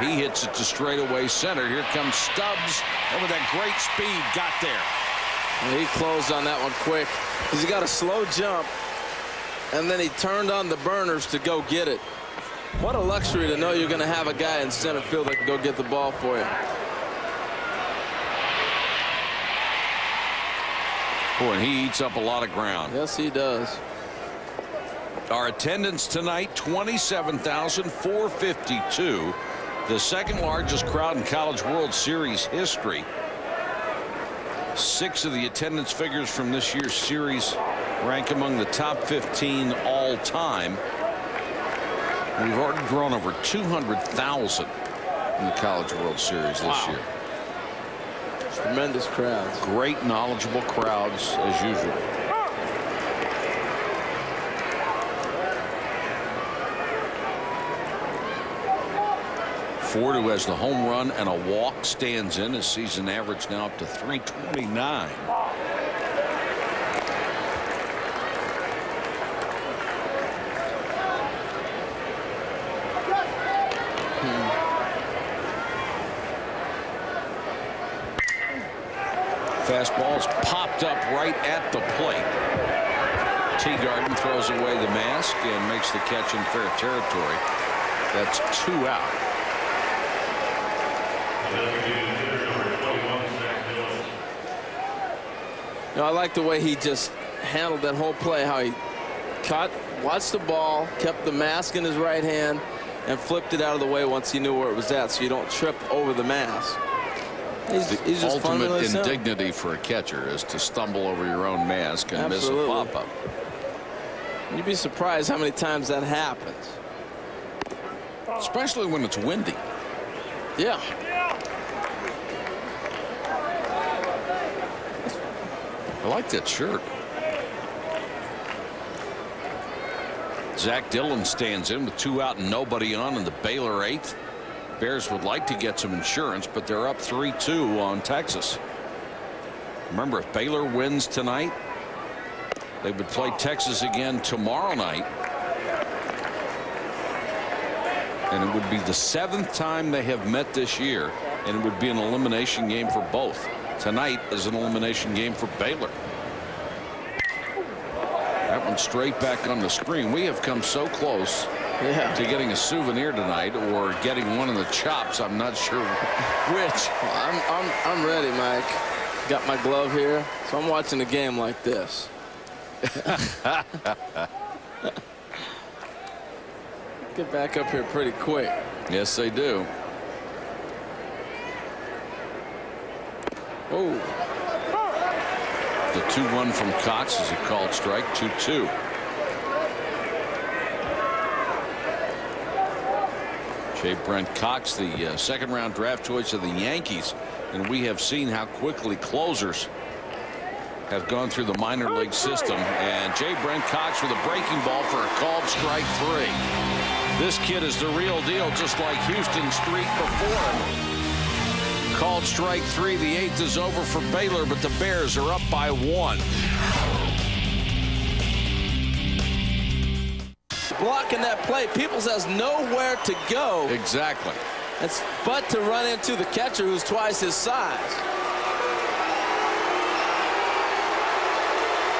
B: He hits it to straightaway center. Here comes Stubbs. And with that great speed, got there.
D: he closed on that one quick. He's got a slow jump. And then he turned on the burners to go get it. What a luxury to know you're going to have a guy in center field that can go get the ball for you.
B: Boy, he eats up a lot of ground.
D: Yes, he does.
B: Our attendance tonight, 27,452. The second largest crowd in College World Series history. Six of the attendance figures from this year's series rank among the top 15 all time. We've already grown over 200,000 in the College World Series this
D: wow.
B: year.
D: Tremendous crowds.
B: Great knowledgeable crowds as usual. Ford, who has the home run and a walk, stands in. His season average now up to 329. Fastball's popped up right at the plate. Teagarden throws away the mask and makes the catch in fair territory. That's two out.
D: You know, I like the way he just handled that whole play, how he caught, watched the ball, kept the mask in his right hand, and flipped it out of the way once he knew where it was at so you don't trip over the mask.
B: He's, the he's ultimate indignity for a catcher is to stumble over your own mask and
D: Absolutely.
B: miss a pop-up.
D: You'd be surprised how many times that happens.
B: Especially when it's windy.
D: Yeah.
B: I like that shirt. Zach Dillon stands in with two out and nobody on in the Baylor eighth. Bears would like to get some insurance, but they're up 3-2 on Texas. Remember, if Baylor wins tonight, they would play Texas again tomorrow night. And it would be the seventh time they have met this year, and it would be an elimination game for both. Tonight is an elimination game for Baylor. That one straight back on the screen. We have come so close
D: yeah.
B: to getting a souvenir tonight or getting one of the chops. I'm not sure which.
D: I'm, I'm, I'm ready, Mike. Got my glove here, so I'm watching a game like this. Get back up here pretty quick.
B: Yes, they do.
D: Oh.
B: The 2-1 from Cox is a called strike. 2-2. J. Brent Cox, the uh, second round draft choice of the Yankees. And we have seen how quickly closers have gone through the minor league system. And J. Brent Cox with a breaking ball for a called strike three. This kid is the real deal, just like Huston Street before him. Called strike three. The eighth is over for Baylor, but the Bears are up by one.
D: blocking that play. Peoples has nowhere to go.
B: Exactly.
D: It's but to run into the catcher who's twice his size.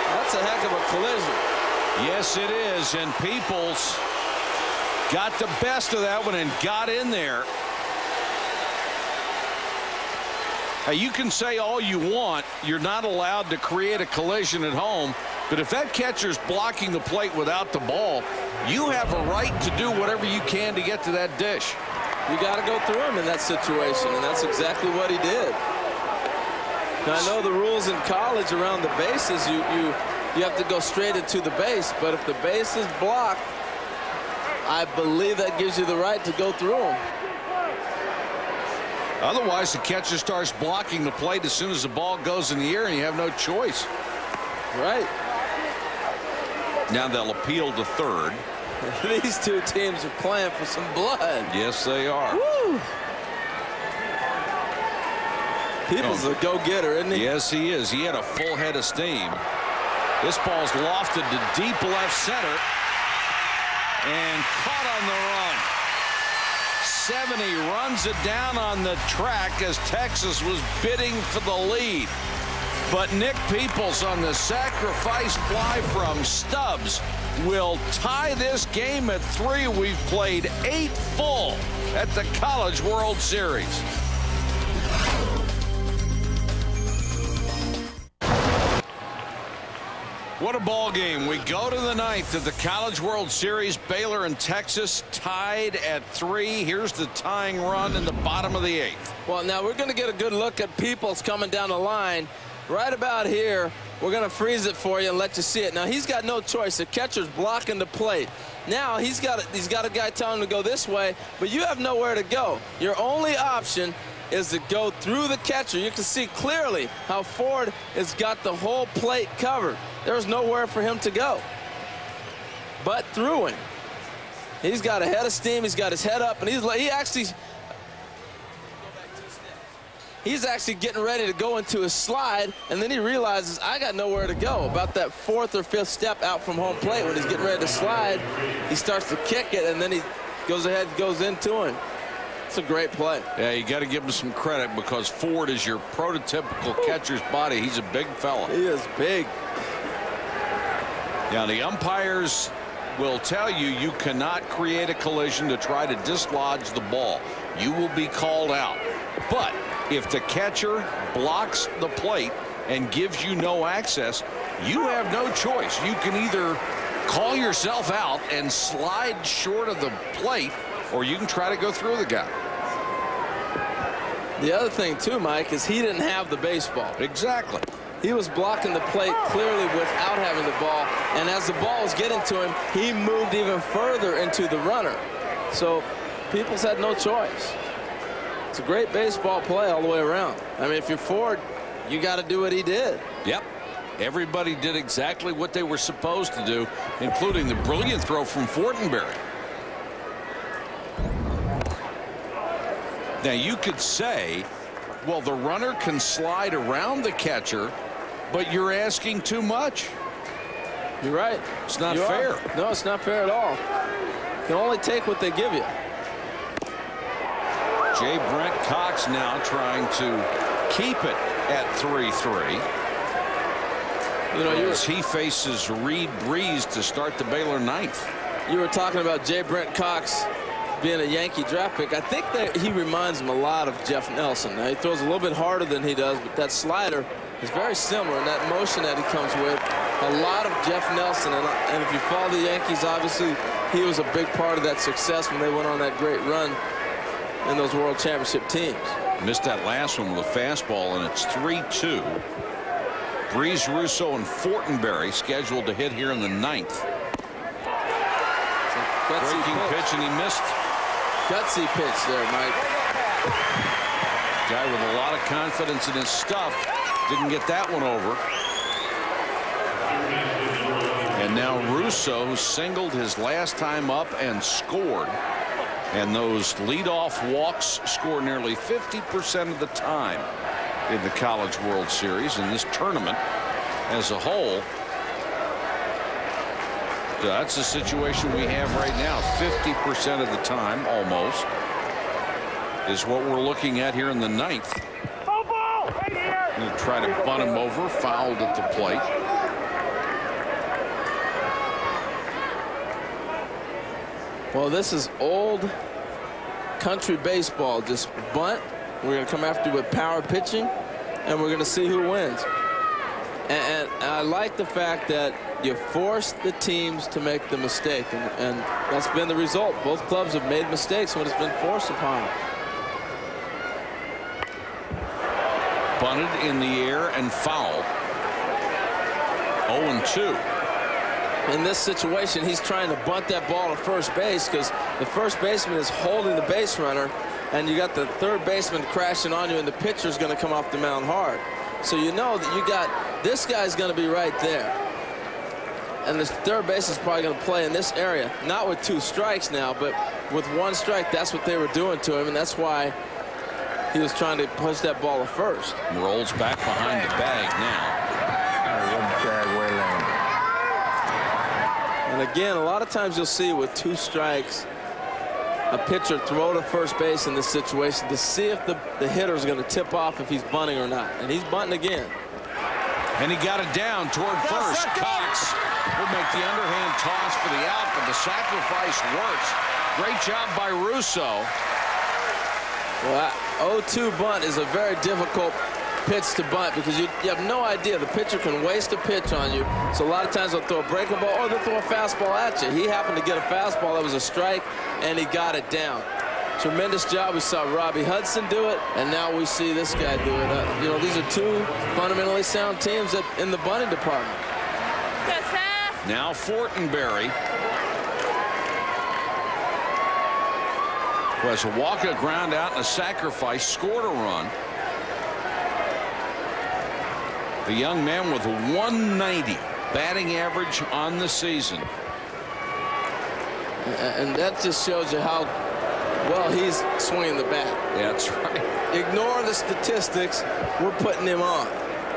D: That's a heck of a collision.
B: Yes, it is. And Peoples got the best of that one and got in there. Now, you can say all you want. You're not allowed to create a collision at home. But if that catcher's blocking the plate without the ball, you have a right to do whatever you can to get to that dish.
D: You got to go through him in that situation, and that's exactly what he did. Now, I know the rules in college around the bases, you, you, you have to go straight into the base, but if the base is blocked, I believe that gives you the right to go through them.
B: Otherwise, the catcher starts blocking the plate as soon as the ball goes in the air, and you have no choice.
D: Right.
B: Now they'll appeal to third.
D: These two teams are playing for some blood.
B: Yes, they are.
D: Woo. People's a go-getter, isn't he?
B: Yes, he is. He had a full head of steam. This ball's lofted to deep left center and caught on the run. Sevigny runs it down on the track as Texas was bidding for the lead. But Nick Peoples on the sacrifice fly from Stubbs will tie this game at three. We've played eight full at the College World Series. What a ball game. We go to the ninth of the College World Series. Baylor and Texas tied at three. Here's the tying run in the bottom of the eighth.
D: Well, now we're going to get a good look at Peoples coming down the line. Right about here, we're going to freeze it for you and let you see it. Now, he's got no choice. The catcher's blocking the plate. Now, he's got, a, he's got a guy telling him to go this way, but you have nowhere to go. Your only option is to go through the catcher. You can see clearly how Ford has got the whole plate covered. There's nowhere for him to go but through him. He's got a head of steam. He's got his head up, and he's he actually he's actually getting ready to go into his slide, and then he realizes I got nowhere to go. About that fourth or fifth step out from home plate when he's getting ready to slide, he starts to kick it, and then he goes ahead and goes into him. It's a great play.
B: Yeah, you got to give him some credit because Ford is your prototypical catcher's body. He's a big fella.
D: He is big.
B: Now, the umpires will tell you you cannot create a collision to try to dislodge the ball. You will be called out. But if the catcher blocks the plate and gives you no access, you have no choice. You can either call yourself out and slide short of the plate, or you can try to go through the guy.
D: The other thing, too, Mike, is he didn't have the baseball.
B: Exactly.
D: He was blocking the plate clearly without having the ball. And as the ball was getting to him, he moved even further into the runner. So Peoples had no choice. It's a great baseball play all the way around. I mean, if you're Ford, you got to do what he did.
B: Yep. Everybody did exactly what they were supposed to do, including the brilliant throw from Fortenberry. Now, you could say, well, the runner can slide around the catcher, but you're asking too much.
D: You're right.
B: It's not
D: You
B: fair.
D: are. No, it's not fair at all. You can only take what they give you.
B: J. Brent Cox now trying to keep it at 3-3.
D: You know,
B: as he faces Reid Brees to start the Baylor ninth.
D: You were talking about J. Brent Cox being a Yankee draft pick. I think that he reminds him a lot of Jeff Nelson. Now, he throws a little bit harder than he does, but that slider is very similar. And that motion that he comes with, a lot of Jeff Nelson. And, and if you follow the Yankees, obviously, he was a big part of that success when they went on that great run in those World Championship teams.
B: Missed that last one with a fastball, and it's 3-2. Brees, Russo, and Fortenberry scheduled to hit here in the ninth. Breaking pitch, and he missed.
D: Gutsy pitch there, Mike.
B: Guy with a lot of confidence in his stuff didn't get that one over. And now Russo singled his last time up and scored. And those leadoff walks score nearly 50% of the time in the College World Series in this tournament as a whole. That's the situation we have right now. 50% of the time, almost, is what we're looking at here in the ninth. Going to try to bunt him over, fouled at the plate.
D: Well, this is old country baseball. Just bunt. We're going to come after you with power pitching, and we're going to see who wins. And, and, I like the fact that you force the teams to make the mistake, and, and that's been the result. Both clubs have made mistakes when it's been forced upon them.
B: Bunted in the air and foul. 0 2.
D: In this situation, he's trying to bunt that ball to first base because the first baseman is holding the base runner, and you got the third baseman crashing on you, and the pitcher's going to come off the mound hard. So you know that you got this guy's going to be right there. And the third base is probably going to play in this area, not with two strikes now, but with one strike, that's what they were doing to him, and that's why he was trying to push that ball to first.
B: Rolls back behind the bag now.
D: And again, a lot of times you'll see with two strikes, a pitcher throw to first base in this situation to see if the, the hitter is going to tip off if he's bunting or not. And he's bunting again.
B: And he got it down toward first. Cox will make the underhand toss for the out, but the sacrifice works. Great job by Russo.
D: Well, 0-2 bunt is a very difficult pitch to bunt because you, you, have no idea. The pitcher can waste a pitch on you. So a lot of times they'll throw a breaking ball or they'll throw a fastball at you. He happened to get a fastball that was a strike, and he got it down. Tremendous job. We saw Robbie Hudson do it, and now we see this guy do it. Uh, you know, these are two fundamentally sound teams that, in the bunting department.
B: Now Fortenberry was a walk, a ground out, and a sacrifice, scored a run. The young man with a 190 batting average on the season.
D: And that just shows you how well he's swinging the bat.
B: That's right.
D: Ignore the statistics. We're putting him on.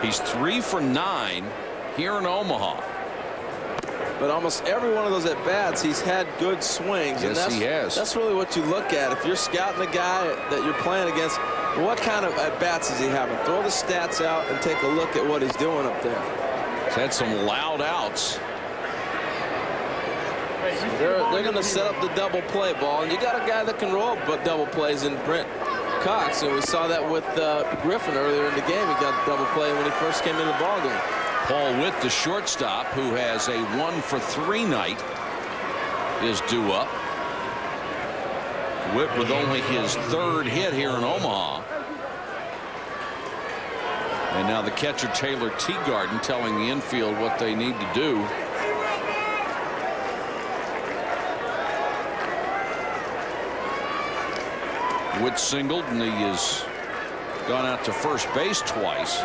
B: He's three for nine here in Omaha.
D: But almost every one of those at bats, he's had good swings.
B: Yes,
D: and that's,
B: he has.
D: That's really what you look at. If you're scouting a guy that you're playing against, what kind of at bats is he having? Throw the stats out and take a look at what he's doing up there.
B: He's had some loud outs.
D: They're, they're going to set up the double play ball, and you got a guy that can roll but double plays in Brent Cox, and we saw that with uh, Griffin earlier in the game. He got double play when he first came in the ball game.
B: Paul Witt, the shortstop, who has a one for three night, is due up. Witt with only his third hit here in Omaha. And now the catcher Taylor Teagarden telling the infield what they need to do. Witt singled and he has gone out to first base twice.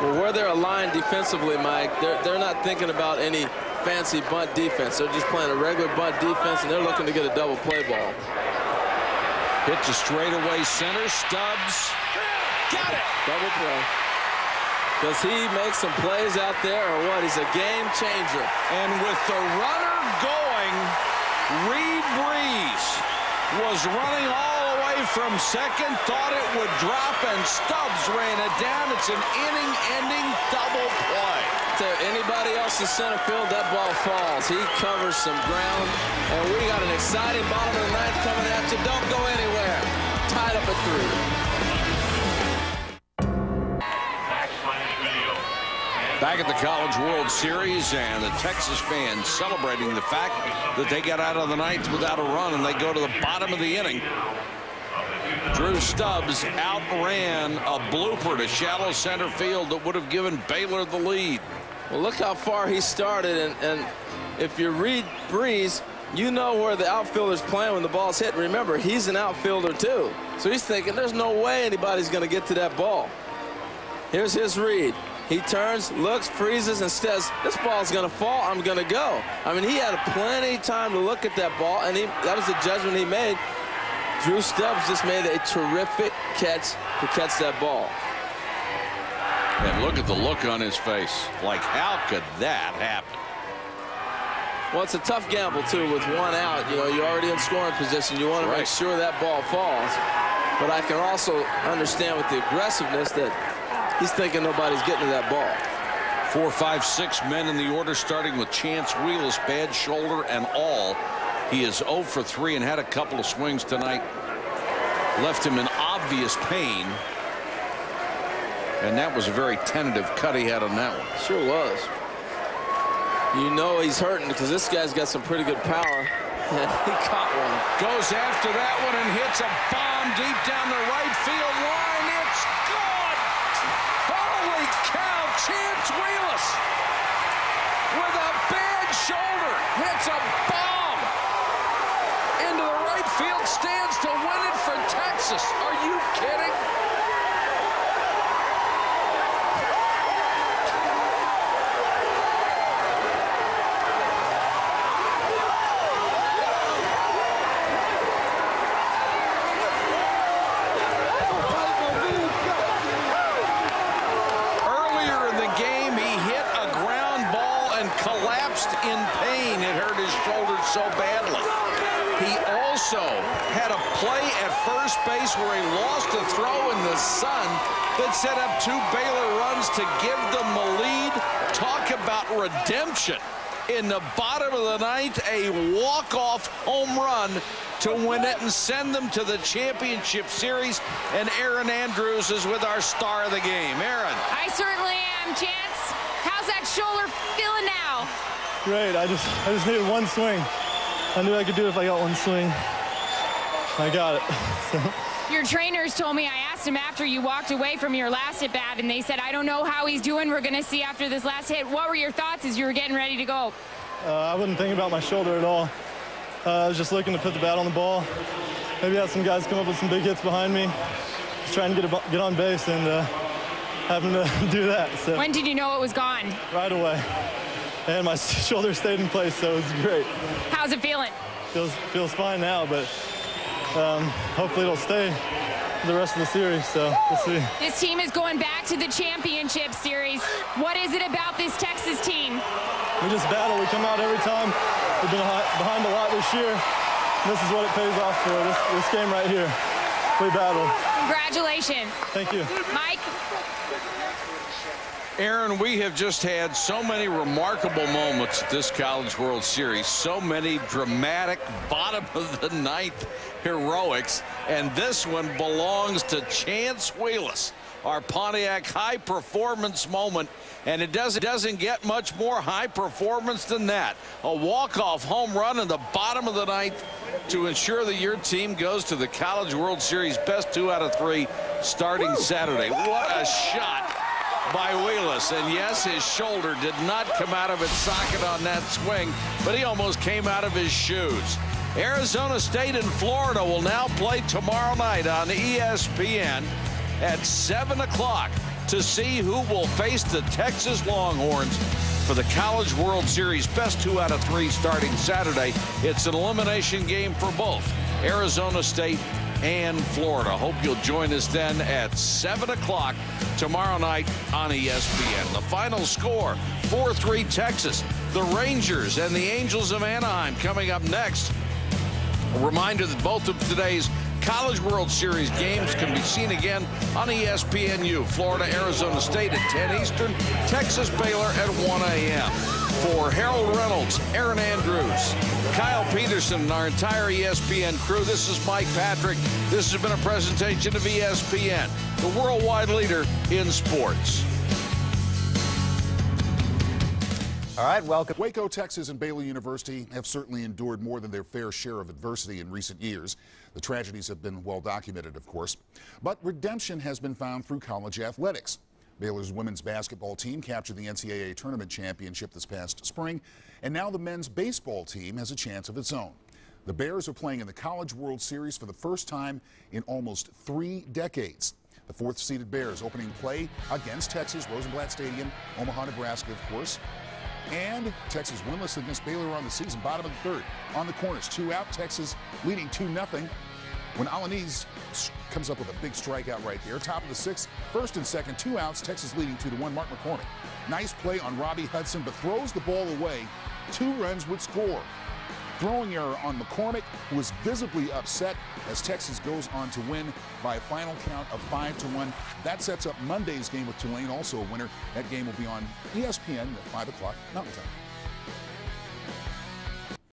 D: Well, where they're aligned defensively, Mike, they're, they're not thinking about any fancy bunt defense. They're just playing a regular bunt defense, and they're looking to get a double play ball.
B: Hit to straightaway center. Stubbs. Got it.
D: Double play. Does he make some plays out there or what? He's a game changer.
B: And with the runner going, Reid Brees was running all way from second, thought it would drop, and Stubbs ran it down. It's an inning-ending double play.
D: To anybody else in center field, that ball falls. He covers some ground, and we got an exciting bottom of the ninth coming at you. Don't go anywhere. Tied up at three.
B: Back at the College World Series and the Texas fans celebrating the fact that they got out of the ninth without a run and they go to the bottom of the inning. Drew Stubbs outran a blooper to shallow center field that would have given Baylor the lead.
D: Well, look how far he started, and, and if you read Brees, you know where the outfielder's playing when the ball's hit. Remember, he's an outfielder too. So he's thinking there's no way anybody's going to get to that ball. Here's his read. He turns, looks, freezes, and says, this ball's going to fall. I'm going to go. I mean, he had plenty of time to look at that ball, and he, that was the judgment he made. Drew Stubbs just made a terrific catch to catch that ball.
B: And look at the look on his face. Like, how could that happen?
D: Well, it's a tough gamble, too, with one out. You know, you're already in scoring position. You want to right. make sure that ball falls. But I can also understand with the aggressiveness that he's thinking nobody's getting to that ball.
B: Four, five, six men in the order, starting with Chance Wheeless, bad shoulder and all. He is 0 for 3 and had a couple of swings tonight. Left him in obvious pain. And that was a very tentative cut he had on that one.
D: Sure was. You know he's hurting because this guy's got some pretty good power. And he caught one.
B: Goes after that one and hits a bomb deep down the right field line. It's good. Holy cow, Chance Wheeless with a bad shoulder hits a bomb into the right field stands to win it for Texas. Are you kidding? Earlier in the game, he hit a ground ball and collapsed in pain. It hurt his shoulder so badly. He also had a play at first base where he lost a throw in the sun that set up two Baylor runs to give them the lead. Talk about redemption. In the bottom of the ninth, a walk-off home run to win it and send them to the championship series. And Erin Andrews is with our star of the game. Erin.
C: I certainly am, Chance. How's that shoulder feeling now?
N: Great. I just I just needed one swing. I knew I could do it if I got one swing. I got it.
C: Your trainers told me, I asked him after you walked away from your last at bat, and they said, I don't know how he's doing. We're going to see after this last hit. What were your thoughts as you were getting ready to go?
N: uh, I wasn't thinking about my shoulder at all. Uh, I was just looking to put the bat on the ball. Maybe have some guys come up with some big hits behind me. Just trying to get a, get on base and uh, having to do that. So
C: When did you know it was gone?
N: right away. And my shoulder stayed in place, so it was great.
C: How's it feeling?
N: Feels feels fine now, but um, hopefully it'll stay the rest of the series. So we'll see.
C: This team is going back to the championship series. What is it about this Texas team?
N: We just battle. We come out every time. We've been behind a lot this year. This is what it pays off for. This, this game right here. We battle.
C: Congratulations.
N: Thank you.
C: Mike?
B: Erin, we have just had so many remarkable moments at this College World Series. So many dramatic bottom of the ninth heroics. And this one belongs to Chance Wheeless, our Pontiac high performance moment. And it doesn't, doesn't get much more high performance than that. A walk-off home run in the bottom of the ninth to ensure that your team goes to the College World Series best two out of three starting Saturday. What a shot by Wheeless. And yes, his shoulder did not come out of its socket on that swing, but he almost came out of his shoes. Arizona State and Florida will now play tomorrow night on ESPN at 7 o'clock to see who will face the Texas Longhorns for the College World Series. Best two out of three starting Saturday. It's an elimination game for both Arizona State and Florida. Hope you'll join us then at 7 o'clock tomorrow night on ESPN. The final score 4 3 Texas. The Rangers and the Angels of Anaheim coming up next. A reminder that both of today's College World Series games can be seen again on ESPNU. Florida, Arizona State at 10 Eastern, Texas, Baylor at 1 a.m. For Harold Reynolds, Erin Andrews, Kyle Peterson, and our entire ESPN crew, this is Mike Patrick. This has been a presentation of ESPN, the worldwide leader in sports.
O: All right, welcome. Waco, Texas, and Baylor University have certainly endured more than their fair share of adversity in recent years. The tragedies have been well documented, of course. But redemption has been found through college athletics. Baylor's women's basketball team captured the NCAA tournament championship this past spring, and now the men's baseball team has a chance of its own. The Bears are playing in the College World Series for the first time in almost three decades. The fourth seeded Bears opening play against Texas, Rosenblatt Stadium, Omaha, Nebraska, of course. And Texas winless against Baylor on the season, bottom of the third. On the corners, two out, Texas leading 2 nothing. When Alaniz comes up with a big strikeout right there, top of the sixth, first and second, two outs, Texas leading 2 to 1. Mark McCormick. Nice play on Robbie Hudson, but throws the ball away. Two runs would score. Throwing error on McCormick, who was visibly upset as Texas goes on to win by a final count of 5 to 1. That sets up Monday's game with Tulane, also a winner. That game will be on ESPN at 5 o'clock Mountain Time.